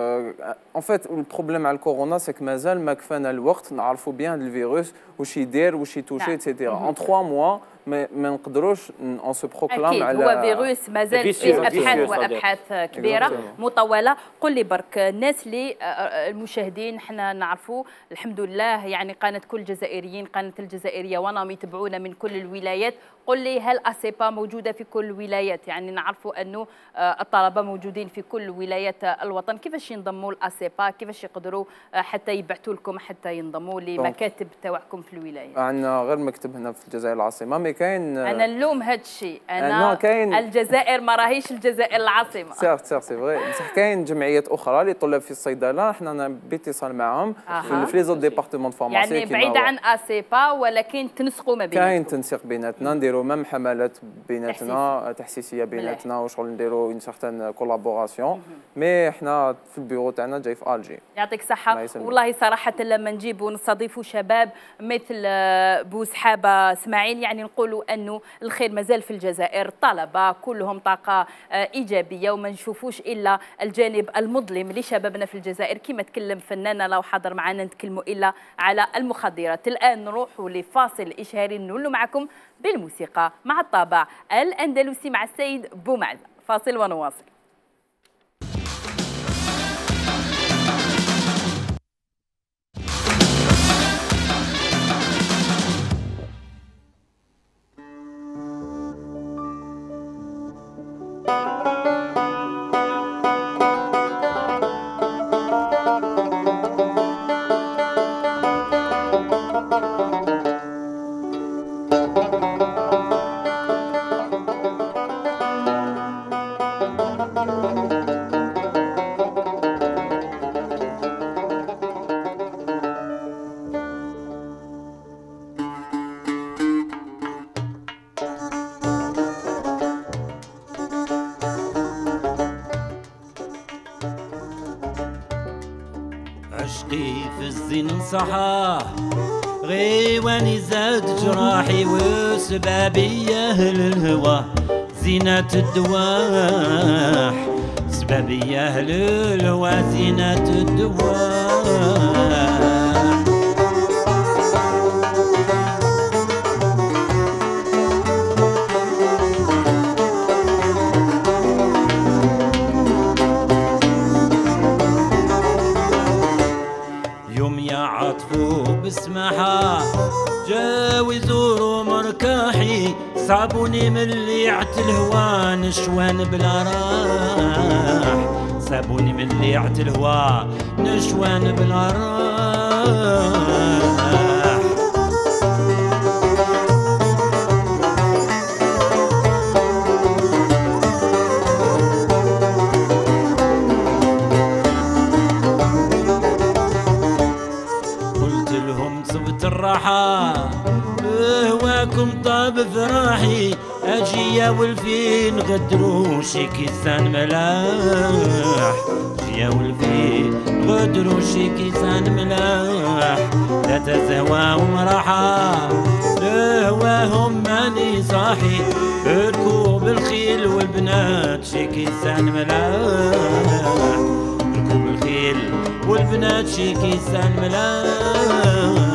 en fait ال problème مع الكورونا c'est que مازال ما كفانا الوقت نعرفوا bien الفيروس واش يدير واش يتوشي. et cetera en 3 mois ما ما نقدروش on se proclame على هو فيروس مازال فيه ابحاث. وابحاث كبيره. مطوله قل لي برك الناس اللي آه، آه، المشاهدين إحنا نعرفوا الحمد لله يعني قناة كل الجزائريين قناة الجزائرية ونام يتبعونا من كل الولايات قل لي هل أسيبا موجودة في كل الولايات يعني نعرفوا انه آه، الطلبة موجودين في كل ولايات الوطن. كيفاش ينضموا لأسيبا؟ كيفاش يقدروا آه، حتى يبعثوا لكم حتى ينضموا لمكاتب تاعكم في الولاية؟ عندنا غير مكتب هنا في الجزائر العاصمة mais كاين أنا نلوم هذا الشيء. آه، non، كاين- الجزائر ما راهيش الجزائر العاصمة. sûr sûr c'est vrai بصح كاين جمعيات أخرى لطلاب في الصيدلة حنا باتصال معاهم أها. في les autres départements pharmacie يعني بعيدة عن أسيبا ولكن تنسقوا ما بينكم كاين تنسيق بيناتنا نديروا même حملات بيناتنا تحسيسية. بيناتنا وشغل نديروا une certaine collaboration mais حنا في البيرو تاعنا جاي في ألجي. يعطيك يسلمك. والله صراحة لما نجيبوا نستضيفوا شباب مثل بوسحابة إسماعيل يعني نقولوا أنه الخير مازال في الجزائر. الطلبة كلهم طاقة آه، إيجابية وما نشوفوش إلا الجانب المظلم لشبابنا في الجزائر. كما تكلم فنانة لو حضر معنا نتكلموا إلا على المخدرات. الآن نروحوا لفاصل إشهاري نولوا معكم بالموسيقى مع الطابع الأندلسي مع السيد بومعزة فاصل ونواصل. في الزين صحاه غيواني زاد جراحي وسبابي أهل الهوى. زينة الدواح سبابي أهل الوازنة الدواء يوم صابوني من اللي الهوى نشوان بلا راح. صابوني من اللي الهوى نشوان بلا راح. والفين غدروا كيسان ملاح. يا والفين غدروا كيسان ملاح. لا تزهوا ومراحة هواهم ماني صاحي. ركوب الخيل والبنات شي كيسان ملاح. ركوب الخيل والبنات شي كيسان ملاح.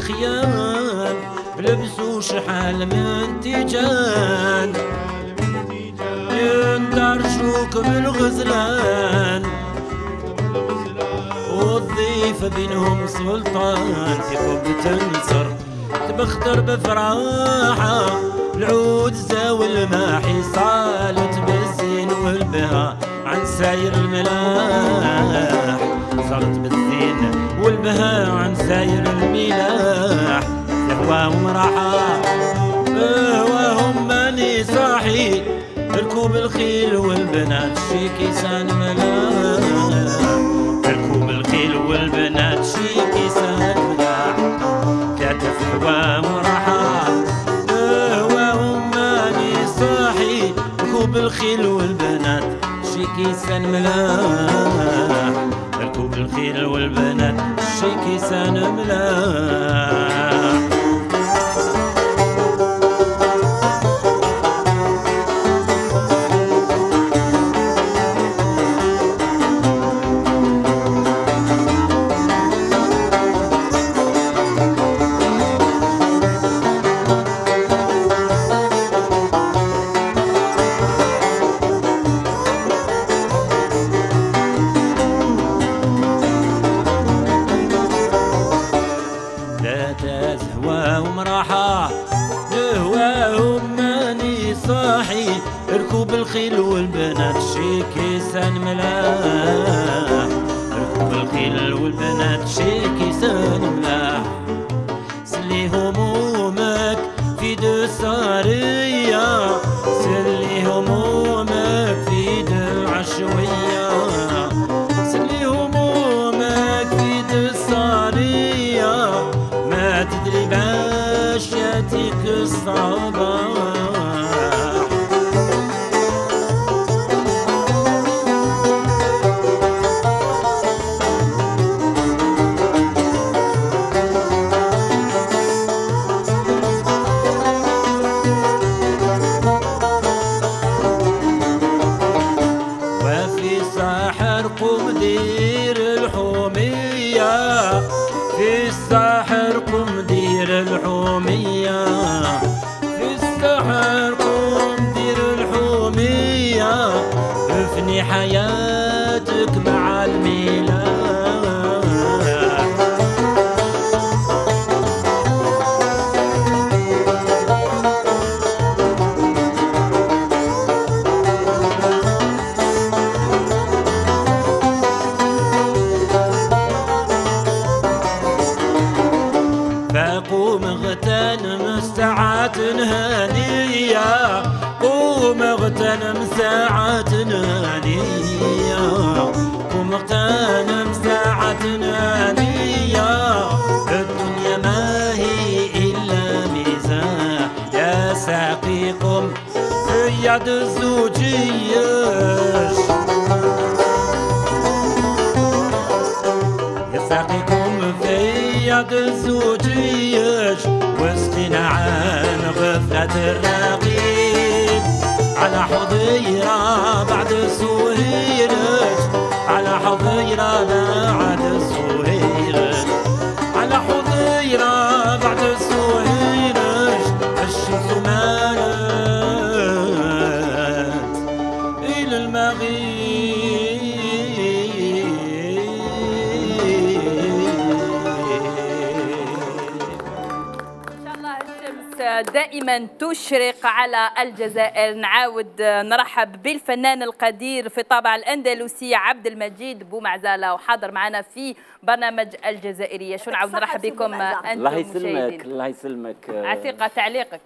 خيام لبسوا شحال من تيجان. يندرجوك بالغزلان والضيف بينهم سلطان. في قبة النصر تبختر بفراحة. العود زاوي الماحي صالت بالزين والبها عن ساير الملاح. صارت بالزين والبها عن ساير الملاح زهوة ومراحة هواهم ماني صاحي ركوب الخيل والبنات شي كيسان ملاح. ركوب الخيل والبنات شي كيسان ملاح. كتف حوام وراحة هواهم ماني صاحي ركوب الخيل والبنات شي كيسان ملاح. الخيل والبنات شي كيسان ملاح دائما تشرق على الجزائر. نعاود نرحب بالفنان القدير في طابع الأندلسي عبد المجيد بومعزالة وحاضر معنا في برنامج الجزائرية. شو نعاود نرحب بكم أنتم الله يسلمك الله يسلمك عتيقة تعليقك.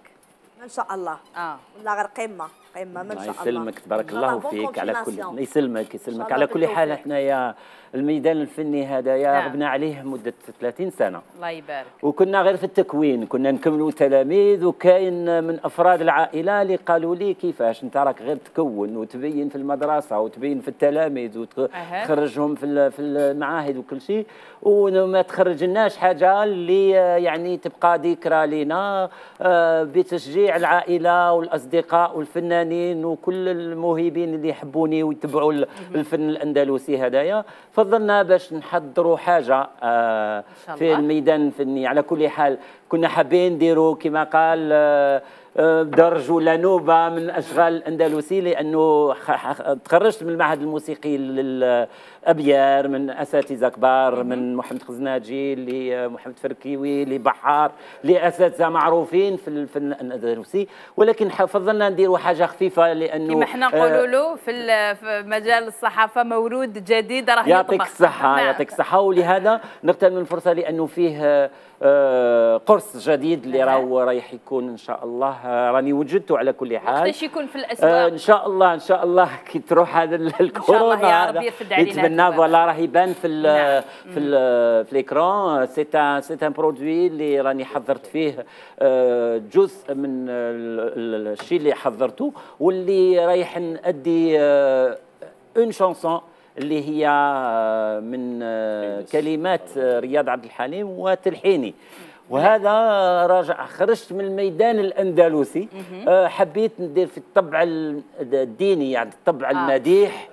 إن شاء الله. آه. والله غير قمة قمة ما شاء الله. يسلمك تبارك الله فيك على كل. يسلمك يسلمك. على كل حال بالتوفيق. الميدان الفني هذا يا نعم. غبنا عليه مدة 30 سنة. الله يبارك. وكنا غير في التكوين كنا نكملوا تلاميذ وكاين من أفراد العائلة اللي قالوا لي كيفاش أنت راك غير تكون وتبين في المدرسة وتبين في التلاميذ. وتخرجهم في في المعاهد وكل شيء. وما تخرجناش حاجة اللي آه، يعني تبقى ذكرى لنا آه، بتشجيع العائلة والأصدقاء والفنانين وكل الموهبين اللي يحبوني ويتبعوا ال- الفن الأندلسي هدايا فضلنا باش نحضروا حاجة آه، في. الميدان الفني على كل حال كنا حابين نديروا كما قال آه، آه، درج ولا نوبه من أشغال الاندلسي لأنه تخرجت من المعهد الموسيقي للابيار من أساتذة كبار من محمد خزناجي لمحمد فركيوي لبحار لاساتذه معروفين في الفن الأندلسي. ولكن فضلنا نديروا حاجة خفيفة لأنه كما إحنا آه، نقولوا له في ال- في مجال الصحافة مولود جديد راه يعطيك. الصحة نعم. يعطيك الصحة. ولهذا نغتنم الفرصة لأنه فيه آه، قرص جديد اللي نعم. راهو رايح يكون إن شاء الله آه، راني وجدته على كل حال. وقتاش يكون في آه، الاسواق إن شاء الله إن شاء الله كي تروح هذا ال- الكورونا يا هذا ربي يرفد علينا. هذا voilà راه يبان في ال نعم. في ال في l'écran c'est un c'est un produit اللي راني حضرت فيه جزء من ال- ال- الشيء اللي حضرته واللي رايح نأدي une chanson اللي هي من كلمات رياض عبد الحليم وتلحيني وهذا راجع خرجت من الميدان الاندلسي حبيت ندير في الطبع ال- الديني يعني الطبع آه. المديح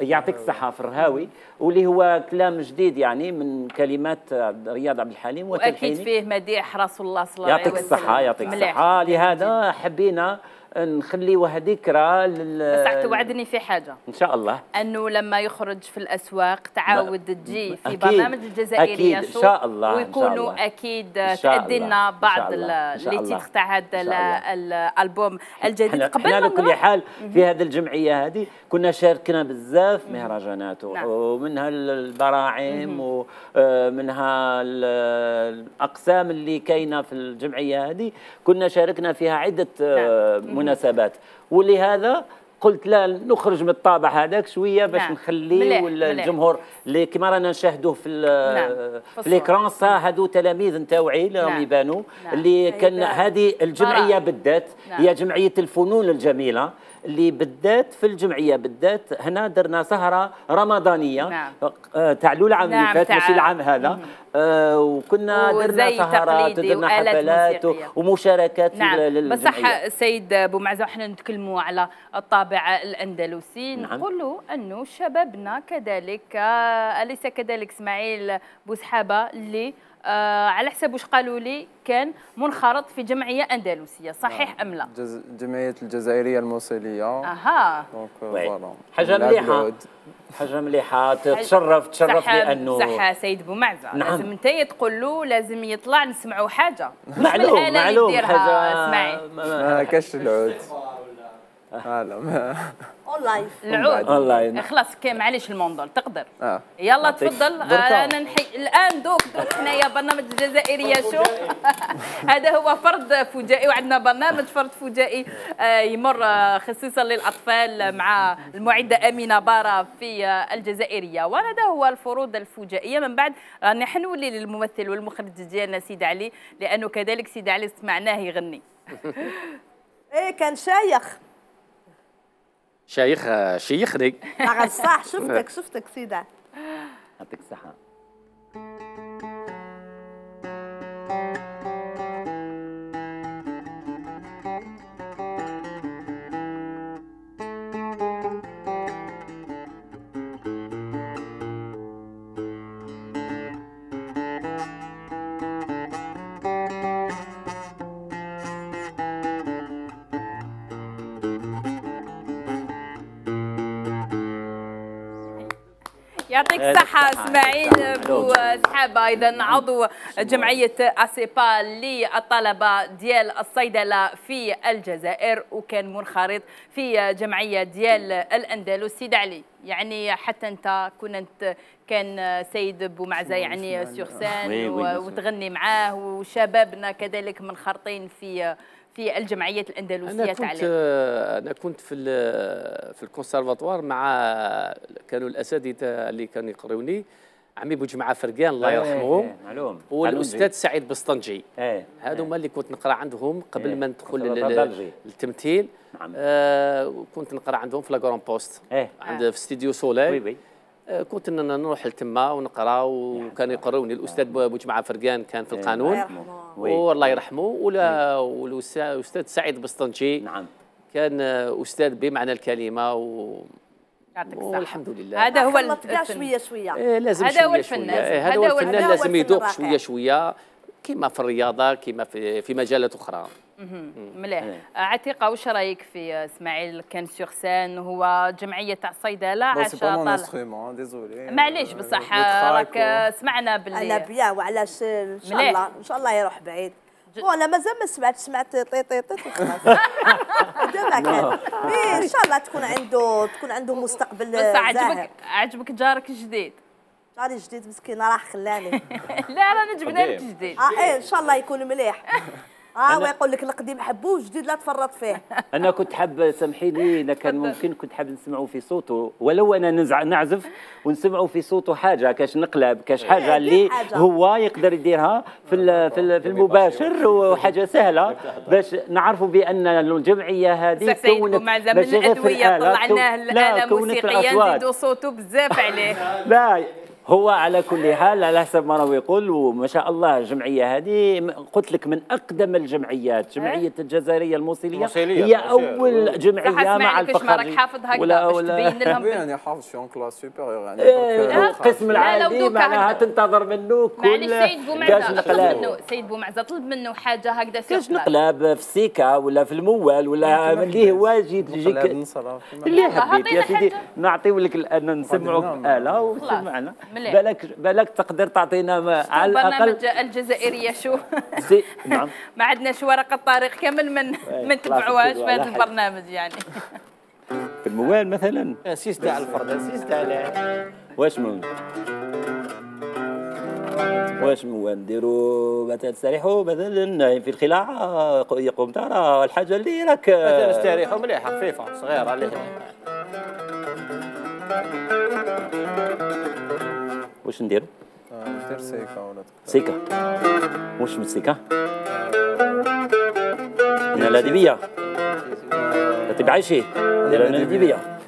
يعطيك الصحة في الرهاوي واللي هو كلام جديد يعني من كلمات رياض عبد الحليم وأكيد وتلحيني. فيه مديح رسول الله صلى الله عليه يعطيك وسلم. الصحة يعطيك. الصحة. لهذا حبينا نخليوها ذكرى لل بس توعدني في حاجة إن شاء الله أنه لما يخرج في الأسواق تعاود تجي في أكيد. برنامج الجزائرية أكيد. إن شو شاء الله. ويكونوا الله. أكيد الله. لنا بعض اللي. تيتر هذا شاء ال- الألبوم الجديد قبل إحنا ما على كل حال في هذه الجمعية هذه كنا شاركنا بزاف مهرجانات نعم. ومنها البراعم ومنها الأقسام اللي كاينة في الجمعية هذه كنا شاركنا فيها عدة آه، نعم. مناسبات ولهذا قلت لا نخرج من الطابع هذاك شوية باش نعم. نخلي مليح، وال- مليح. الجمهور اللي كما رانا نشاهدوه في نعم. في صا هادو تلاميذ نتاوعي اللي راهم نعم. يبانوا نعم. اللي كان هذه الجمعية. بالذات نعم. هي جمعية الفنون الجميلة اللي بالذات في الجمعية بالذات هنا درنا سهرة رمضانية. نعم. آه، تاع العام نعم، اللي فات تاع- ماشي العام هذا. آه، وكنا درنا سهرات ودرنا حفلات. ومشاركات نعم. للجمعية. بصح السيد أبو معزة إحنا نتكلموا على الطابع الأندلسي. نعم. نقولوا أنه شبابنا كذلك أليس كذلك إسماعيل بوسحابة اللي آه على حسب واش قالوا لي كان منخرط في جمعية أندلسية صحيح أم لا؟ جز... جمعية الجزائرية الموصليه أها. donc oui. voilà حاجة مليحة. حاجة مليحة. تشرف تشرف صح لأنه صح سيد بومعزه نعم. لازم أنت تقول له لازم يطلع نسمعوا حاجة. معلوم معلوم. حاجة اسماعيل ما كاش العود. لا ما اون لايف العود. خلاص كي معليش الموندول تقدر. آه. يلا تفضل. أنا نحي الآن دوك دوك. حنايا برنامج الجزائريه شو. هذا هو فرد فجائي. وعندنا برنامج فرد فجائي آه، يمر آه، خصيصا للأطفال مع المعدة أمينة بارا في آه، الجزائرية. وهذا هو الفروض الفجائية. من بعد راني حنولي للممثل والمخرج ديالنا سيد علي لأنه كذلك سيد علي سمعناه يغني. إيه كان شايخ. شيخ شيخني نعم صح شفتك شفتك سيدة. يعطيك الصحة. يعطيك يعطيك الصحة. إسماعيل يعطيك بو سحابة. أيضا عضو جمعية أسيبا للطلبة ديال الصيدلة في الجزائر وكان منخرط في جمعية ديال الأندلس سيد علي يعني حتى أنت كنت كان سيد بومعزة يعني sur scène oui، oui، و- وتغني معاه وشبابنا كذلك منخرطين في في الجمعية الأندلسية أنا كنت تعليم أنا كنت في ال- في الكونسرفاتوار مع كانوا الأساتذة اللي كانوا يقروني. عمي بوجمعه فرقان الله إيه، يرحمه. إيه، معلوم. والأستاذ سعيد بسطنجي. إيه هذوما اللي كنت نقرأ عندهم قبل إيه. ما ندخل كونسرفاتوار لل- بلجي. التمثيل نعم. آه كنت نقرأ عندهم في la Grande Poste إيه. عند في استديو سولاي oui oui. آه، كنت نروح لتما ونقرا وكانوا يقروني الأستاذ بوجمعه فرقان كان في إيه. القانون الله يرحمه. oui. والله يرحمه ولا والاستاذ سعيد بسطنجي نعم كان أستاذ بمعنى الكلمة و... والحمد لله هذا هو الفن. شوية شوية إيه لازم هذا هو شوية الفن. إيه هذا هو الفنان الفن. لازم يذوق شوية شوية كما في الرياضه كما في في مجالات أخرى. مليح. إيه. عتيقة واش رأيك في إسماعيل كان سور سان؟ هو جمعية تاع الصيدلة عاش طال. ديزولي معليش بصح راك سمعنا أنا باللي بيا وعلاش إن شاء. الله إن شاء الله يروح بعيد. هو أنا مازال ما سمعت سمعت طي طي طي وخلاص كان. إيه، إن شاء الله تكون عنده تكون عنده مستقبل بس زاهر. عجبك عجبك جارك الجديد؟ جاري جديد مسكين راه خلاني. لا رانا جبنا لك. جديد. آه إيه إن شاء الله يكون مليح. آه ويقول لك القديم حبوه الجديد لا تفرط فيه. أنا كنت حاب سامحي لي إذا كان ممكن كنت حاب نسمعوا في صوته ولو أنا نزع نعزف ونسمعوا في صوته حاجة كاش نقلب كاش حاجة دير اللي. هو يقدر يديرها في ال- في ال- في المباشر وحاجة سهلة. باش نعرفوا بأن الجمعية هذه بصح سيد بومعزه من ماشي غير في الأدوية طلعناه الآلة كونت الأصوات. نزيدوا صوته بزاف عليه. لا هو على كل حال على حسب ما راهو يقول وما شاء الله الجمعية هذه قلت لك من أقدم الجمعيات جمعية الجزائرية الموصلية. الموصلية، هي. أول جمعية مع الفخر حافظ هكذا ولا باش ولا. تبين لهم. راني حافظ en classe supérieure يعني؟ إيه، القسم العادي دوكا معناها. تنتظر منه كل معليش سيد كاش بومعزة طلب نقلاب. منه سيد بومعزة طلب منه حاجة هكذا كاش. نقلاب في السيكا ولا في الموال ولا اللي هو يجي يجيك. اللي حبيت يا سيدي. نعطيو لك نسمعوك. نعم. خلاص، وسمعنا مليح. بالك بالك تقدر تعطينا ما- على الأقل الجزائرية شو؟ سي نعم ما عندناش ورقه طريق كامل من ما خلاص، نتبعوهاش في هذا. البرنامج يعني. في الموال مثلا. سيس تاع الفرد سيس تاع واش من واش من نديروا مثلا تستريحوا مثلا في الخلاع يقوم ترى الحاجة اللي راك مثلا استريحوا مليحه خفيفة صغيرة اللي واش نديروا دير سيكا ولا سيكا. واش من سيكا؟ من الادبيه تبع عايشي دير أنا الادبيه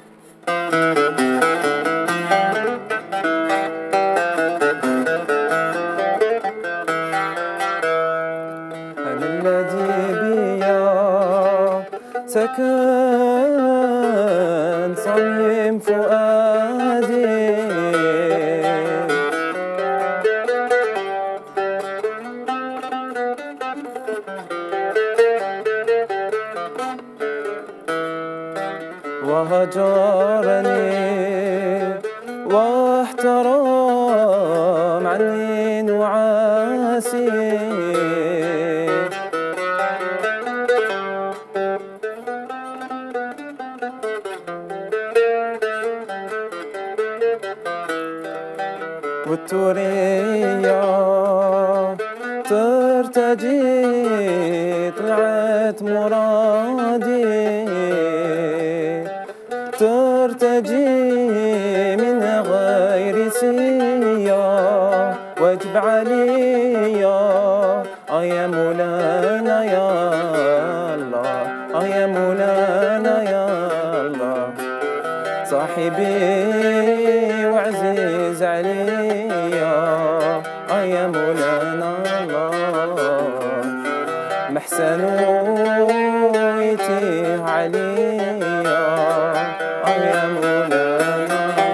عليا آه يا مولانا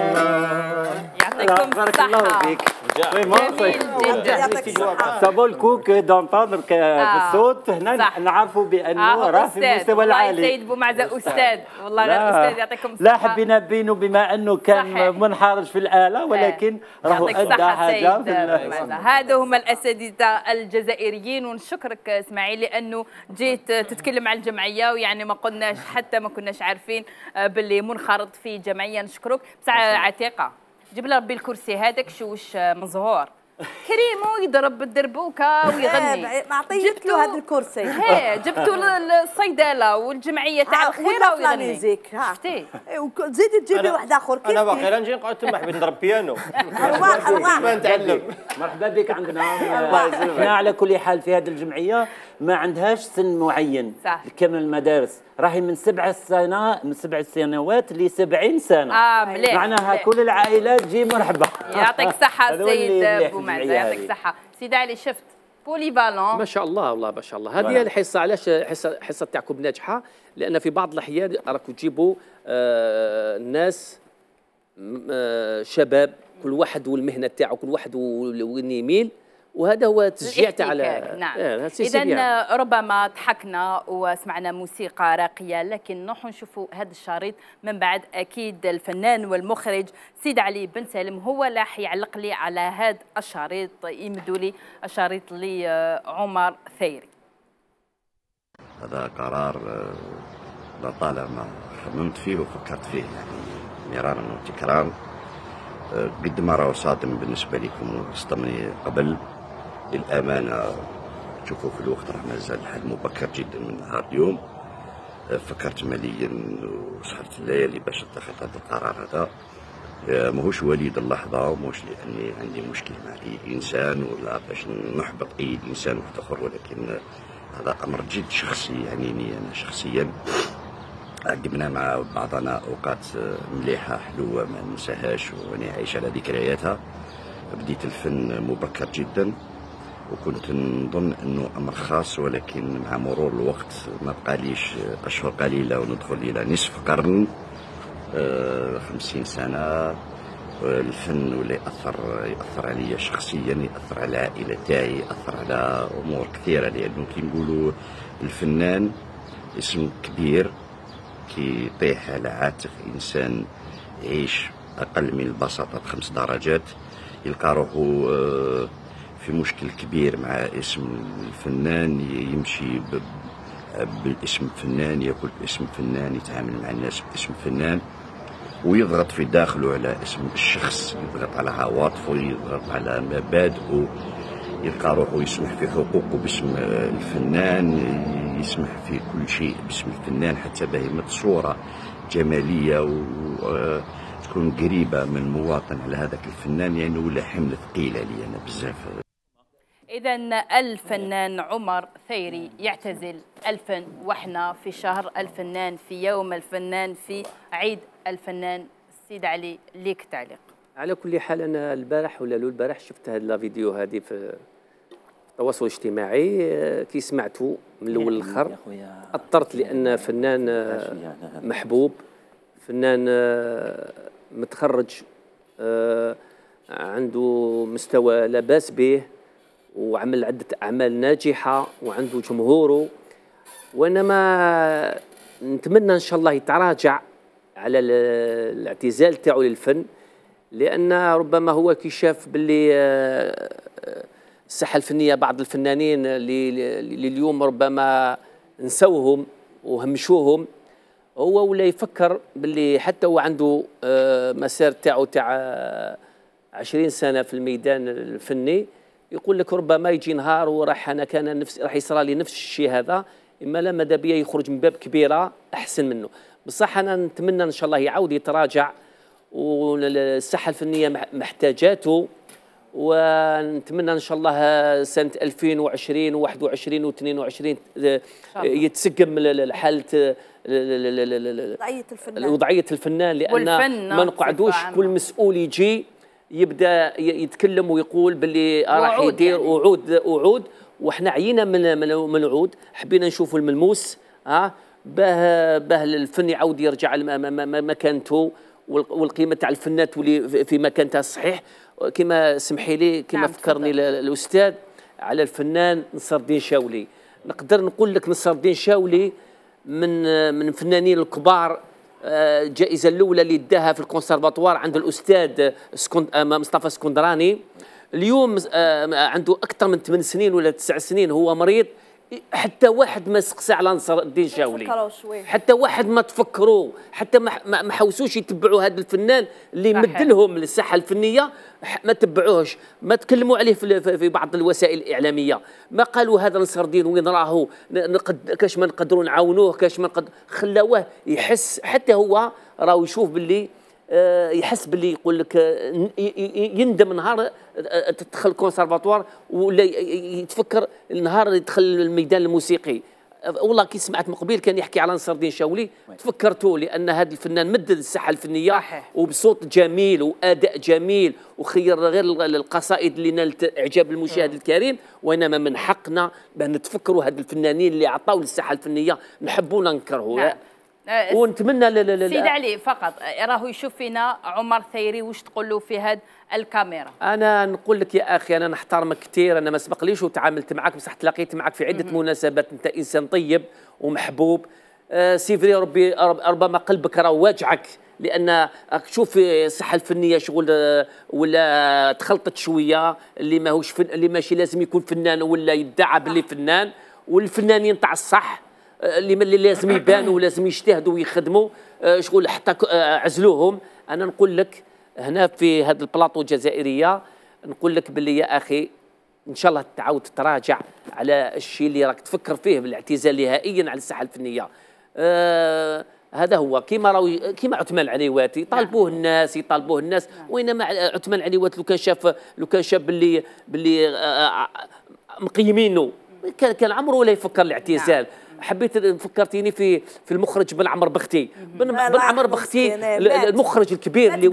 الله يعطيكم بارك الله الصحه فيك جميل جدا يعطيك الصحة ça vaut le coup d'entendre بالصوت هنا. نعرفوا بانه راه في. المستوى العالي سيد بومعزه أستاذ والله غير لا. أستاذ يعطيكم الصحه لا حبينا نبينه بما انه كان. متخرج في الاله ولكن راهو يعطيك ادى حاجة. هذا هم الأساتذة الجزائريين ونشكرك إسماعيل لأنه جيت تتكلم على الجمعية ويعني ما قلناش حتى ما كناش عارفين آه، باللي منخرط في جمعيه نشكرك. بصح عتيقة. جيب لي ربي الكرسي هذاك شوش آه، مزهور. كريمو يضرب بالدربوكة ويغني. إيه، ما عطيت له هذا الكرسي. هي جبتوا للصيدله والجمعية تاع ها، الخيرة ويغني. شفتي؟ إيه، زيد تجيب لي أنا- واحد آخر. كيف أنا باقي لا نجي نقعد تما حبيت نضرب بيانو. أرواح أرواح. ما نتعلم. مرحبا بك عندنا. إحنا على كل حال في هذه الجمعية ما عندهاش سن معين. صح. كامل المدارس. راهي من سبع سنة من سبع سنوات ل 70 سنة. آه مليح معناها مليح. كل العائلات تجي مرحبا. يعطيك اللي سيد بومعزة يعطيك هذه. الصحة سيدي علي شفت؟ بولي بالون ما شاء الله والله ما شاء الله. هذه. هي الحصة علاش حصه حصة تاعكم ناجحة؟ لأن في بعض الأحيان راكم تجيبوا آه ناس آه شباب كل واحد والمهنة تاعو كل واحد وين يميل. وهذا هو تشجيع تاع نعم. آه، بيان. اذا ربما ضحكنا وسمعنا موسيقى راقية لكن نروحوا نشوفوا هذا الشريط من بعد أكيد الفنان والمخرج سيد علي بن سالم هو اللي راح يعلق لي على هذا الشريط يمدوا لي الشريط لعمر ثيري. هذا قرار آه، لطالما خممت فيه وفكرت فيه يعني مرارا وتكرارا آه، قد ما راه صادم بالنسبة لكم وصدمني قبل. للأمانة تشوفوا في الوقت راه مازال الحال مبكر جدا من نهار اليوم. آه، فكرت ماليا وسهرت الليالي باش اتخذ هذا القرار هذا. آه، ماهوش وليد اللحظة ماهوش لأني عندي مشكل مع أي إنسان ولا باش نحبط أي إنسان واحد آخر. ولكن هذا أمر جد شخصي يعنيني أنا شخصيا قمنا مع بعضنا أوقات آه، مليحة حلوة ما ننساهاش وأنا عايش على ذكرياتها. بديت الفن مبكر جدا. وكنت نظن أنه أمر خاص ولكن مع مرور الوقت ما بقاليش أشهر قليلة وندخل إلى نصف قرن آه، خمسين سنة الفن ولا ياثر يأثر عليا شخصيا يأثر على العائله تاعي يأثر على أمور كثيرة لأنه كي نقولوا الفنان اسم كبير كي يطيح على عاتق إنسان يعيش أقل من البساطة بخمس درجات يلقى روحه آه، في مشكل كبير مع اسم الفنان يمشي بالاسم فنان ياكل باسم فنان يتعامل مع الناس باسم فنان ويضغط في داخله على اسم الشخص يضغط على عواطفه يضغط على مبادئه يلقى روحه يسمح في حقوقه باسم الفنان يسمح في كل شيء باسم الفنان حتى بهيمة صورة جمالية وتكون قريبة من المواطن على هذاك الفنان يعني ولا حمل ثقيل علي أنا بزاف. إذا ألفنان عمر ثيري يعتزل الفن وإحنا في شهر ألفنان في يوم ألفنان في عيد ألفنان. سيد علي ليك تعليق. على كل حال أنا البارح ولا لو البارح شفت هذا الفيديو هذه في التواصل الاجتماعي آه، كي سمعته من الأول للآخر. اثرت لأن فنان آه، محبوب. فنان آه، متخرج عنده مستوى لا باس به. وعمل عدة أعمال ناجحة وعنده جمهوره. وأنا ما نتمنى إن شاء الله يتراجع على ال- الاعتزال تاعو للفن لأن ربما هو كي شاف باللي آه، آه، الساحة الفنية بعض الفنانين اللي اليوم ربما نسوهم وهمشوهم هو ولا يفكر باللي حتى هو عنده آه، مسار تاعو تاع آه، 20 سنة في الميدان الفني. يقول لك ربما يجي نهار وراح أنا كان نفس راح يصرى لي نفس الشيء هذا إما لا ماذا بيا؟ يخرج من باب كبيرة أحسن منه. بصح أنا نتمنى إن شاء الله يعاود يتراجع والساحة الفنية مح- محتاجاته ونتمنى إن شاء الله سنة 2020 و21 و22 يتسقم حاله وضعية الفنان. لأن ما نقعدوش. كل مسؤول يجي يبدأ يتكلم ويقول باللي راح وعود يدير يعني. وعود وعود. وإحنا عينا من من من العود. حبينا نشوفوا الملموس ها؟ باه باه الفن يعاود يرجع لمكانته والقيمة تاع الفنات تولي في- مكانتها الصحيح كما سمحي لي كما نعم، فكرني ال- الأستاذ على الفنان نصر الدين شاولي. نقدر نقول لك نصر الدين شاولي من من الفنانين الكبار الجائزة الأولى اللي داها في الكونسرفاتوار عند الأستاذ سكند آه، مصطفى سكندراني. اليوم آه، عنده أكثر من 8 سنين ولا 9 سنين. هو مريض حتى واحد ما سقسى على نصر الدين شاولي. حتى واحد ما تفكروا حتى ما ما حوسوش يتبعوا هذا الفنان اللي. مد لهم للساحة الفنية ما تبعوهش. ما تكلموا عليه في بعض الوسائل الإعلامية. ما قالوا هذا نصر الدين وين راهو. نقد كاش ما نقدروا نعاونوه كاش ما نقدر خلاوه يحس حتى هو راهو يشوف باللي يحس باللي يقول لك آه، يندم نهار آه، تدخل كونسرفاتوار ولا يتفكر النهار يدخل الميدان الموسيقي والله كي سمعت من قبيل كان يحكي على نصر الدين شاولي تفكرته لأن هذا الفنان مدد الساحة الفنية صحيح. وبصوت جميل وأداء جميل وخير غير ال- القصائد اللي نالت إعجاب المشاهد الكريم وإنما من حقنا بأن نتفكروا هاد الفنانين اللي عطاو للساحة الفنية نحبوا ننكرهوا نعم. آه، ونتمنى سيد علي فقط راهو يشوف فينا عمر ثيري واش تقول له في هاد الكاميرا؟ أنا نقول لك يا أخي أنا نحترمك كثير أنا ما سبقليش وتعاملت معك بصح تلاقيت معك في عدة مناسبات. أنت إنسان طيب ومحبوب. آه c'est vrai ربي رب- ربما قلبك راه واجعك لأن راك تشوف الصحة الفنية شغل ولا تخلطت شوية اللي ماهوش اللي ماشي لازم يكون فنان ولا يدعى باللي فنان والفنانين تاع الصح اللي لازم يبانوا ولازم يجتهدوا ويخدموا. آه، شغل حتى آه، عزلوهم. أنا نقول لك هنا في هذا البلاطو الجزائرية نقول لك باللي يا أخي إن شاء الله تعاود تتراجع على الشيء اللي راك تفكر فيه بالاعتزال نهائيا على الساحة الفنية. آه هذا هو. كيما راهو كيما عثمان العنيواتي يطالبوه الناس يطالبوه الناس. وإنما عثمان العنيوات لو كان شاف لو كان شاف باللي باللي آه، آه، مقيمينه. كان كان عمره ولا يفكر الاعتزال. حبيت فكرتيني في في المخرج بن عمر بختي بن, بن عمر بختي. المخرج الكبير اللي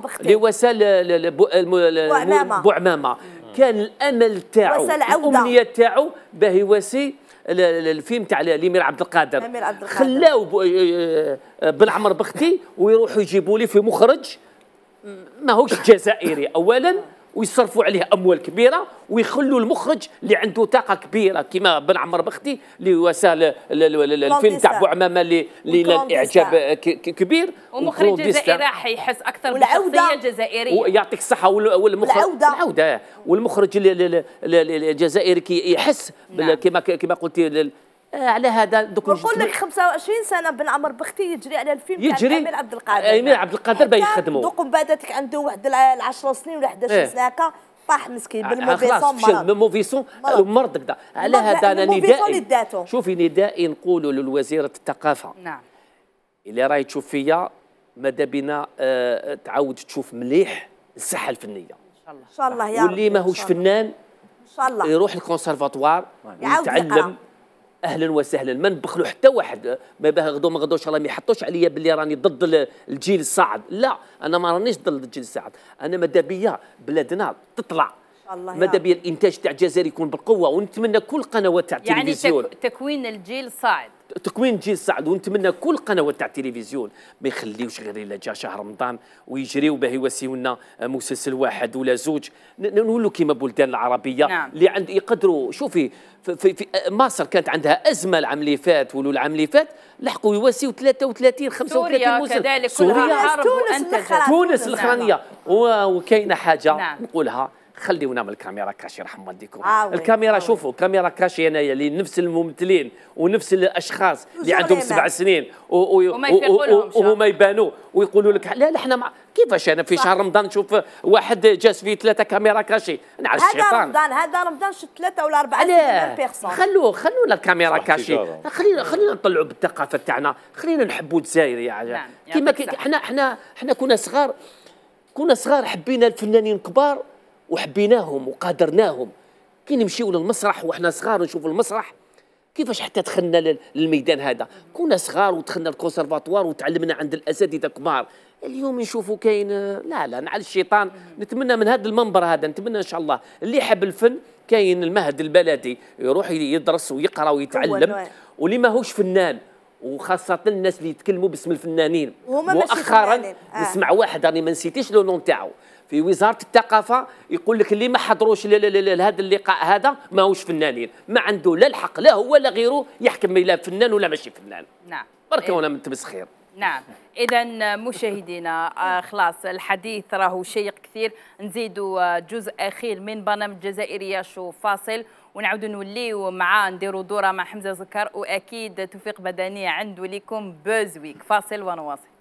بختي. اللي بوعمامة. بوعمامه كان الأمل تاعو. الأمنية تاعو باه يواسي ال- ال- الفيلم تاع الامير عبد القادر الأمير عبد القادر. خلاو بن عمر بختي ويروحوا يجيبوا لي في مخرج ماهوش جزائري اولا ويصرفوا عليه أموال كبيرة ويخلوا المخرج اللي عنده طاقة كبيرة كما بن عمر بختي اللي وسال ال- ال- ال- الفيلم تاع بوعمامه اللي اللي له والكلونديستان. إعجاب ك- ك- كبير ومخرج. جزائري راح يحس أكثر. بالشخصية الجزائرية ويعطيك الصحة وال- والمخرج والعودة. العودة والمخرج ال- ال- ال- ال- الجزائري كي يحس بال- كما كما قلتي على هذا دوك ونقول لك 25 سنة بن عمر بختي يجري على الفيلم تاع يجري؟ الأمير عبد القادر. الأمير عبد القادر باين يخدموا دوك من بعد هذيك عنده واحد ال 10 سنين ولا 11 إيه. سنه هكا طاح مسكين آه، بال mauvais sang فشل مرض. mauvais sang مرض. كذا على هذا أنا ندائي. لذاته. شوفي ندائي نقولوا لوزيرة الثقافة. نعم. اللي راهي تشوف فيا ماذا بنا آه، تعاود تشوف مليح الساحة الفنية. إن شاء الله. يا واللي ربي، ماهوش إن شاء الله. فنان إن شاء الله. يروح الكونسرفاتوار. ويتعلم أهلا وسهلا. ما نبخلوا حتى واحد. ما باه غدو ما غدوش. الله ما يحطوش عليا باللي راني ضد ال- الجيل الصاعد. لا أنا ما رانيش ضد الجيل الصاعد. أنا ماذا بيا؟ بلادنا تطلع. ماذا بيا؟ الإنتاج تاع الجزائر يكون بالقوة. ونتمنى كل قنوات تاع يعني التلفزيون. تك... تكوين الجيل صاعد تكوين الجيل الصاعد ونتمنى كل قنوات تاع التلفزيون ما يخليوش غير إلا جا شهر رمضان ويجريو باه يوسيو لنا مسلسل واحد ولا زوج. ن- نقولوا كيما بلدان العربية نعم. اللي عند يقدروا شوفي في, في, في مصر كانت عندها أزمة العام اللي فات ولو العام اللي فات لحقوا يواسيو 33 35 سوريا مسلسل كذلك كلها حرب تونس نعم. الأخرانية. و- وكاينة حاجة نعم. نقولها. خليونا من ال caméra cachée رحم والديكم آه الكاميرا آه شوفوا caméra cachée انايا اللي نفس الممثلين ونفس الأشخاص اللي عندهم سبع. سنين و- و- وما و- يفيقوا و- لهمش. وهما يبانوا ويقولوا لك لا لا إحنا مع كيفاش أنا في شهر رمضان نشوف واحد جالس فيه ثلاثة caméra cachée؟ نعرف هذا الشيطان. رمضان هذا رمضان شفت ثلاثة ولا أربعة la personne. خلوا خلونا الكاميرا كاشي. خلينا خلينا نطلعوا بالثقافة تاعنا. خلينا نحبوا الجزائر يا عجل نعم، كيما. إحنا إحنا إحنا كنا صغار كنا صغار حبينا الفنانين كبار وحبيناهم وقادرناهم. كي نمشيو للمسرح وإحنا صغار نشوفوا المسرح كيفاش حتى دخلنا لل- للميدان هذا؟ كنا صغار ودخلنا الكونسرفاتوار وتعلمنا عند الأساتذة كبار اليوم نشوفوا كاين لا لا نعل الشيطان. نتمنى من هذا المنبر هذا نتمنى إن شاء الله. اللي يحب الفن كاين المهد البلدي يروح يدرس ويقرأ ويتعلم. واللي ماهوش فنان وخاصة الناس اللي يتكلموا باسم الفنانين. مؤخرا. آه. نسمع واحد راني ما نسيتيش لو نون تاعو. في وزارة الثقافة يقول لك اللي ما حضروش لهذا اللقاء هذا ماهوش فنانين. ما عنده لا الحق لا هو لا غيره يحكم لا فنان ولا ماشي فنان. نعم. بركة وأنا من تمسخير نعم. اذا مشاهدينا آه، خلاص الحديث راهو شيق كثير. نزيدوا آه، جزء أخير من برنامج جزائريه شو فاصل. ونعاودوا نوليو معاه نديروا دورة مع حمزة زكار وأكيد توفيق بدنية عنده لكم بوزويك فاصل ونواصل.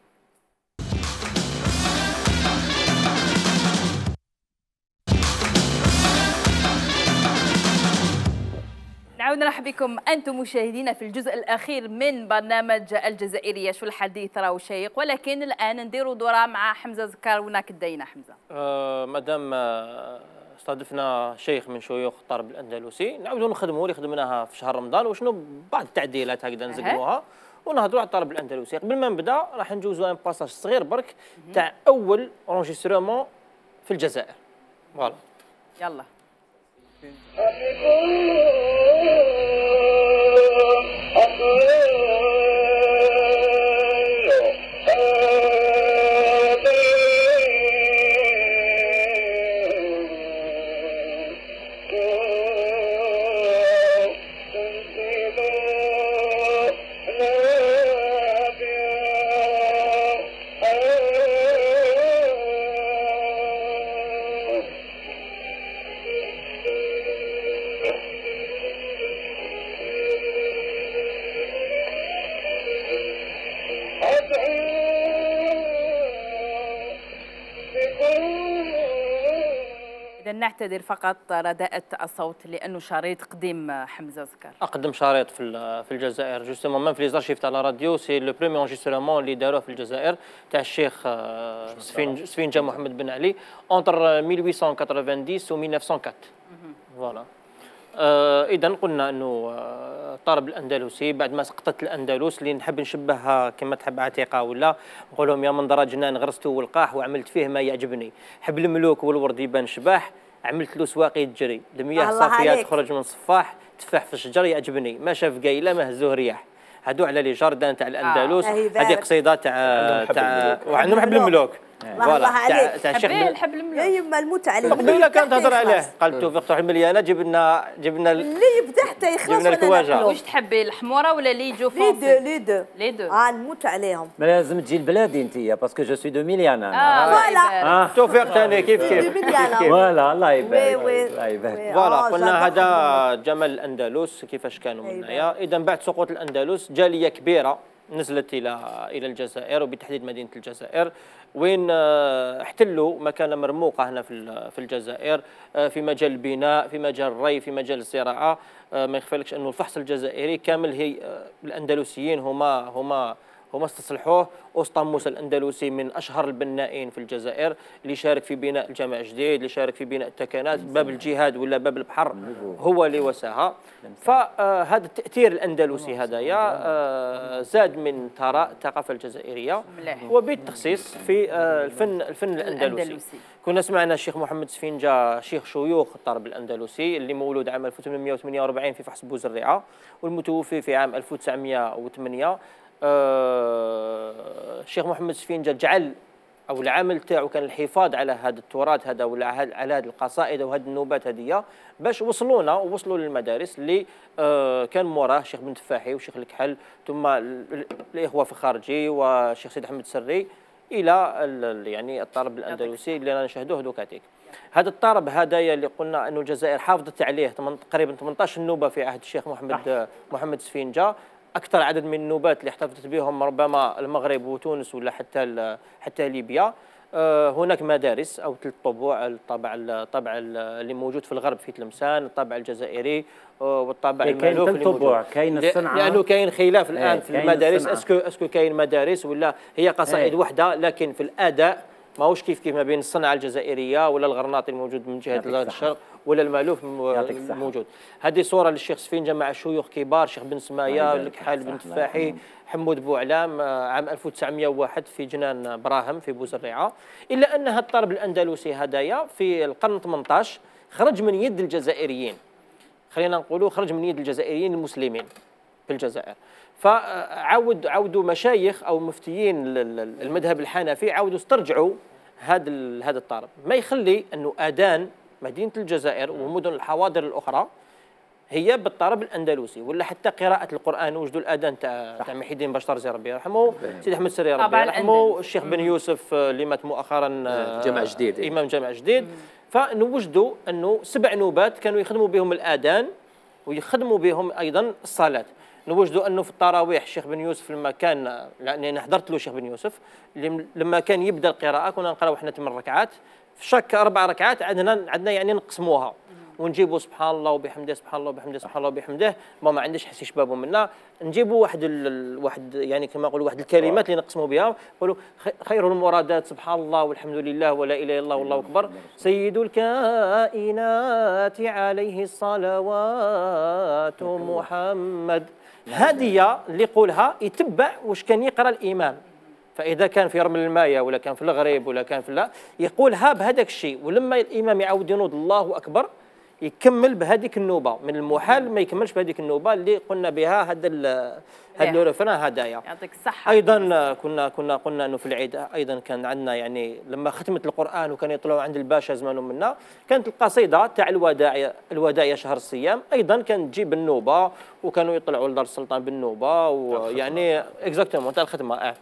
نعود نرحب بكم أنتم مشاهدينا في الجزء الأخير من برنامج الجزائرية. شو الحديث راهو شيق ولكن الآن نديروا دورة مع حمزة زكار وناك دينا حمزة. آه، مادام آه، استضفنا شيخ من شيوخ الطرب الأندلسي. نعاودوا نخدموا اللي خدمناها في شهر رمضان وشنو بعض التعديلات هكذا نزقوها ونهضروا على الطرب الأندلسي. قبل ما نبدأ راح نجوزوا un passage صغير برك تاع أول enregistrement في الجزائر. voilà. يلا. اذا نعتذر فقط رداءة الصوت لأنه شريط قديم حمزة زكار أقدم شريط في ال- في الجزائر. justement même في les archives تاع la radio c'est le premier enregistrement اللي داروه في الجزائر تاع الشيخ آه، سفين سفينجا محمد بن علي entre 1890 و 1904 voilà آه اذا قلنا إنه آه، الطرب الاندلسي بعد ما سقطت الأندلس اللي نحب نشبهها كما تحب عتيقة ولا نقول لهم يا منظر جنان غرست والقاح وعملت فيه ما يعجبني. حب الملوك والورد يبان شباح. عملت له سواقي تجري المياه صافيه. تخرج من صفاح تفاح في الشجر يعجبني ما شاف قايلة ما هزوه رياح هادو على لي جاردان تاع الأندلس الله يبارك. هذه قصيدة تاع تاع. وعندهم حب الملوك الله عليك تاع الشيخ نحب الملوك يما الموت عليك قبيله كانت تهضر عليه. قالت في فتح المليانه جبنا جبنا ال- اللي يبدا حتى يخلص جبنا الكواجة. ناكلو. واش تحبي الحمورة ولا لي جو لي دو فونسي لي دو. لي دو. آه نموت عليهم. ما لازم تجي لبلادي انت parce que je suis de آه voilà. توفيق ثاني كيف كيف. voilà الله يبارك oui الله يبارك. oui. voilà آه، قلنا. هذا جمال الأندلس كيفاش كانوا أيوة. منايا إذا بعد سقوط الأندلس جالية كبيرة. نزلت إلى إلى الجزائر وبالتحديد مدينة الجزائر. وين آه، احتلوا مكانه مرموقه هنا في في الجزائر آه، في مجال البناء في مجال الري في مجال الزراعه آه، ما يخفلكش أنه الفحص الجزائري كامل هي الأندلسيين هما هما هما استصلحوه أسطى الأندلسي من أشهر البنائين في الجزائر اللي شارك في بناء الجامع الجديد اللي شارك في بناء التكنات باب الجهاد ولا باب البحر هو اللي وساها فهذا التأثير الأندلسي هذايا آه، زاد من ثراء الثقافة الجزائرية. وبالتخصيص في آه، الفن الفن الأندلسي. كنا سمعنا الشيخ محمد سفينجا شيخ شيوخ الطرب الأندلسي اللي مولود عام 1848 في فحص بوزريعة والمتوفي في عام 1908 آه، الشيخ محمد سفينجا جعل أو العمل تاعو كان الحفاظ على هذا التراث هذا ولا هاد- على هذه القصائد وهذه النوبات هذه باش وصلونا ووصلوا للمدارس اللي آه، كان موراه الشيخ بن تفاحي والشيخ الكحل ثم ال- ال- الإخوة في الخارجي والشيخ سيد أحمد السري إلى ال- ال- يعني الطرب الأندلسي اللي رانا نشاهدوه دوكاتيك هذا الطرب هدايا اللي قلنا إنه الجزائر حافظت عليه تقريبا 18 نوبه في عهد الشيخ محمد محمد سفينجا. أكثر عدد من النوبات اللي احتفظت بهم ربما المغرب وتونس ولا حتى حتى ليبيا آه، هناك مدارس أو ثلاث طبوع الطبع الطبع اللي موجود في الغرب في تلمسان الطبع الجزائري آه، والطبع كاين المألوف اللي طبوع،. كاين الصنعة. لأنه كاين خلاف الآن إيه، في كاين المدارس. est-ce que est-ce que كاين مدارس ولا هي قصائد إيه. وحدة لكن في الأداء ماهوش كيف كيف ما بين الصنعه الجزائرية ولا الغرناطي الموجود من جهة. الشرق ولا المألوف م- يعطيك الصحة. موجود هذه صورة للشيخ سفينجا مع شيوخ كبار شيخ بن سمايه الكحال فيك. بن الله تفاحي. حمود بوعلام آه، عام 1901 في جنان براهم في بوزريعه إلا أن هذا الطرب الأندلسي هدايا في القرن 18 خرج من يد الجزائريين خلينا نقولوا خرج من يد الجزائريين المسلمين في الجزائر فعود عودوا مشايخ أو مفتيين ال- ال- المذهب الحنفي عودوا استرجعوا هذا ال- هذا الطرب ما يخلي أنه آذان مدينة الجزائر ومدن الحواضر الأخرى هي بالطرب الأندلسي ولا حتى قراءة القرآن. وجدوا الآذان تاع تاع محي الدين بشطرزي ربي يرحمه؟ سيدي أحمد سري ربي يرحمه. الشيخ بن يوسف آه، اللي مات مؤخرا آه، جامع جديد. إمام جامع جديد. فنوجدوا أنه سبع نوبات كانوا يخدموا بهم الآذان ويخدموا بهم أيضا الصلاة. نوجدوا أنه في التراويح الشيخ بن يوسف لما كان لأني أنا حضرت له الشيخ بن يوسف لم- لما كان يبدأ القراءة كنا نقراو إحنا ثمان ركعات. في شك أربع ركعات عندنا عندنا يعني نقسموها. ونجيبوا سبحان الله وبحمده سبحان الله وبحمده سبحان الله وبحمده. ما ما عنديش حسيش بابه منا. نجيبوا واحد ال- واحد يعني كما نقولوا واحد الكلمات اللي نقسموا بها. نقولوا خير المرادات سبحان الله والحمد لله ولا إله إلا الله والله أكبر. سيد الكائنات عليه الصلوات محمد. هذه اللي يقولها يتبع واش كان يقرأ الامام فإذا كان في رمل المايه ولا كان في الغريب ولا كان في لا يقولها بهذاك الشيء. ولما الإمام يعاود ينوض الله أكبر يكمل بهذيك النوبة. من المحال ما يكملش بهذيك النوبة اللي قلنا بها هذا ال- هذا. الرفران هدايا. يعطيك الصحة. أيضا كنا كنا قلنا إنه في العيد أيضا كان عندنا يعني لما ختمت القرآن وكان يطلعوا عند الباشا زمان منا كانت القصيدة تاع الوداع الوداع يا شهر الصيام. أيضا كانت تجيب النوبه وكانوا يطلعوا لدار السلطان بالنوبة ويعني exactement تاع الخدمة آه.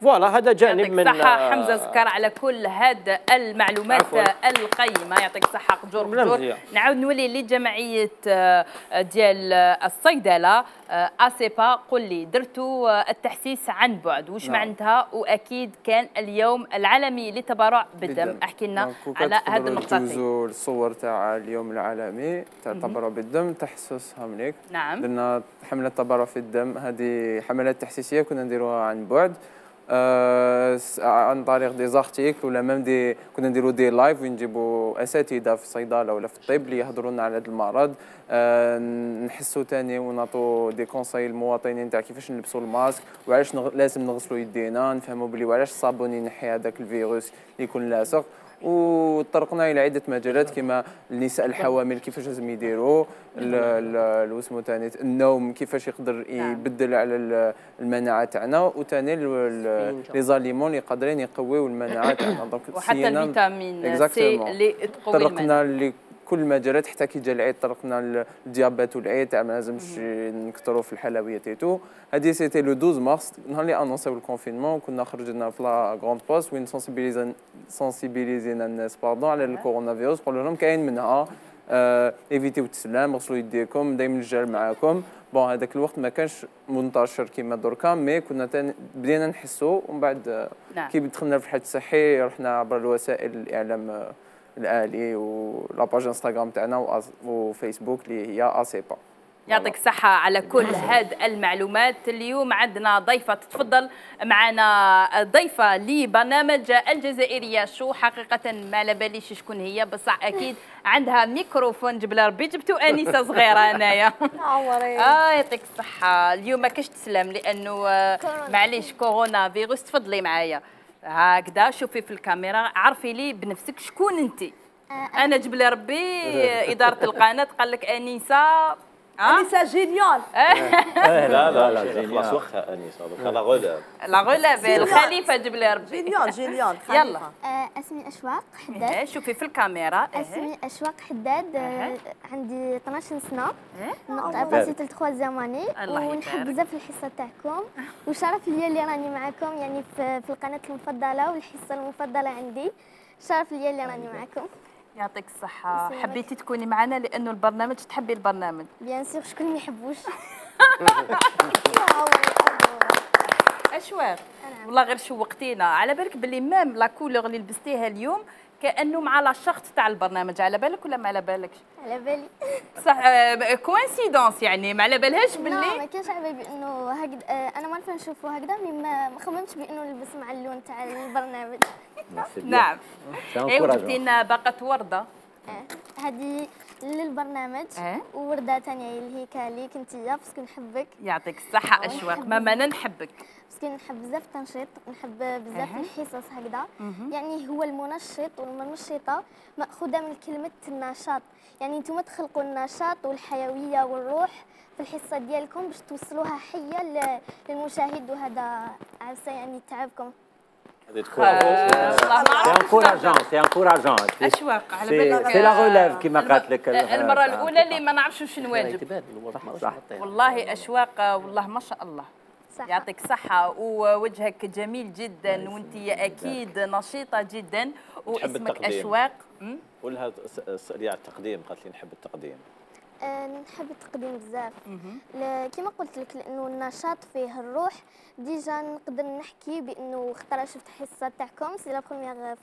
voilà هذا جانب يعطيك من الصحة آه، حمزة سكر على كل هاد المعلومات عفواً. القيمة يعطيك الصحة toujours toujours. نعاود نولي لجمعية آه، ديال آه، الصيدلة آسيبا قل لي درتوا التحسيس عن بعد وش نعم. معناتها وأكيد كان اليوم العالمي للتبرع بالدم بالدم. أحكي لنا donc على هذه كتقدروا النقطة الصور تاع اليوم العالمي تاع. التبرع بالدم تحسسها منيك نعم درنا حملة تبرع في الدم هذه حملات تحسيسية كنا نديروها عن بعد عن طريق des articles ولا même des كنا نديرو des lives وين نجيبو اساتذه في الصيدله ولا في الطب اللي يهضروا لنا على هذا المرض آه، نحسوا تاني ونعطوا des conseils للمواطنين تاع كيفاش نلبسوا الماسك وعلاش نغ... لازم نغسلوا يدينا نفهموا بلي وعلاش الصابون ينحي هذاك الفيروس اللي يكون لاصق وطرقنا إلى عدة مجالات كما النساء الحوامل كيفاش لازم يديروا واسمو تاني النوم كيفاش يقدر يبدل على ال- المناعة تاعنا. وثاني les aliments اللي قادرين يقويو المناعة تاعنا. donc وحتى الفيتامين سي. اللي تقوي طرقنا لكل المجالات حتى كي جا العيد طرقنا ال diabète والعيد تاع ما لازمش نكثروا في الحلويات et tout هذه c'était le 12 مارس نهار اللي annoncé و ال confinement كنا خرجنا في la Grande Poste وين sensibilisa sensibilis ينا الناس pardon على الكورونا فيروس. قلنا لهم كاين منها آه évit يو التسلام غسلوا يديكم دائما الجال معاكم. bon هذاك الوقت ما كانش منتشر كيما دركا mais كنا تاني بدينا نحسوا. ومن بعد آه، نعم. كي دخلنا في الحد الصحي رحنا عبر الوسائل الإعلام آه، الآلي و la page انستغرام تاعنا وفيسبوك اللي هي اسيبا يعطيك الصحة على كل هذه المعلومات. اليوم عندنا ضيفة تتفضل. معنا ضيفة لبرنامج الجزائرية. شو حقيقة ما على باليش شكون هي. بصح أكيد عندها ميكروفون جبل ربي جبتوا أنسة صغيرة أنايا. عمري. آه يعطيك الصحة. اليوم ما كاش تسلم لأنه آه، معليش كورونا فيروس. تفضلي معايا. هكذا شوفي في الكاميرا عرفي لي بنفسك شكون انت. أنا جبل ربي إدارة القناة قال لك أنيسة. انيسه جينيال لا لا لا خلاص وقتها انيس هذا لا غلب لا génial. الخليفه جبل ربي génial génial يلا اسمي اشواق حداد شوفي في الكاميرا. اسمي اشواق حداد. عندي 12 سنه. نقطة الله باسي زماني الله ونحب. بزاف الحصة تاعكم. وشرف ليا اللي راني معاكم يعني في, في القناة المفضلة والحصة المفضلة عندي. شرف ليا اللي راني معاكم. يعطيك الصحة. حبيتي تكوني معنا لأنه البرنامج تحبي البرنامج. bien sûr شكون ما يحبوش أشواق. والله غير شوقتينا. على بالك باللي même la couleur اللي لبستيها اليوم كأنه مع la charte تاع البرنامج. على بالك ولا ما على بالكش على بالي. صح coïncidence يعني ما على بالهاش لا باللي؟ ما كانش على بالي بأنه هكذا آه، أنا ما نعرف نشوفه هكذا mais ما خممتش بأنه نلبس مع اللون تاع البرنامج. نعم. اي. وجبتي لنا باقة وردة. آه، هذه للبرنامج. آه. ووردة ثانية اللي هي كاليك انتيا parce que نحبك. يعطيك الصحة أشواق. ماما أنا نحبك. parce que نحب بزاف التنشيط نحب بزاف أها. الحصص هكذا. يعني هو المنشط والمنشطة مأخوذة من كلمة النشاط. يعني نتوما تخلقوا النشاط والحيوية والروح في الحصة ديالكم باش توصلوها حية للمشاهد وهذا عسى يعني تعبكم c'est encourageant c'est encourageant أشواق على بالك. c'est la relève كما قالت لك المرة الأولى اللي ما نعرفش وش نواجب والله أشواق والله ما شاء الله. يعطيك صحة ووجهك جميل جدا وأنت أكيد نشيطة جدا. تحب واسمك التقديم. أشواق. أم؟ ولها سريع التقديم قالت لي نحب التقديم. نحب التقديم بزاف. كما قلت لك لأنه النشاط فيه الروح. déjà نقدر نحكي بأنه اختار شفت حصة تاعكم. c'est la première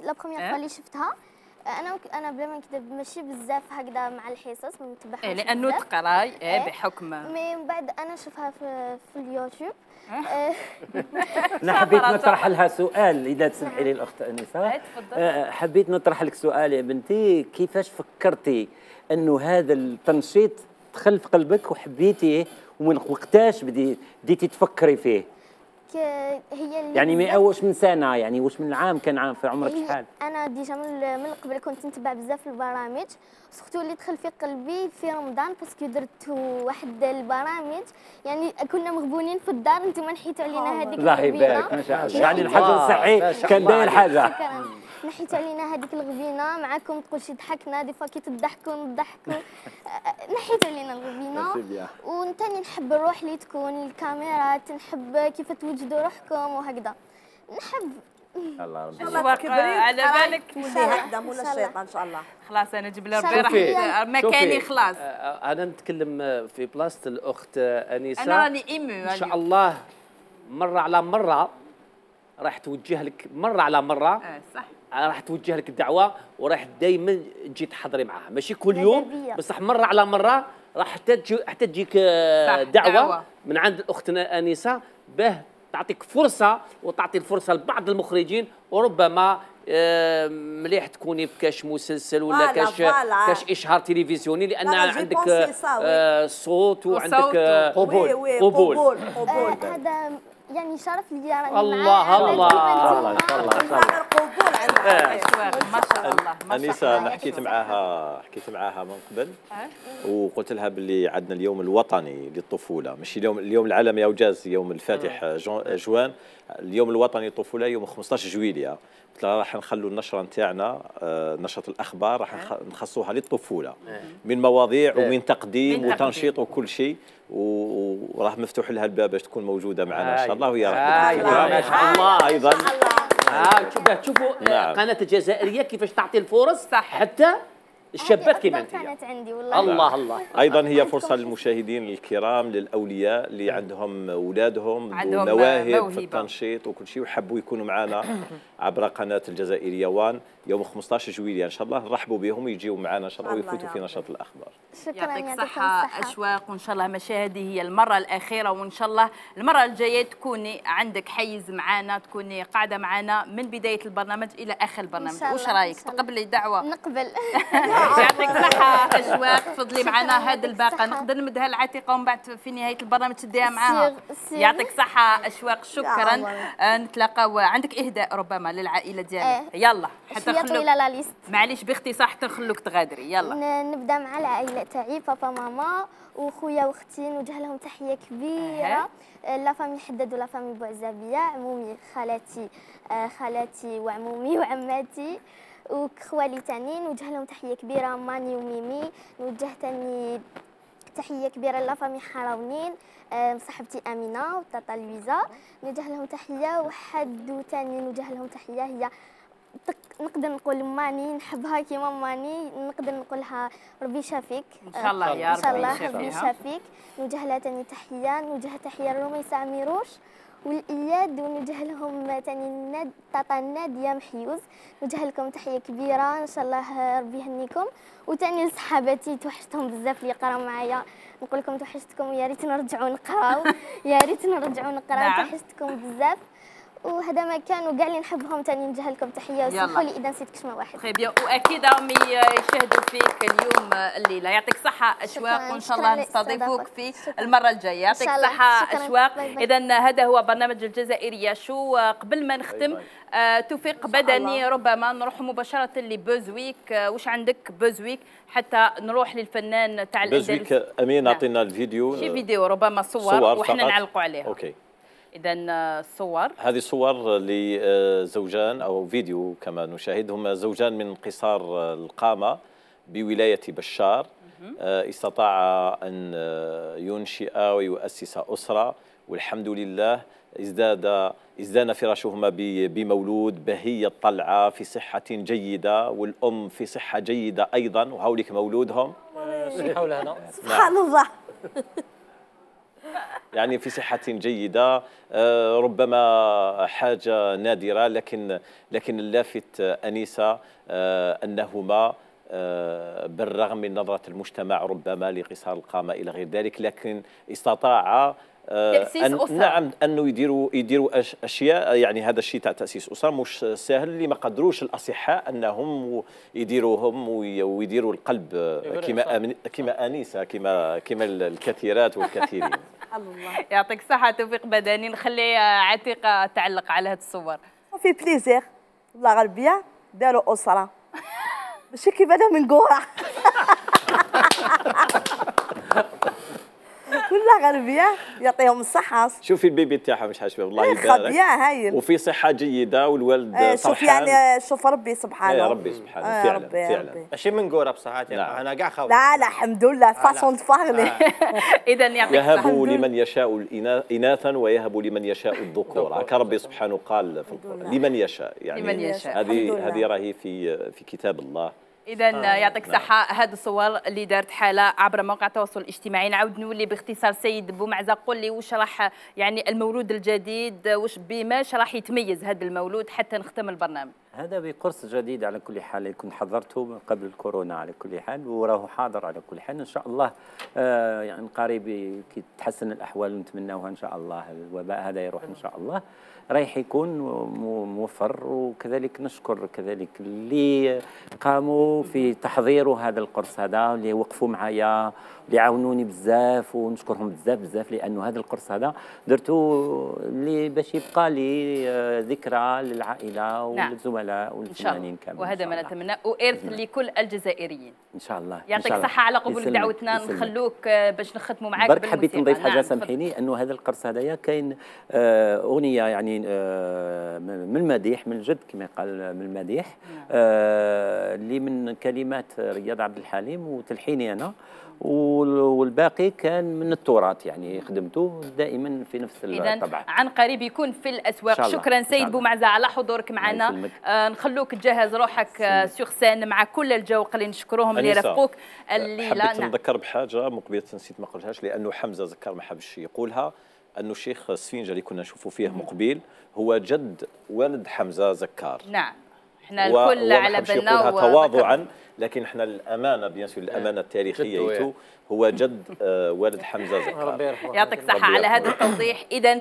la première fois اللي شفتها. أنا أنا بلا ما نكذب ماشي بزاف هكذا مع الحصص ما نتبعهاش إيه لأنه بزاف. تقراي إيه إيه. بحكم. مي من بعد أنا نشوفها في, في اليوتيوب. آه، أنا حبيت نطرح لها سؤال إذا تسمحي لي الأخت انسه تفضل. آه، حبيت نطرح لك سؤال يا بنتي. كيفاش فكرتي أنه هذا التنشيط دخل في قلبك وحبيتيه ومن وقتاش بدي بديتي تفكري فيه؟ هي اللي يعني بزاف- واش من سنة يعني؟ واش من عام كان عام في عمرك؟ هي- شحال أنا déjà من من قبل كنت نتبع بزاف البرامج surtout اللي دخل في قلبي في رمضان parce que درت واحد البرامج يعني كنا مغبونين في الدار نتوما نحيتوا علينا هذيك الله. يبارك ما شاء الله. يعني الحجر الصحي كان داير حاجة. شكرا. نحيتوا علينا هذيك الغبينة معاكم تقول شي ضحكنا des fois كي تضحكوا نضحكوا. آه، نحيتوا علينا الغبينة. ونتاني نحب الروح اللي تكون الكاميرات نحب كيف توجدوا روحكم وهكذا. نحب. الله ربي على بالك تولي هكذا منشطه إن شاء الله. خلاص أنا جبل. ربي راح. مكاني خلاص. آه، أنا نتكلم آه، في بلاصة الأخت آه، أنيسة. أنا راني إيمو إن شاء الله مرة على مرة راح توجه لك مرة على مرة. آه، صح. راح توجه لك الدعوة وراح دائما تجي تحضري معها ماشي كل يوم. بصح مرة على مرة راح حتى تجي حتى تجيك آه، صح، دعوة, دعوة. من عند الأخت أنيسة باه تعطيك فرصة وتعطي الفرصة لبعض المخرجين وربما آه، مليح تكوني بكاش مسلسل ولا كاش. كاش إشهار تلفزيوني لأن عندك. آه، صوت وعندك قبول، قبول. آه، هذا يعني شرف لي راني الله. الله أنا الله الله ما شاء الله ما شاء أنيسة أنا حكيت معاها حكيت معاها من قبل. وقلت لها باللي عندنا اليوم الوطني للطفولة. ماشي اليوم اليوم العالمي أو جاز يوم الفاتح جوان اليوم الوطني للطفولة يوم 15 جويليا قلت لها راح نخلوا النشرة نتاعنا آه، نشرة الأخبار راح نخ- نخصوها للطفولة. من مواضيع إيه. ومن تقديم من تقديم. وتنشيط وكل شيء. و- وراه مفتوح لها الباب باش تكون موجودة معنا. إن شاء الله وهي أيوة. ما شاء الله. أيضا آه شوف تشوفوا آه، نعم. قناة الجزائرية كيفاش تعطي الفرص صح. حتى الشابات كيما أنت. كانت عندي والله. الله الله. أيضا هي فرصة للمشاهدين الكرام للأولياء اللي عندهم أولادهم عندهم ذو مواهب موهبة. في التنشيط وكل شيء وحبوا يكونوا معنا عبر قناة الجزائرية وان. يوم 15 جويليا إن شاء الله نرحبوا بهم ويجيوا معنا إن شاء الله ويفوتوا في. نشاط الأخبار شكرا يعطيك الصحة أشواق وإن شاء الله مشاهدي هي المرة الأخيرة وإن شاء الله المرة الجاية تكوني عندك حيز معنا تكوني قاعدة معنا من بداية البرنامج إلى آخر البرنامج وش إن الله. تقبلي دعوة نقبل يعطيك الصحة أشواق تفضلي شكراً، معنا هذه يعطيك الباقة. نقدر نمدها العتيقة ومن بعد في نهاية البرنامج تديها معاها. يعطيك الصحة أشواق شكرا. آه، نتلاقاو عندك إهداء ربما للعائلة ديالك إيه. يلا حتى نخلوك طويلة لا ليست. معليش باختصار حتى نخلوك تغادري. يلا. نبدأ مع العائلة تاعي بابا ماما وخويا واختي نوجه لهم تحية كبيرة. آه، لا فامي حداد ولا فامي بوعزابية. عمومي خالاتي آه، خالاتي وعمومي وعماتي. وخوالي تاني نوجه لهم تحية كبيرة ماني وميمي. نوجه تاني تحية كبيرة لا فامي حراونين آه، صاحبتي آمينة وتاتا لويزا. نوجه لهم تحية. وحد تاني نوجه لهم تحية هي نقدر نقول ماني نحبها كيما ماني نقدر نقولها ربي شافيك إن شاء الله يا إن شاء ربي الله. ربي شافيك نوجه لها تاني تحية نوجه تحية لرميسة عميروش والإياد ونوجه لهم تاني الناد طاطا نادية محيوز. نوجه لكم تحية كبيرة إن شاء الله ربي يهنيكم. وتاني لصحاباتي توحشتهم بزاف اللي قراو معايا. نقول لكم توحشتكم ويا ريت نرجعوا نقراو. يا ريت نرجعوا نقراو. نعم. توحشتكم بزاف. وهذا ما كان وكاع اللي نحبهم تاني نوجه لكم تحية. وسمحوا لي إذا نسيت كشمة واحد طيب يا- وأكيد راهم يشاهدوا فيك اليوم الليلة يعطيك الصحه أشواق وإن شاء الله نستضيفك لاستضافتك. في شكراً. المرة الجاية يعطيك. الصحه شكراً. أشواق. اذا هذا هو برنامج الجزائريه شو قبل ما نختم آه توفيق بدني ربما نروح مباشرة لبوزويك آه وش عندك buzz week حتى نروح للفنان تاع buzz week الأندلس. أمين نعم. أعطينا الفيديو شي فيديو ربما صور, صور وحنا. نعلقوا عليها OK اذا آه، صور. هذه صور لزوجان أو فيديو كما نشاهد. هما زوجان من قصار القامة بولاية بشار. آه، استطاع أن آه، ينشئ ويؤسس أسرة. والحمد لله ازداد ازدان فراشهما ب- بمولود. بهي الطلعة في صحة جيدة. والأم في صحة جيدة أيضا. وهوليك مولودهم. سبحان الله. يعني في صحة جيدة آه، ربما حاجة نادرة لكن لكن اللافت أنيسة آه، أنهما آه، بالرغم من نظرة المجتمع ربما لقصار القامة إلى غير ذلك لكن استطاع أن أسرة. نعم أنه يديروا يديروا أشياء يعني هذا الشيء تاع تأسيس اسره مش سهل اللي ما قدروش الأصحاء أنهم يديروهم وي- ويديروا القلب كما كما انيسه كما كما الكثيرات والكثيرين. الله. يعطيك الصحه توفيق بدني. نخلي عتيقة تعلق على هذه الصور. في بليزير والله غربية داروا أسرة. ماشي كيف أنا من قوره كلها غربية يعطيهم الصحه شوفي البيبي تاعها مش حاجبه الله إيه، يبارك. خبية هايل وفي صحة جيدة والوالد آه، شوف يعني شوف ربي سبحانه. يا ربي سبحانه. آه، فعلا ربي، فعلا. ماشي من قورة بصح نعم. أنا كاع خاوف لا لا الحمد لله. فاسون تفاغلي إذا يعطيك يهب لمن يشاء إناثا ويهب لمن يشاء الذكور. هكا ربي سبحانه قال في القرآن. لمن يشاء يعني لمن يشاء. هذه. هذه راهي في في كتاب الله. اذا يعطيك الصحه هذه الصور اللي دارت حالة عبر مواقع التواصل الاجتماعي. نعاود نولي باختصار سيد بومعزه قول لي واش راح يعني المولود الجديد واش بماش راح يتميز هذا المولود حتى نختم البرنامج؟ هذا بقرص جديد على كل حال كنت حضرته قبل الكورونا على كل حال وراه حاضر على كل حال. إن شاء الله آه يعني قريب كي تتحسن الأحوال نتمناوها إن شاء الله. الوباء هذا يروح إن شاء الله. رايح يكون مو- موفر وكذلك نشكر كذلك اللي قاموا في تحضير هذا القرص هذا اللي وقفوا معايا اللي عاونوني بزاف ونشكرهم بزاف بزاف لأنه هذا القرص هذا درته اللي باش يبقى لي آه، ذكرى للعائلة وللزملاء إن شاء والفنانين كامل وهذا ما نتمنى. وإرث لكل الجزائريين. إن شاء الله. يعطيك. الصحة على قبول دعوتنا. نخلوك آه، باش نختموا معاك برك حبيت. نضيف حاجة نعم، سامحيني إنه هذا القرص هذايا كاين آه، أغنية يعني آه، من المديح من الجد كما قال من المديح. آه، اللي من كلمات رياض عبد الحليم وتلحيني أنا. وال- والباقي كان من التراث يعني خدمته دائما في نفس اذا الطبع عن قريب يكون في الأسواق. شاء الله، شكرا سيد. بومعزة على حضورك معنا. آه نخلوك تجهز روحك آه سوغ سين مع كل الجوق اللي نشكرهم اللي رافقوك الليلة حبيت نعم. نذكر بحاجة مقبلة نسيت ما قلتهاش لأنه حمزة ذكر ما حبش يقولها. أنه الشيخ السفينجه اللي كنا نشوفوا فيه مقبل هو جد والد حمزة زكار. نعم. إحنا الكل على بالنا تواضعا. لكن إحنا الأمانة بيان سور الأمانة التاريخية جد يتو هو جد آه، والد حمزة زكار يعطيك الصحة على هذا التوضيح. إذا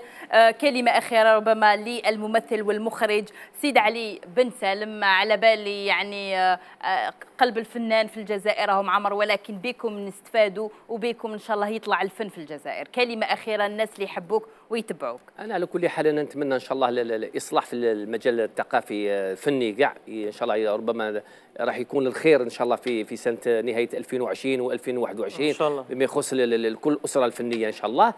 كلمة أخيرة ربما للممثل والمخرج سيد علي بن سالم على بالي يعني آه، آه، قلب الفنان في الجزائر هم عمر ولكن بكم نستفادوا وبكم إن شاء الله يطلع الفن في الجزائر. كلمة أخيرة الناس اللي يحبوك ويتبعوك. أنا على كل حال أنا نتمنى إن شاء الله ال- ال- الإصلاح في المجال الثقافي آه، الفني كاع. إن شاء الله ربما راح يكون الخير إن شاء الله في في سنة نهاية 2020 و2021 إن شاء الله. بما يخص ال- ال- ال- كل الاسره الفنية إن شاء الله.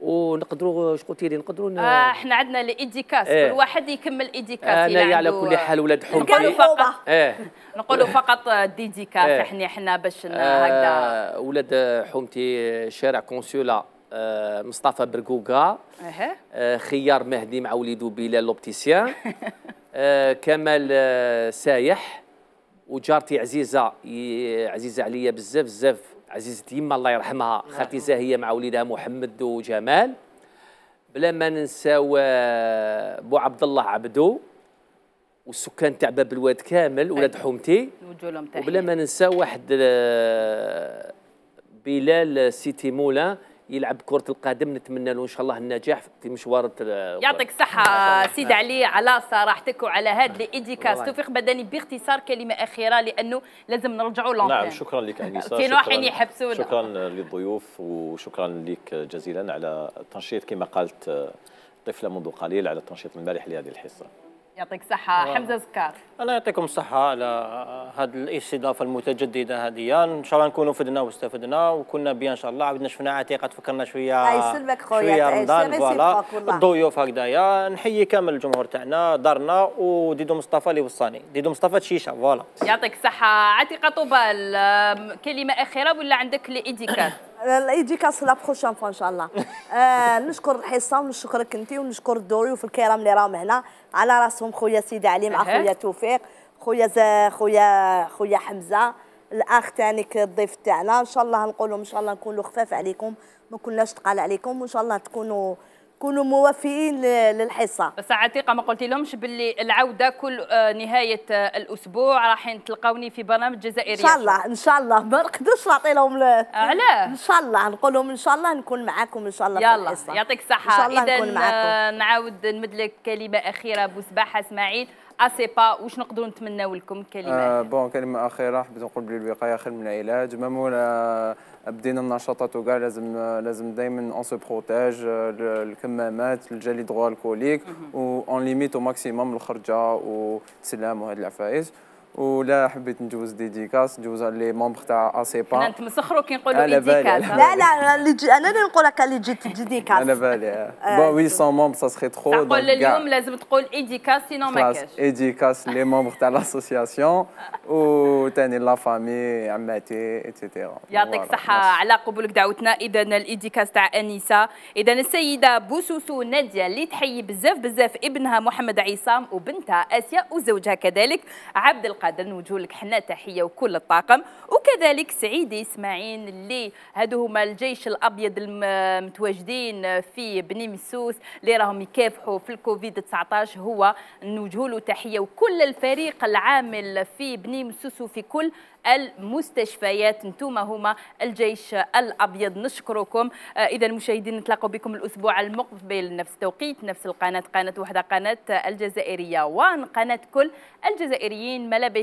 ونقدروا شو قلتي لي نقدروا ن- آه إحنا عندنا ال dédicaces إيه. كل واحد يكمل dédicaces أنا إلا على كل حال ولاد حومتي نقولوا فقط إيه. نقولوا فقط dédicaces إيه. إحنا إحنا باش هكذا. آه ولاد حومتي شارع كونسولا آه مصطفى برقوقة. أها. آه خيار مهدي مع وليدو بلال لوبتيسيان. آه كمال آه سايح. وجارتي عزيزة عزيزة عليا بزاف بزاف. عزيزة يما الله يرحمها. خالتي زاهية مع وليدها محمد وجمال. بلا ما ننساو آه، بو عبد الله عبدو والسكان تاع باب الواد كامل ولاد حومتي. لهم تحية. وبلا ما ننسى واحد آه، بلال سيتي مولا يلعب كرة القدم نتمنى له إن شاء الله النجاح في مشوار يعطيك الصحة سيد علي على صراحتك وعلى هذا الإيديكاس. توفيق بدني باختصار كلمة أخيرة لأنه لازم نرجعوا لونتين نعم شكرا لك أنيسة كاين شكراً- واحد يحبسونا. شكرا للضيوف وشكرا لك جزيلا على التنشيط. كما قالت طفلة منذ قليل على التنشيط المالح لهذه الحصة. يعطيك الصحة الله. حمزة زكار. الله يعطيكم الصحة على هذه الاستضافة المتجددة هذه. إن شاء الله نكونوا فدنا واستفدنا وكنا bien إن شاء الله. عاودنا شفنا عتيقة تفكرنا شوية الله يسلمك خويا، شوية رمضان voilà. الضيوف هكذايا نحيي كامل الجمهور تاعنا دارنا وديدو مصطفى اللي وصاني. ديدو مصطفى تشيشة voilà. يعطيك الصحة عتيقة طوبال كلمة أخيرة ولا عندك ال dédicaces ال dédicaces la prochaine fois إن شاء الله. آه نشكر الحصه ونشكرك انت ونشكر الضيوف الكرام اللي راهم هنا. على راسهم خويا سيدي علي مع. خويا توفيق خويا خويا خويا حمزة. الأخ تانيك الضيف تاعنا. إن شاء الله نقولوا إن شاء الله نكونوا خفاف عليكم ما كناش ثقال عليكم وإن شاء الله تكونوا كونوا موافقين للحصة. بس عتيقة ما قلت لهمش باللي العودة كل آه، نهاية آه، الأسبوع راح تلقاوني في برنامج جزائري إن شاء الله إن شاء الله. ما نقدرش نعطي لهم علاه. إن شاء الله. نقول لهم إن شاء الله نكون معاكم إن شاء الله في يلا الحصة. يعطيك إن الصحة شاء الله نكون معاكم. آه، نعاود نمد لك كلمة أخيرة بوسباحة إسماعيل. أسيبا واش نقدروا نتمناو لكم كلمة آه bon كلمة أخيرة. حبيت نقول بلي الوقاية خير من العلاج. même là بدينا النشاطات وكاع لازم لازم دائما on se protège الكمامات ال gel hydroalcoolique و on limite au maximum الخرجة والسلام وهاد العفايس. ولا حبيت ندوز dédicace ندوزها les membres تاع حنا اسيبا نتمسخروا كي نقولوا على بالي، dédicace على لا لا اللي جي أنا اللي نقول لك اللي جيت dédicace. على بالي. bon 800 membres ça serait trop تقول اليوم لازم تقول dédicace sinon ما كاش. dédicaces les membres تاع l'association وثاني la famille عماتي et cetera يعطيك الصحة على قبولك دعوتنا. إذا ال dédicaces تاع أنيسة إذا السيدة بوسوسو نادية اللي تحيي بزاف بزاف ابنها محمد عصام وبنتها آسيا وزوجها كذلك عبد القادر. قادر نوجه لك حنا تحية وكل الطاقم. وكذلك سعيد إسماعيل اللي هادو هما الجيش الأبيض المتواجدين في بني مسوس اللي راهم يكافحوا في الكوفيد 19 هو نوجه له تحية وكل الفريق العامل في بني مسوس وفي كل المستشفيات. أنتم هما الجيش الأبيض. نشكركم. آه، إذا المشاهدين نتلاقوا بكم الأسبوع المقبل. نفس التوقيت نفس القناة قناة وحده قناة الجزائرية. وان قناة كل الجزائريين ملابس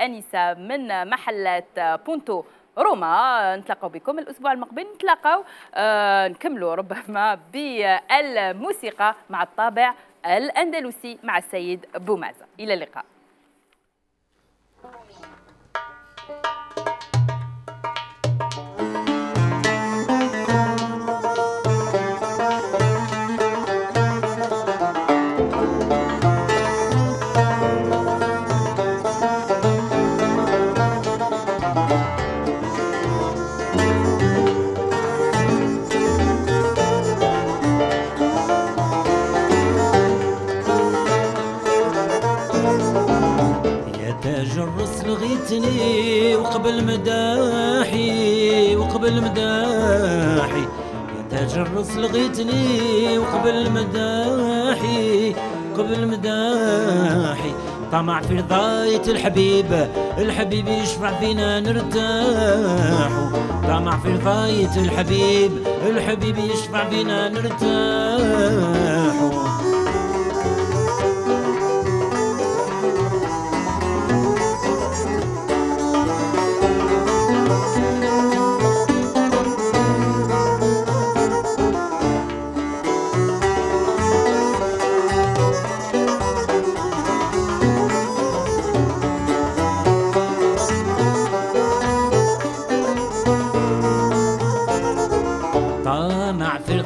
انسه من محلات بونتو روما. نتلاقاو بكم الأسبوع المقبل. نتلاقاو آه نكملوا ربما بالموسيقى مع الطابع الأندلسي مع السيد بومازا. إلى اللقاء. لغيتني وقبل مداحي وقبل مداحي. يا تاج الرس لغيتني وقبل مداحي قبل مداحي. طمع في رضاية الحبيب الحبيب يشفع فينا نرتاح. طمع في رضاية الحبيب الحبيب يشفع فينا نرتاح.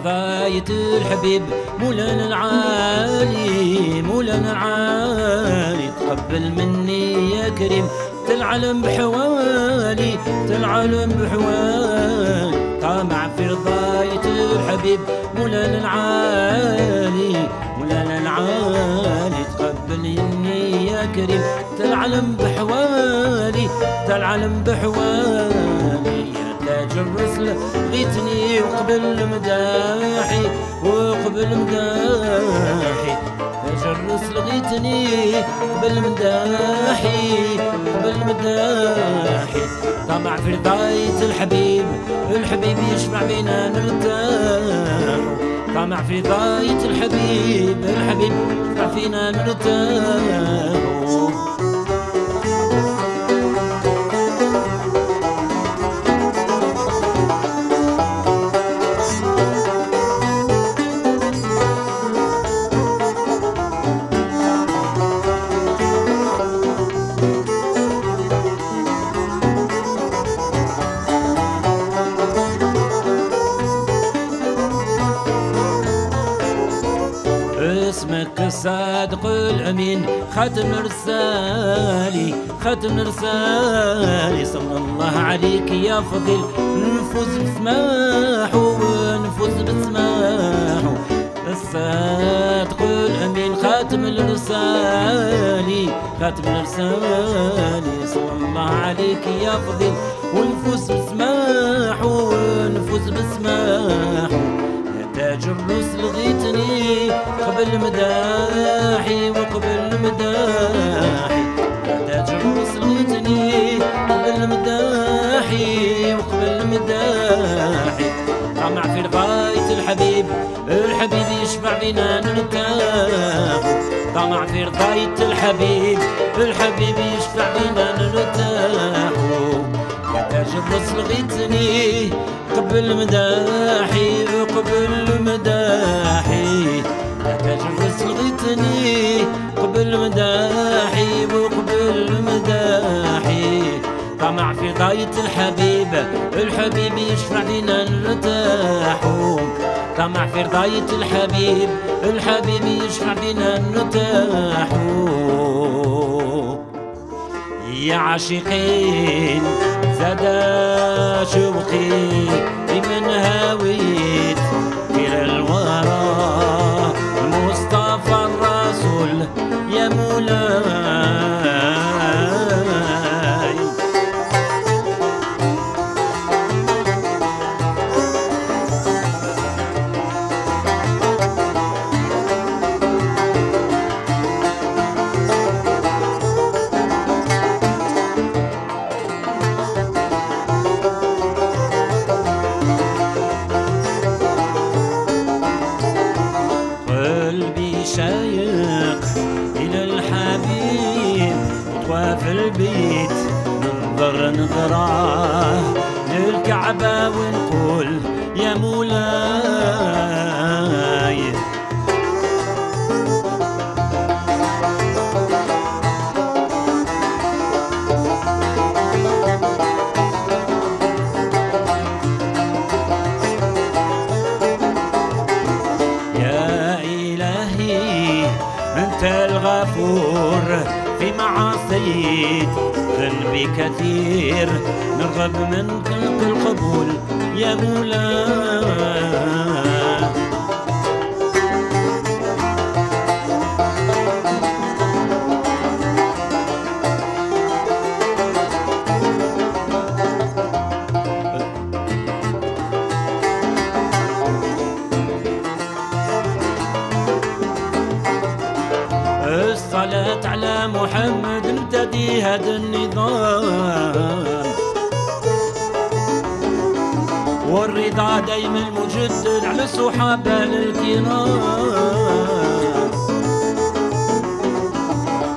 رضاية الحبيب مولانا العالي مولانا العالي. تقبل مني يا كريم تلعلم بحوالي تلعلم بحوالي. طامع في رضاية الحبيب مولانا العالي مولانا العالي. تقبل مني يا كريم تلعلم بحوالي تلعلم بحوالي. الرسل غيتني وقبل مداحي وقبل مداحي تاج الرسل غيتني قبل مداحي قبل مداحي طمع في رضاية الحبيب الحبيب يشفع بينا نرتاح. طمع في رضاية الحبيب الحبيب يشفع فينا نرتاح. الصادق الأمين ختم رسالي ختم رسالي صلى الله عليك يا فضيل نفوز بسماح ونفوز بسماح الصادق الأمين خاتم الرسالي خاتم الرسالي صلى الله عليك يا فضيل ونفوز بسماح ونفوز بسماح يا تاج الرسل غيتني قبل مداحي وقبل مداحي. يا تاج الرسل غيتني قبل مداحي وقبل مداحي. طمع في رضاية الحبيب الحبيب يشفع بينا نرتاح طمع في رضاية الحبيب الحبيب يشفع بينا نرتاح يا تاج الرسل غيتني قبل مداحي وقبل مداحي. يا تاج الرسل غيتني قبل مداحي وقبل مداحي. طمع في غاية الحبيب الحبيب يشفع لنا نرتاح طمع في رضاية الحبيب الحبيب يشفع لنا نرتاح يا عاشقين زاد شوقي لمن هاويت غير الورى المصطفى الرسول يا مولاي. نرغب منك القبول يا مولاي الصلاة على محمد نبتدي هذا النظام. دايما مجدد على الصحابة الكرام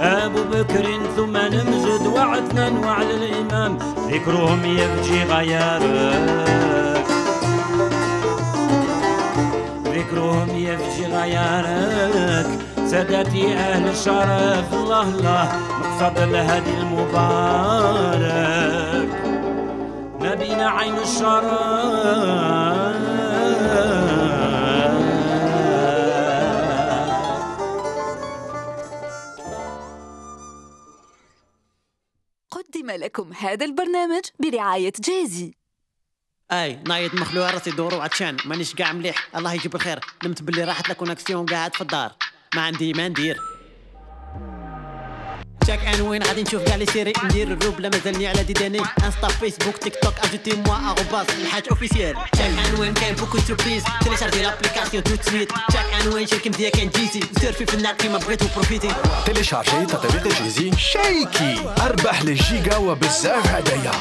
أبو بكر ثم نمجد وعدنا وعلى الإمام ذكرهم يفجي غيارك ذكرهم يفجي غيارك سادتي أهل الشرف الله الله مقصد الهدي المبارك. عين الشرف. قدم لكم هذا البرنامج برعاية جيزي أي نايض مخلوع راسي دورو عطشان مانيش قاع مليح. الله يجيب الخير. نمت باللي راحت la connexion قاعد في الدار. ما عندي ما ندير. ان وين غادي نشوف كاع لي سيري ندير الروب لا مازالني على ديداني انستا فيسبوك تيك توك أجوتي موا اغوباس الحاج اوفيسيال ان وين كاين بوكو سوربريز تيليشارجي لابليكاسيون تو تشيك ان وين شركه مزيان كاين جيزي. سيرفي في النار كيما بغيتو بروفيتي تيليشارجي تطبيق جيزي شيكي اربح للجيجا وبزاف هدايا.